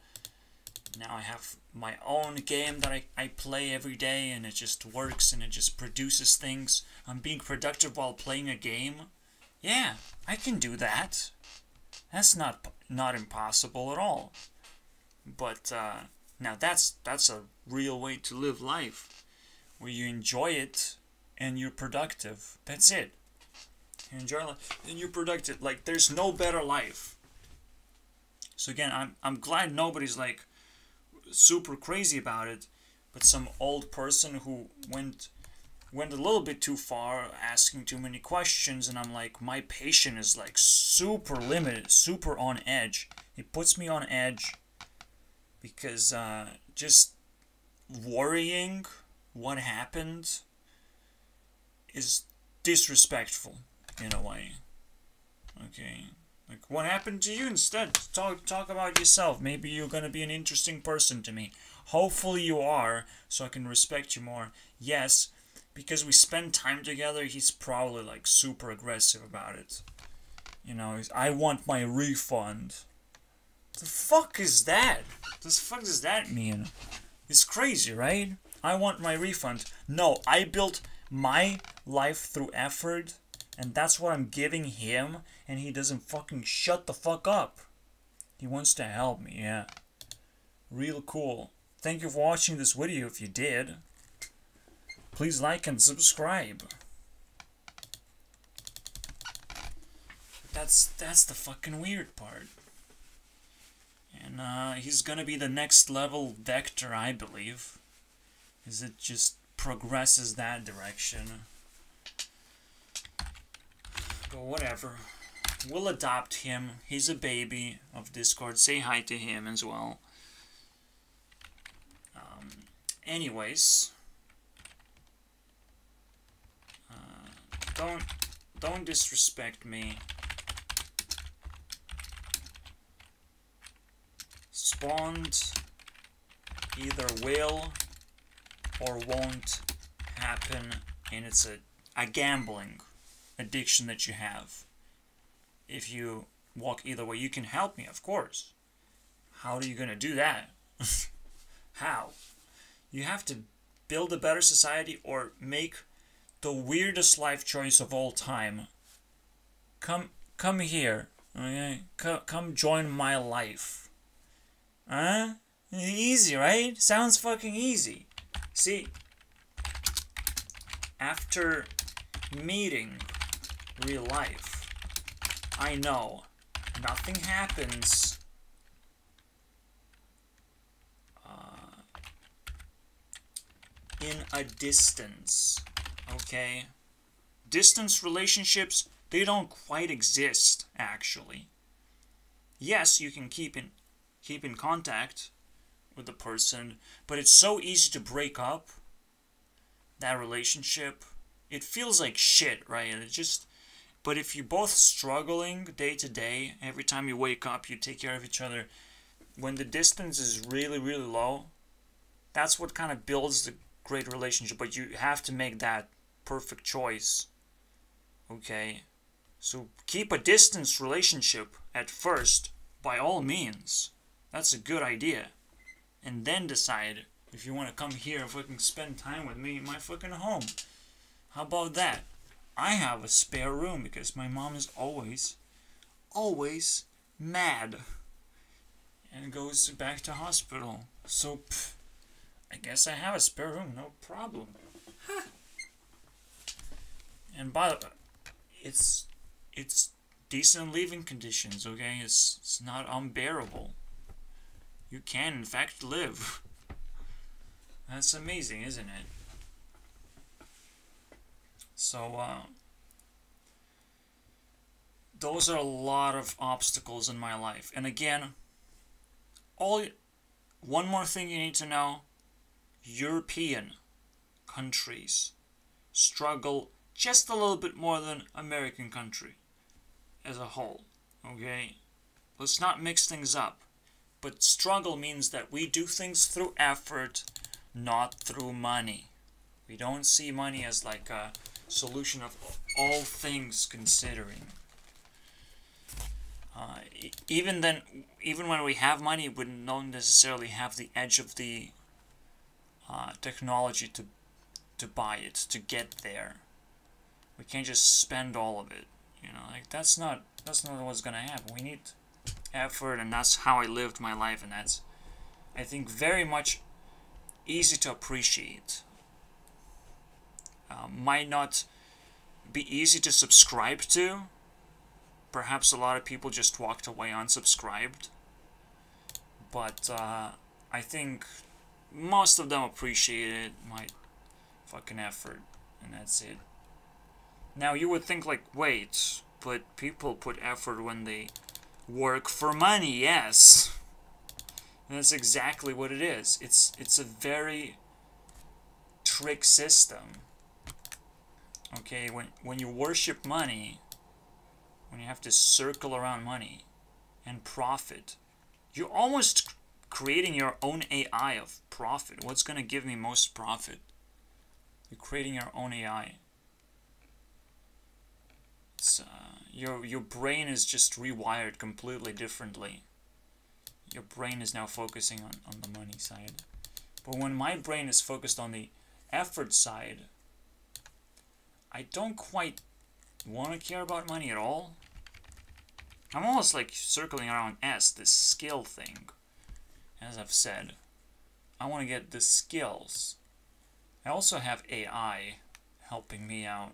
Now I have my own game that I, I play every day and it just works and it just produces things. I'm being productive while playing a game. Yeah, I can do that. That's not not impossible at all. But uh, now that's that's a real way to live life, where you enjoy it and you're productive. That's it. You enjoy life and you're productive. Like there's no better life. So again, I'm I'm glad nobody's like super crazy about it, but some old person who went went a little bit too far, asking too many questions, and I'm like, my patience is like super limited, super on edge. It puts me on edge because uh, just worrying what happened is disrespectful in a way. Okay. Like what happened to you instead? Talk talk about yourself. Maybe you're gonna be an interesting person to me. Hopefully you are, so I can respect you more. Yes, because we spend time together, he's probably like super aggressive about it. You know, I want my refund. The fuck is that? The fuck does that mean? It's crazy, right? I want my refund. No, I built my life through effort, and that's what I'm giving him, and he doesn't fucking shut the fuck up. He wants to help me, yeah. Real cool. Thank you for watching this video if you did. Please like and subscribe. That's that's the fucking weird part. And uh, he's gonna be the next level Vector, I believe. Is it just progresses that direction. But whatever. We'll adopt him. He's a baby of Discord. Say hi to him as well. Um, anyways. Don't don't disrespect me. Spawned either will or won't happen and it's a, a gambling addiction that you have. If you walk either way, you can help me, of course. How are you going to do that? How? You have to build a better society or make the weirdest life choice of all time. Come, come here. Okay, come, come join my life. Huh? Easy, right? Sounds fucking easy. See, after meeting real life, I know nothing happens uh, in a distance okay? Distance relationships, they don't quite exist, actually. Yes, you can keep in, keep in contact with the person, but it's so easy to break up that relationship. It feels like shit, right? It just... But if you're both struggling day to day, every time you wake up, you take care of each other, when the distance is really, really low, that's what kind of builds the great relationship. But you have to make that perfect choice. Okay? So keep a distance relationship at first, by all means. That's a good idea. And then decide if you want to come here and fucking spend time with me in my fucking home. How about that? I have a spare room because my mom is always, always mad. And goes back to hospital. So, pff, I guess I have a spare room, no problem. Huh. And by the it's it's decent living conditions, okay? It's it's not unbearable. You can in fact live. That's amazing, isn't it? So uh, those are a lot of obstacles in my life. And again, all one more thing you need to know, European countries struggle just a little bit more than American country as a whole. Okay? Let's not mix things up. But struggle means that we do things through effort, not through money. We don't see money as like a solution of all things considering. Uh, even then, even when we have money, we don't necessarily have the edge of the uh, technology to to buy it, to get there. We can't just spend all of it. You know, like that's not that's not what's gonna happen. We need effort, and that's how I lived my life, and that's I think very much easy to appreciate. Uh, might not be easy to subscribe to. Perhaps a lot of people just walked away unsubscribed. But uh, I think most of them appreciated my fucking effort, and that's it. Now you would think like, wait, but people put effort when they work for money, yes. And that's exactly what it is. It's it's a very trick system. Okay, when when you worship money, when you have to circle around money and profit, you're almost creating your own AI of profit. What's going to give me most profit? You're creating your own AI. It's, uh, your your brain is just rewired completely differently your brain is now focusing on, on the money side. But when my brain is focused on the effort side, I don't quite want to care about money at all. I'm almost like circling around S, this skill thing. As I've said, I want to get the skills. I also have AI helping me out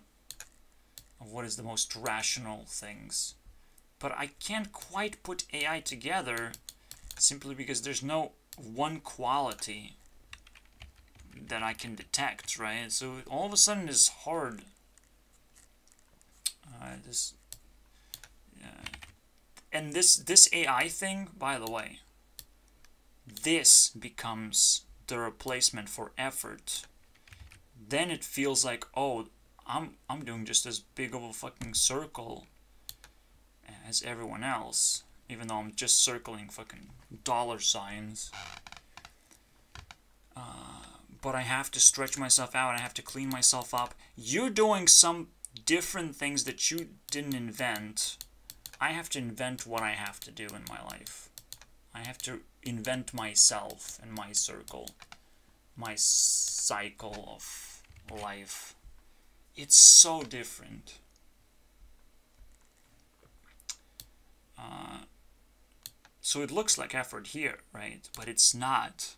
what is the most rational things. But I can't quite put AI together simply because there's no one quality that I can detect, right? So all of a sudden it's hard. Uh, this, uh, and this this AI thing, by the way, this becomes the replacement for effort. Then it feels like, oh, I'm I'm doing just as big of a fucking circle as everyone else even though I'm just circling fucking dollar signs. Uh, but I have to stretch myself out. I have to clean myself up. You're doing some different things that you didn't invent. I have to invent what I have to do in my life. I have to invent myself and my circle, my cycle of life. It's so different. Uh, so it looks like effort here, right? But it's not.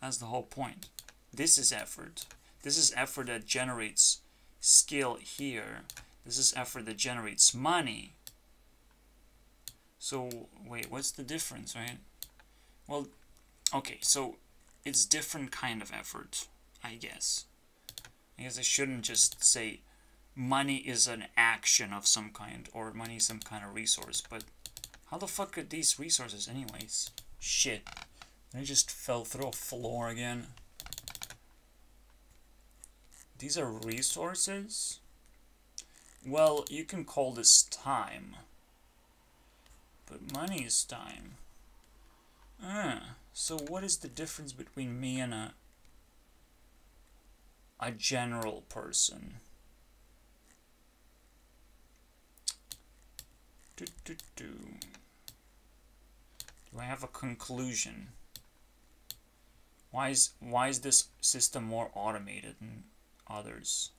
That's the whole point. This is effort. This is effort that generates skill here. This is effort that generates money. So, wait, what's the difference, right? Well, okay, so it's different kind of effort, I guess. I guess I shouldn't just say money is an action of some kind or money is some kind of resource, but how the fuck are these resources anyways? Shit. I just fell through a floor again. These are resources? Well, you can call this time. But money is time. Ah, so what is the difference between me and a a general person? Do, do, do. Do I have a conclusion? Why is why is this system more automated than others?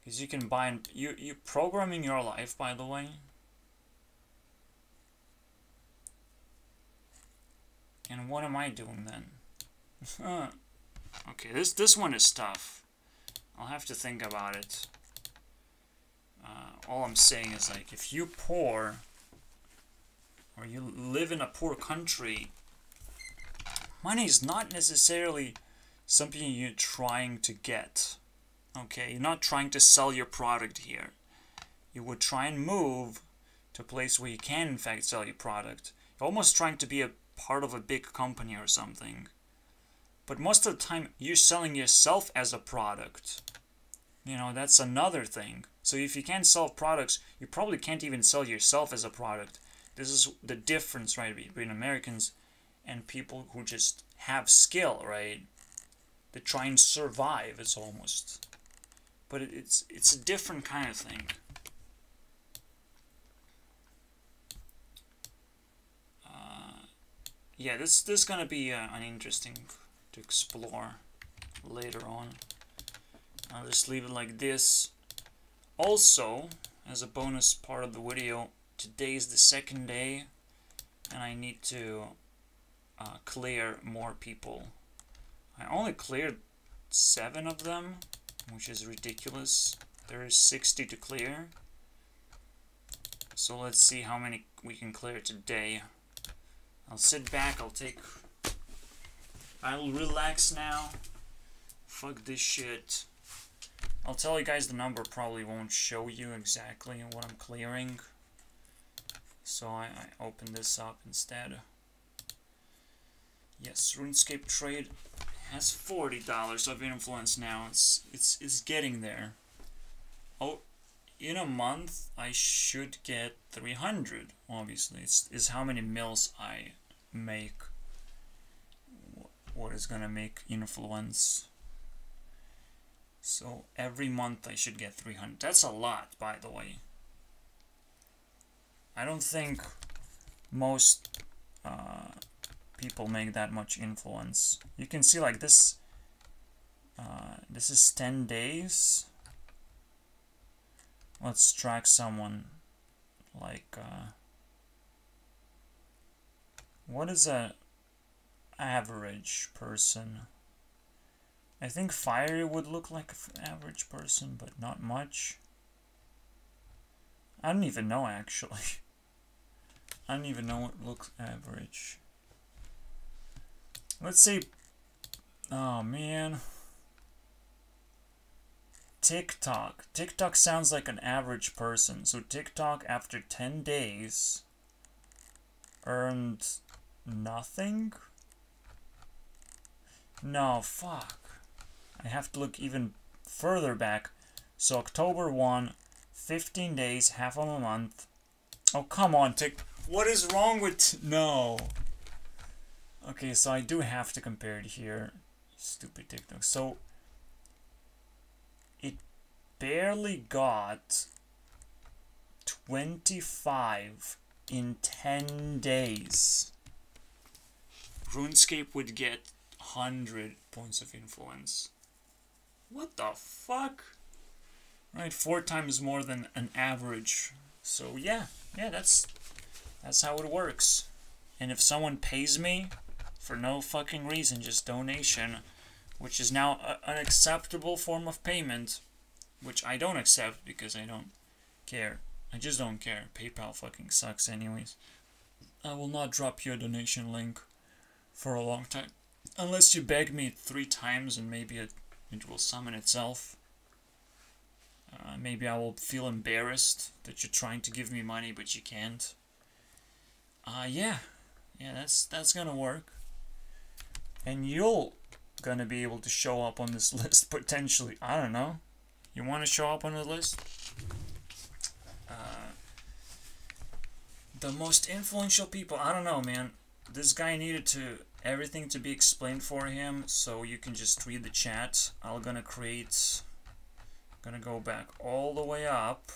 Because you can buy you you programming your life by the way. And what am I doing then? okay, this this one is tough. I'll have to think about it. Uh, all I'm saying is like if you poor or you live in a poor country, money is not necessarily something you're trying to get. Okay, you're not trying to sell your product here. You would try and move to a place where you can in fact sell your product. You're almost trying to be a part of a big company or something. But most of the time, you're selling yourself as a product. You know, that's another thing. So if you can't sell products, you probably can't even sell yourself as a product. This is the difference, right, between Americans and people who just have skill, right? They try and survive. It's almost, but it's it's a different kind of thing. Uh, yeah, this this is gonna be uh, an interesting to explore later on. I'll just leave it like this. Also, as a bonus part of the video, today is the second day and I need to uh, clear more people. I only cleared seven of them, which is ridiculous. There is 60 to clear. So let's see how many we can clear today. I'll sit back, I'll take... I'll relax now. Fuck this shit. I'll tell you guys the number probably won't show you exactly what I'm clearing So I, I open this up instead. Yes, RuneScape Trade has forty dollars of influence now. It's it's it's getting there. Oh, in a month I should get three hundred. Obviously, it's is how many mills I make. What is gonna make influence? So every month I should get 300. That's a lot, by the way. I don't think most uh, people make that much influence. You can see like this, uh, this is 10 days. Let's track someone like, uh, what is a average person? I think Fiery would look like an average person, but not much. I don't even know actually. I don't even know what looks average. Let's see. Oh man. TikTok. TikTok sounds like an average person. So TikTok after 10 days earned nothing? No, fuck. I have to look even further back. So October 1, 15 days, half of a month. Oh, come on, Tick. What is wrong with... No. Okay, so I do have to compare it here. Stupid TikTok. So, it barely got 25 in 10 days. RuneScape would get 100 points of influence. What the fuck? Right, four times more than an average. So yeah, yeah, that's that's how it works. And if someone pays me for no fucking reason, just donation, which is now a, an acceptable form of payment, which I don't accept because I don't care. I just don't care. PayPal fucking sucks anyways. I will not drop you a donation link for a long time. Unless you beg me three times and maybe it, it will summon itself. Uh, maybe I will feel embarrassed that you're trying to give me money but you can't. Uh, yeah. Yeah, that's, that's gonna work. And you'll gonna be able to show up on this list potentially. I don't know. You want to show up on the list? Uh, the most influential people. I don't know, man. This guy needed to everything to be explained for him, so you can just read the chat. I'm gonna create. Gonna go back all the way up.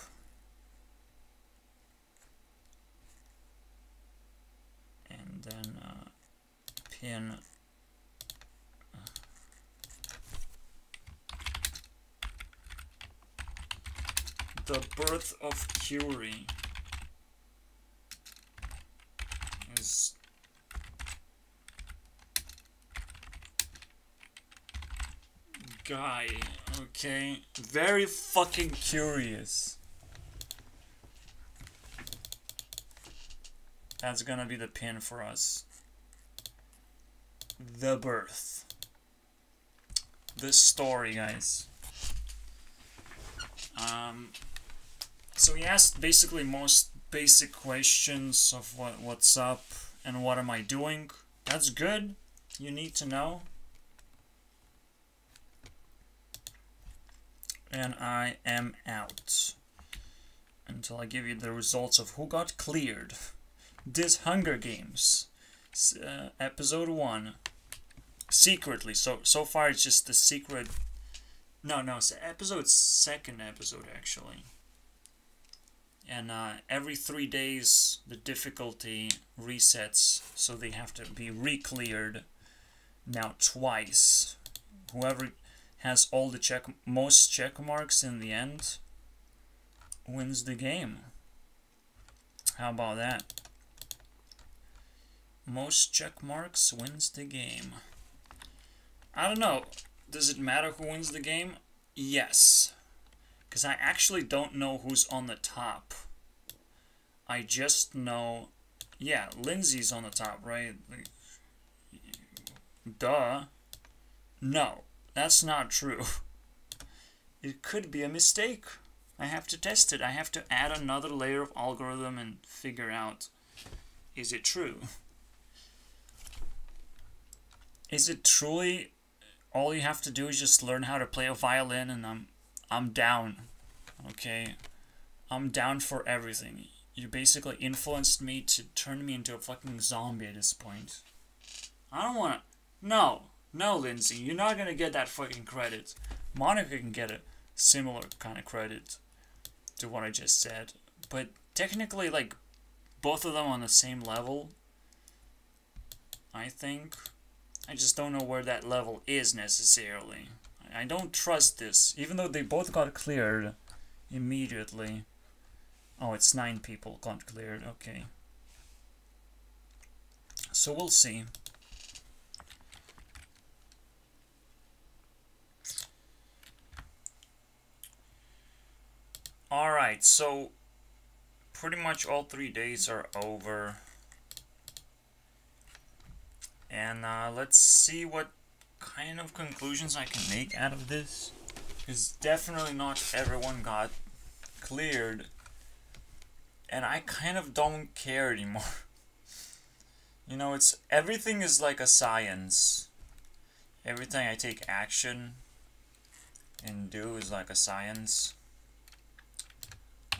And then uh, pin The Birth of Curie is guy, okay? Very fucking curious. That's gonna be the pin for us. The birth. This story, guys. Um, so he asked basically most basic questions of what what's up and what am I doing. That's good. You need to know. And I am out. Until I give you the results of who got cleared. This Hunger Games. Uh, episode 1. Secretly. So so far it's just the secret... No, no, it's episode second episode actually and uh, every three days the difficulty resets so they have to be re-cleared now twice whoever has all the check most check marks in the end wins the game. How about that? Most check marks wins the game. I don't know. Does it matter who wins the game? Yes. Because I actually don't know who's on the top. I just know, yeah, Lindsay's on the top, right? Duh. No, that's not true. It could be a mistake. I have to test it. I have to add another layer of algorithm and figure out is it true? Is it truly all you have to do is just learn how to play a violin and I'm I'm down. Okay? I'm down for everything. You basically influenced me to turn me into a fucking zombie at this point. I don't wanna No. No, Lindsay, you're not gonna get that fucking credit. Monica can get a similar kind of credit to what I just said. But technically, like, both of them on the same level, I think. I just don't know where that level is necessarily. I don't trust this, even though they both got cleared immediately. Oh, it's nine people got cleared, okay. So we'll see. Alright, so pretty much all three days are over. And uh, let's see what kind of conclusions I can make out of this. Because definitely not everyone got cleared. And I kind of don't care anymore. you know, it's everything is like a science. Everything I take action and do is like a science.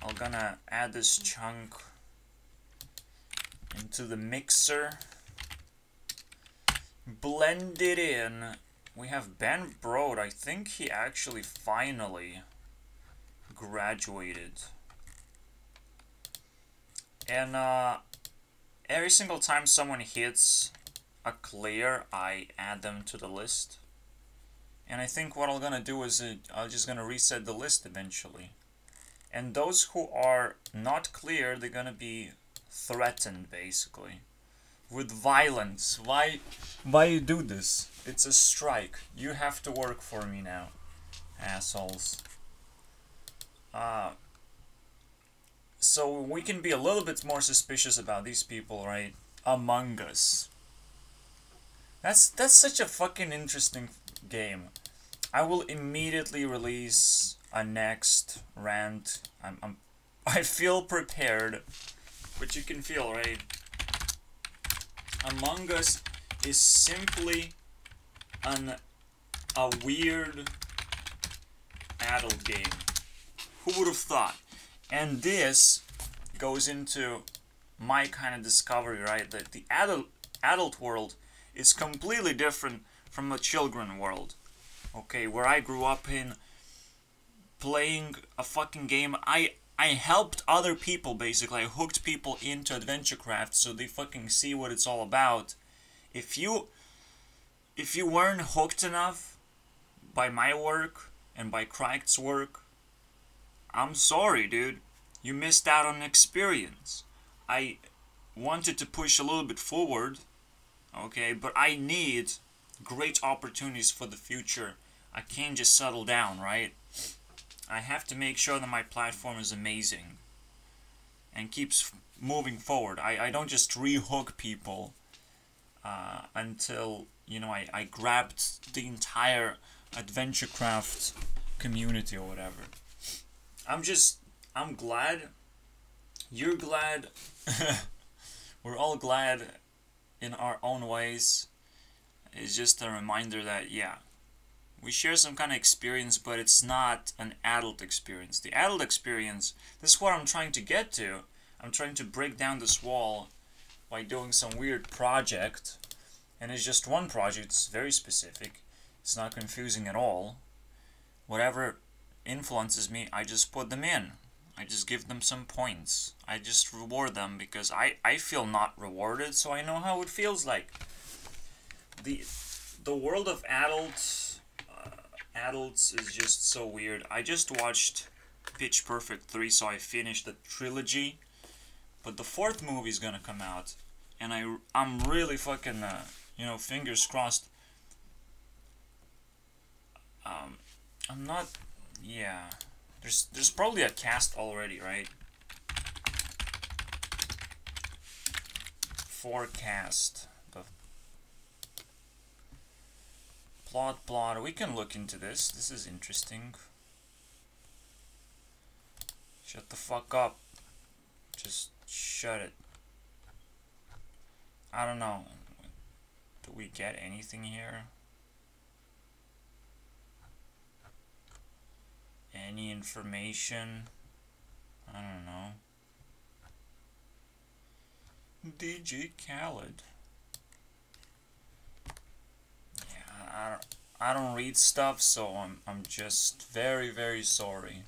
I'm gonna add this chunk into the mixer. Blend it in. We have Ben Brode. I think he actually finally graduated. And uh, every single time someone hits a clear, I add them to the list. And I think what I'm gonna do is uh, I'm just gonna reset the list eventually. And those who are not clear, they're gonna be threatened, basically. With violence. Why, why you do this? It's a strike. You have to work for me now. Assholes. Uh, so we can be a little bit more suspicious about these people, right? Among Us. That's that's such a fucking interesting game. I will immediately release a next rant. I'm, I'm I feel prepared, but you can feel right. Among Us is simply an a weird adult game. Who would have thought? And this goes into my kind of discovery, right? That the adult adult world is completely different from the children world. Okay, where I grew up in playing a fucking game. I I helped other people basically. I hooked people into AdventureCraft so they fucking see what it's all about. If you if you weren't hooked enough by my work and by Cryect's work, I'm sorry, dude. You missed out on experience. I wanted to push a little bit forward, okay, but I need great opportunities for the future. I can't just settle down, right? I have to make sure that my platform is amazing and keeps moving forward. I, I don't just rehook people uh, until, you know, I, I grabbed the entire adventure craft community or whatever. I'm just, I'm glad. You're glad. We're all glad in our own ways. It's just a reminder that, yeah, we share some kind of experience, but it's not an adult experience. The adult experience, this is what I'm trying to get to. I'm trying to break down this wall by doing some weird project. And it's just one project, it's very specific. It's not confusing at all. Whatever influences me, I just put them in. I just give them some points. I just reward them because I, I feel not rewarded, so I know how it feels like. The the world of adults adults is just so weird. I just watched Pitch Perfect 3, so I finished the trilogy. But the fourth movie is gonna come out. And I, I'm really fucking, uh, you know, fingers crossed. Um, I'm not, yeah. There's, there's probably a cast already, right? Forecast. Plot, plot. We can look into this. This is interesting. Shut the fuck up. Just shut it. I don't know. Do we get anything here? Any information? I don't know. DJ Khaled. Yeah, I don't, I don't read stuff, so I'm, I'm just very, very sorry.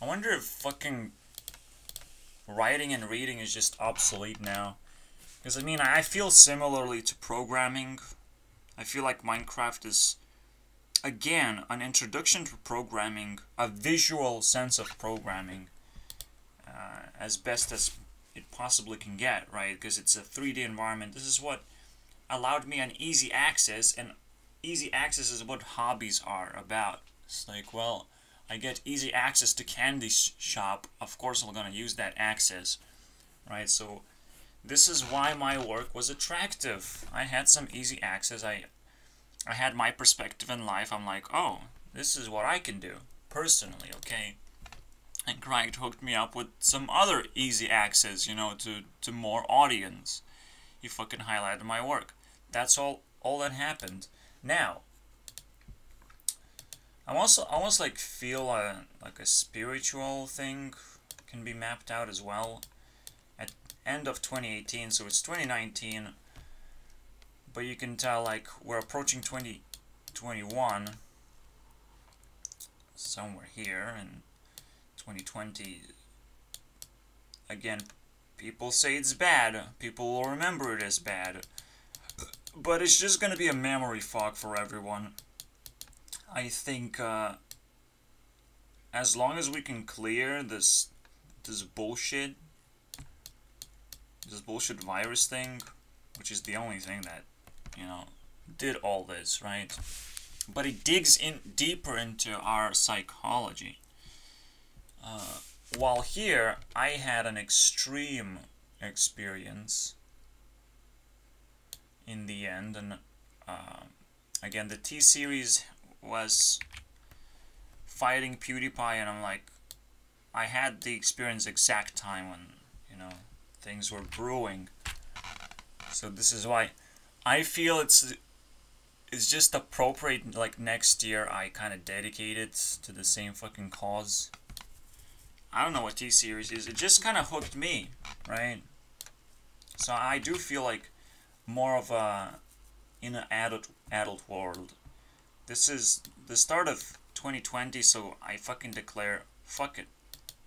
I wonder if fucking writing and reading is just obsolete now. Because, I mean, I feel similarly to programming. I feel like Minecraft is, again, an introduction to programming, a visual sense of programming, uh, as best as it possibly can get, right? Because it's a 3D environment. This is what allowed me an easy access, and easy access is what hobbies are about. It's like, well, I get easy access to candy shop. Of course, I'm gonna use that access, right? So this is why my work was attractive. I had some easy access. I I had my perspective in life. I'm like, oh, this is what I can do personally, okay? And Craig hooked me up with some other easy access, you know, to, to more audience. He fucking highlighted my work. That's all all that happened. Now, I'm also almost like feel a, like a spiritual thing can be mapped out as well. At end of 2018, so it's 2019, but you can tell like we're approaching 2021 somewhere here and 2020 again people say it's bad people will remember it as bad but it's just gonna be a memory fog for everyone. I think uh, as long as we can clear this this bullshit this bullshit virus thing which is the only thing that you know did all this right? But it digs in deeper into our psychology. Uh, while here, I had an extreme experience in the end, and uh, again, the T series was fighting PewDiePie, and I'm like, I had the experience exact time when you know things were brewing. So this is why I feel it's it's just appropriate. Like next year, I kind of dedicate it to the same fucking cause. I don't know what T-Series is. It just kind of hooked me, right? So I do feel like more of a in an adult adult world. This is the start of 2020, so I fucking declare, fuck it.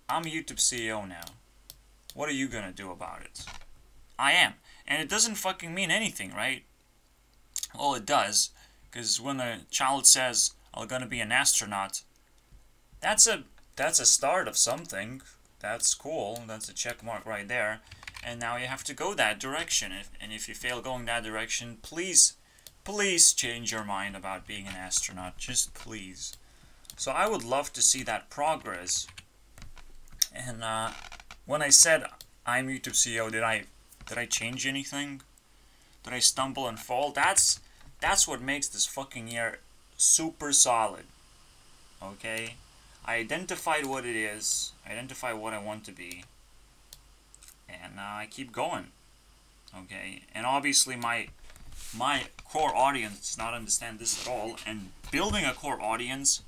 I'm a YouTube CEO now. What are you gonna do about it? I am. And it doesn't fucking mean anything, right? Well, it does. Because when a child says, I'm gonna be an astronaut, that's a that's a start of something. That's cool. That's a check mark right there. And now you have to go that direction. If, and if you fail going that direction, please, please change your mind about being an astronaut. Just please. So I would love to see that progress. And uh, when I said I'm YouTube CEO, did I did I change anything? Did I stumble and fall? That's that's what makes this fucking year super solid. Okay? I identified what it is, I identify what I want to be, and uh, I keep going. Okay, and obviously my my core audience does not understand this at all, and building a core audience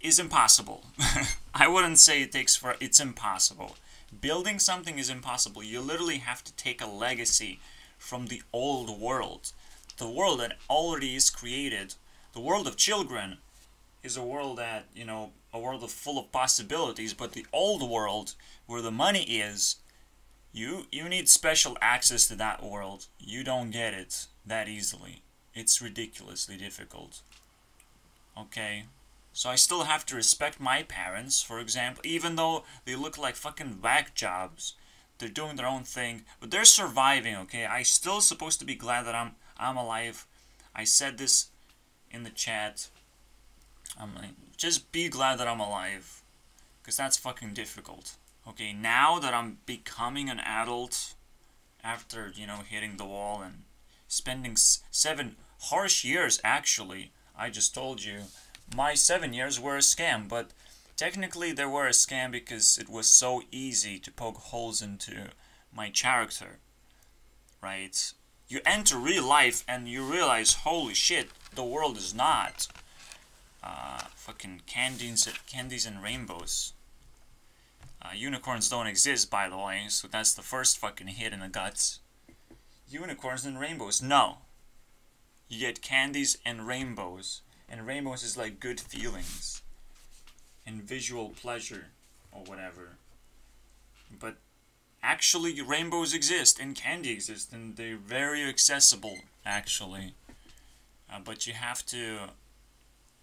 is impossible. I wouldn't say it takes for it's impossible. Building something is impossible. You literally have to take a legacy from the old world. The world that already is created, the world of children, is a world that, you know, a world of full of possibilities, but the old world where the money is, you you need special access to that world. You don't get it that easily. It's ridiculously difficult. Okay? So I still have to respect my parents, for example, even though they look like fucking whack jobs. They're doing their own thing, but they're surviving, okay? I still supposed to be glad that I'm I'm alive. I said this in the chat. I'm like, just be glad that I'm alive. Because that's fucking difficult. Okay, now that I'm becoming an adult, after, you know, hitting the wall and spending seven harsh years, actually, I just told you, my seven years were a scam, but technically they were a scam because it was so easy to poke holes into my character. Right? You enter real life and you realize, holy shit, the world is not uh, fucking candies, candies and rainbows. Uh, unicorns don't exist, by the way, so that's the first fucking hit in the guts. Unicorns and rainbows. No. You get candies and rainbows. And rainbows is like good feelings. And visual pleasure. Or whatever. But actually, rainbows exist and candy exists. And they're very accessible, actually. Uh, but you have to,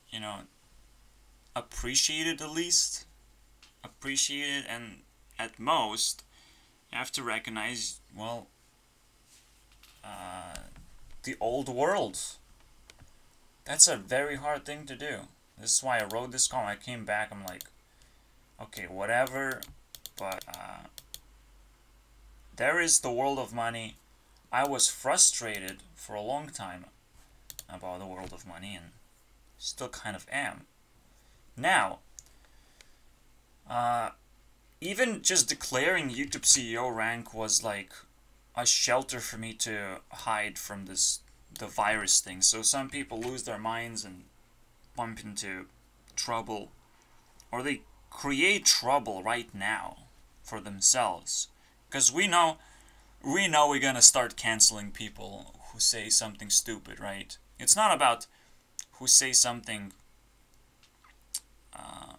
you know, appreciate it at least appreciate it and at most you have to recognize well uh, the old world. That's a very hard thing to do. This is why I wrote this comment I came back I'm like okay whatever but uh, there is the world of money. I was frustrated for a long time about the world of money and still kind of am. Now uh, even just declaring YouTube CEO rank was like a shelter for me to hide from this the virus thing. So some people lose their minds and bump into trouble, or they create trouble right now for themselves, because we know we know we're gonna start canceling people who say something stupid, right? It's not about who say something uh,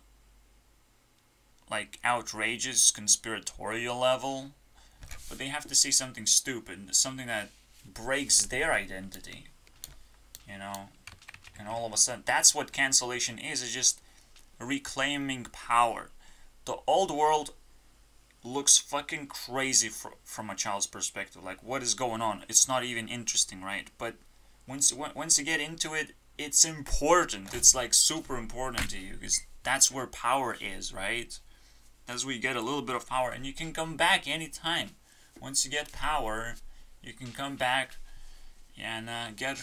like outrageous conspiratorial level, but they have to say something stupid, something that breaks their identity. You know, and all of a sudden, that's what cancellation is. It's just reclaiming power. The old world looks fucking crazy for, from a child's perspective. Like, what is going on? It's not even interesting, right? But once once you get into it, it's important. It's like super important to you because that's where power is, right? As we get a little bit of power. And you can come back anytime. Once you get power you can come back and uh, get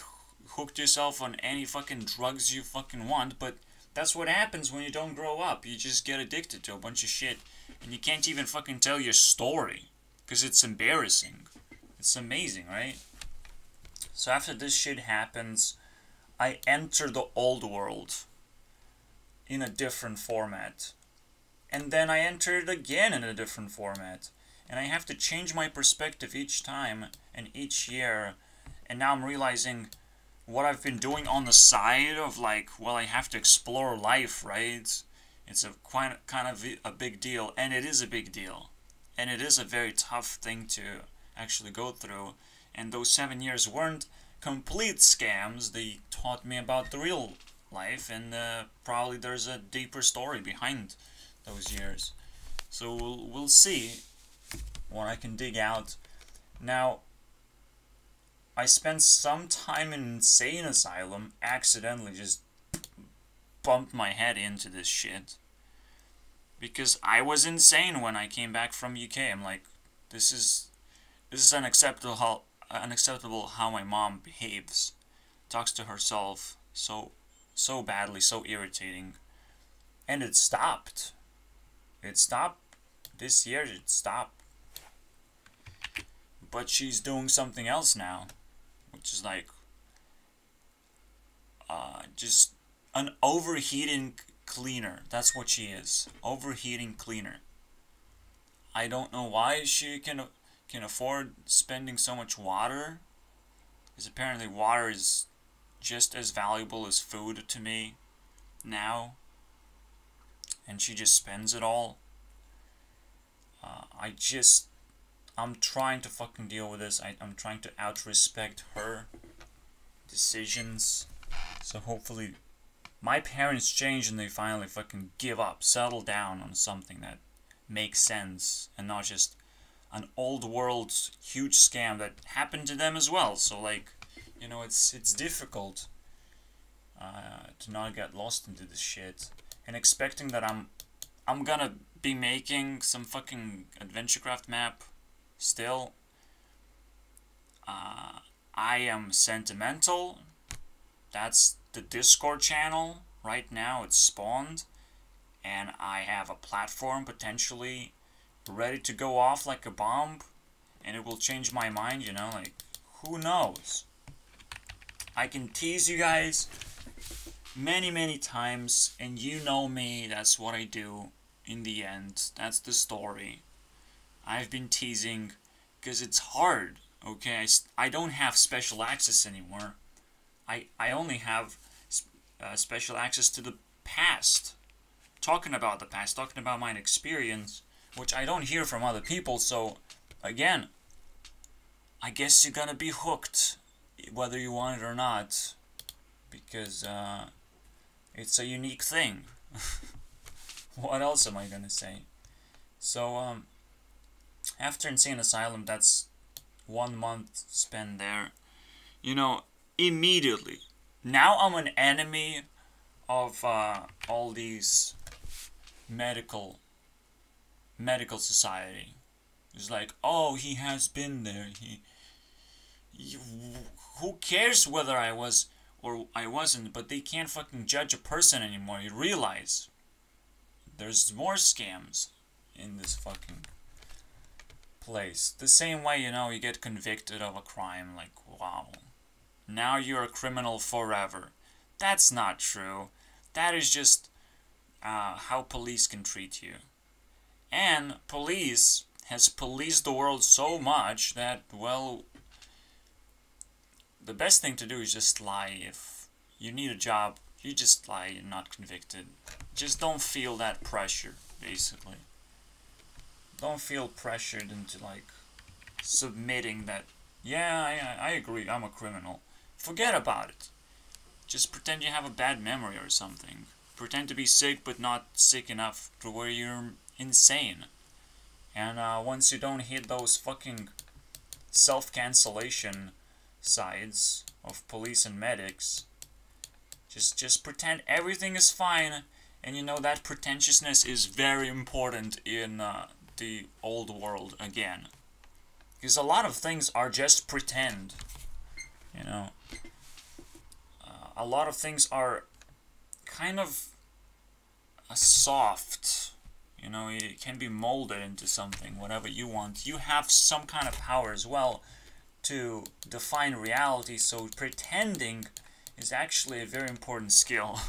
hooked yourself on any fucking drugs you fucking want. But that's what happens when you don't grow up. You just get addicted to a bunch of shit. And you can't even fucking tell your story. Because it's embarrassing. It's amazing right? So after this shit happens i enter the old world in a different format and then I enter it again in a different format. And I have to change my perspective each time and each year. And now I'm realizing what I've been doing on the side of like, well, I have to explore life, right? It's a quite kind of a big deal, and it is a big deal, and it is a very tough thing to actually go through. And those seven years weren't complete scams. They taught me about the real life, and uh, probably there's a deeper story behind those years. So we'll, we'll see what I can dig out. Now, I spent some time in insane asylum, accidentally just bumped my head into this shit. Because I was insane when I came back from UK. I'm like, this is this is unacceptable how unacceptable how my mom behaves. Talks to herself so so badly, so irritating. And it stopped. It stopped. This year it stopped. But she's doing something else now. Which is like... Uh, just an overheating cleaner. That's what she is. Overheating cleaner. I don't know why she can can afford spending so much water. Because apparently water is just as valuable as food to me now and she just spends it all. Uh, I just, I'm trying to fucking deal with this. I, I'm trying to out-respect her decisions. So hopefully my parents change and they finally fucking give up, settle down on something that makes sense and not just an old world huge scam that happened to them as well. So like, you know, it's it's difficult uh, to not get lost into this shit and expecting that I'm I'm gonna be making some fucking AdventureCraft map still. Uh, I am sentimental. That's the Discord channel. Right now it's spawned. and I have a platform potentially ready to go off like a bomb and it will change my mind, you know, like who knows? I can tease you guys many, many times, and you know me, that's what I do in the end. That's the story. I've been teasing because it's hard, okay? I, I don't have special access anymore. I, I only have uh, special access to the past. Talking about the past, talking about my experience, which I don't hear from other people, so again, I guess you're gonna be hooked, whether you want it or not, because uh, it's a unique thing. what else am I gonna say? So, um, after Insane Asylum, that's one month spent there. You know, immediately. Now I'm an enemy of uh, all these medical medical society. It's like, oh, he has been there. He, who cares whether I was or I wasn't? But they can't fucking judge a person anymore. You realize there's more scams in this fucking place. The same way, you know, you get convicted of a crime. Like, wow, now you're a criminal forever. That's not true. That is just uh, how police can treat you. And police has policed the world so much that, well, the best thing to do is just lie. If you need a job, you just lie, you're not convicted. Just don't feel that pressure, basically. Don't feel pressured into, like, submitting that, yeah, I, I agree, I'm a criminal. Forget about it. Just pretend you have a bad memory or something. Pretend to be sick, but not sick enough to where you're insane. And uh, once you don't hit those fucking self-cancellation sides of police and medics, just just pretend everything is fine. And you know that pretentiousness is very important in uh, the old world again. Because a lot of things are just pretend. You know, uh, a lot of things are kind of a soft you know, it can be molded into something, whatever you want. You have some kind of power as well to define reality, so pretending is actually a very important skill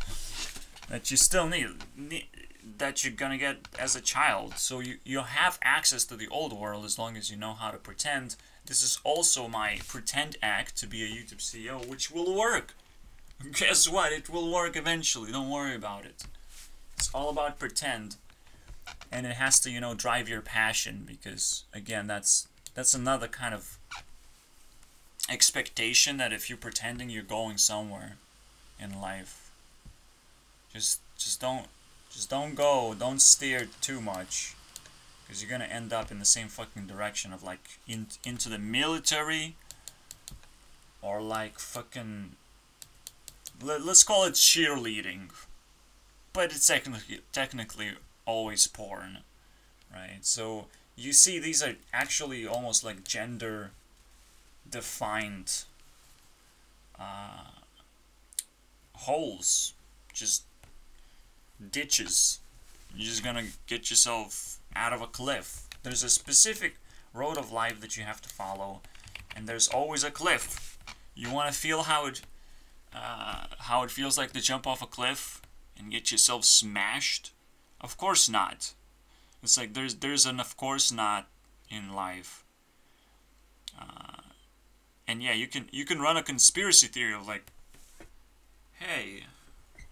that you still need, need, that you're gonna get as a child. So you, you have access to the old world as long as you know how to pretend. This is also my pretend act to be a YouTube CEO, which will work. Guess what? It will work eventually. Don't worry about it. It's all about pretend. And it has to, you know, drive your passion because again, that's that's another kind of expectation that if you're pretending you're going somewhere in life. Just just don't just don't go, don't steer too much because you're going to end up in the same fucking direction of like in, into the military or like fucking let, us call it cheerleading but it's technically technically always porn, right? So you see these are actually almost like gender defined uh, holes, just ditches. You're just gonna get yourself out of a cliff. There's a specific road of life that you have to follow, and there's always a cliff. You want to feel how it uh, how it feels like to jump off a cliff and get yourself smashed? Of course not. It's like there's there's an of course not in life. Uh, and yeah, you can you can run a conspiracy theory of like, hey,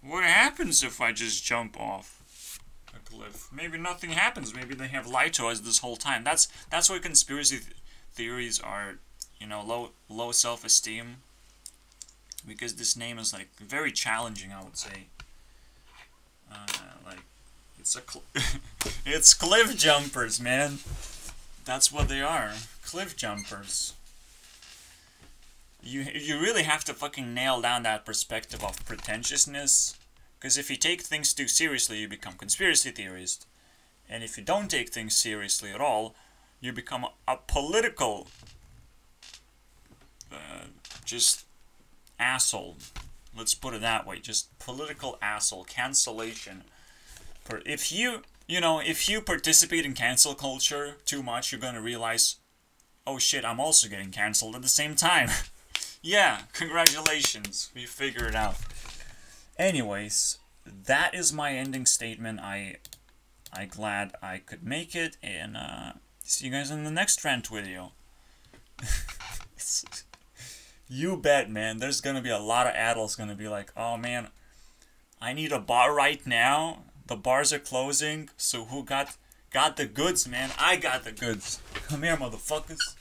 what happens if I just jump off a cliff? Maybe nothing happens. Maybe they have lied to us this whole time. That's that's why conspiracy th theories are, you know, low low self esteem. Because this name is like very challenging, I would say. Uh, like, it's a it's cliff jumpers, man. That's what they are, cliff jumpers. You you really have to fucking nail down that perspective of pretentiousness, because if you take things too seriously, you become conspiracy theorist, and if you don't take things seriously at all, you become a, a political, uh, just asshole. Let's put it that way. Just political asshole. Cancellation. If you you know if you participate in cancel culture too much, you're gonna realize, oh shit, I'm also getting canceled at the same time. yeah, congratulations, we figured it out. Anyways, that is my ending statement. I I glad I could make it, and uh, see you guys in the next rant video. you bet, man. There's gonna be a lot of adults gonna be like, oh man, I need a bar right now. The bars are closing, so who got got the goods, man? I got the goods. Come here, motherfuckers.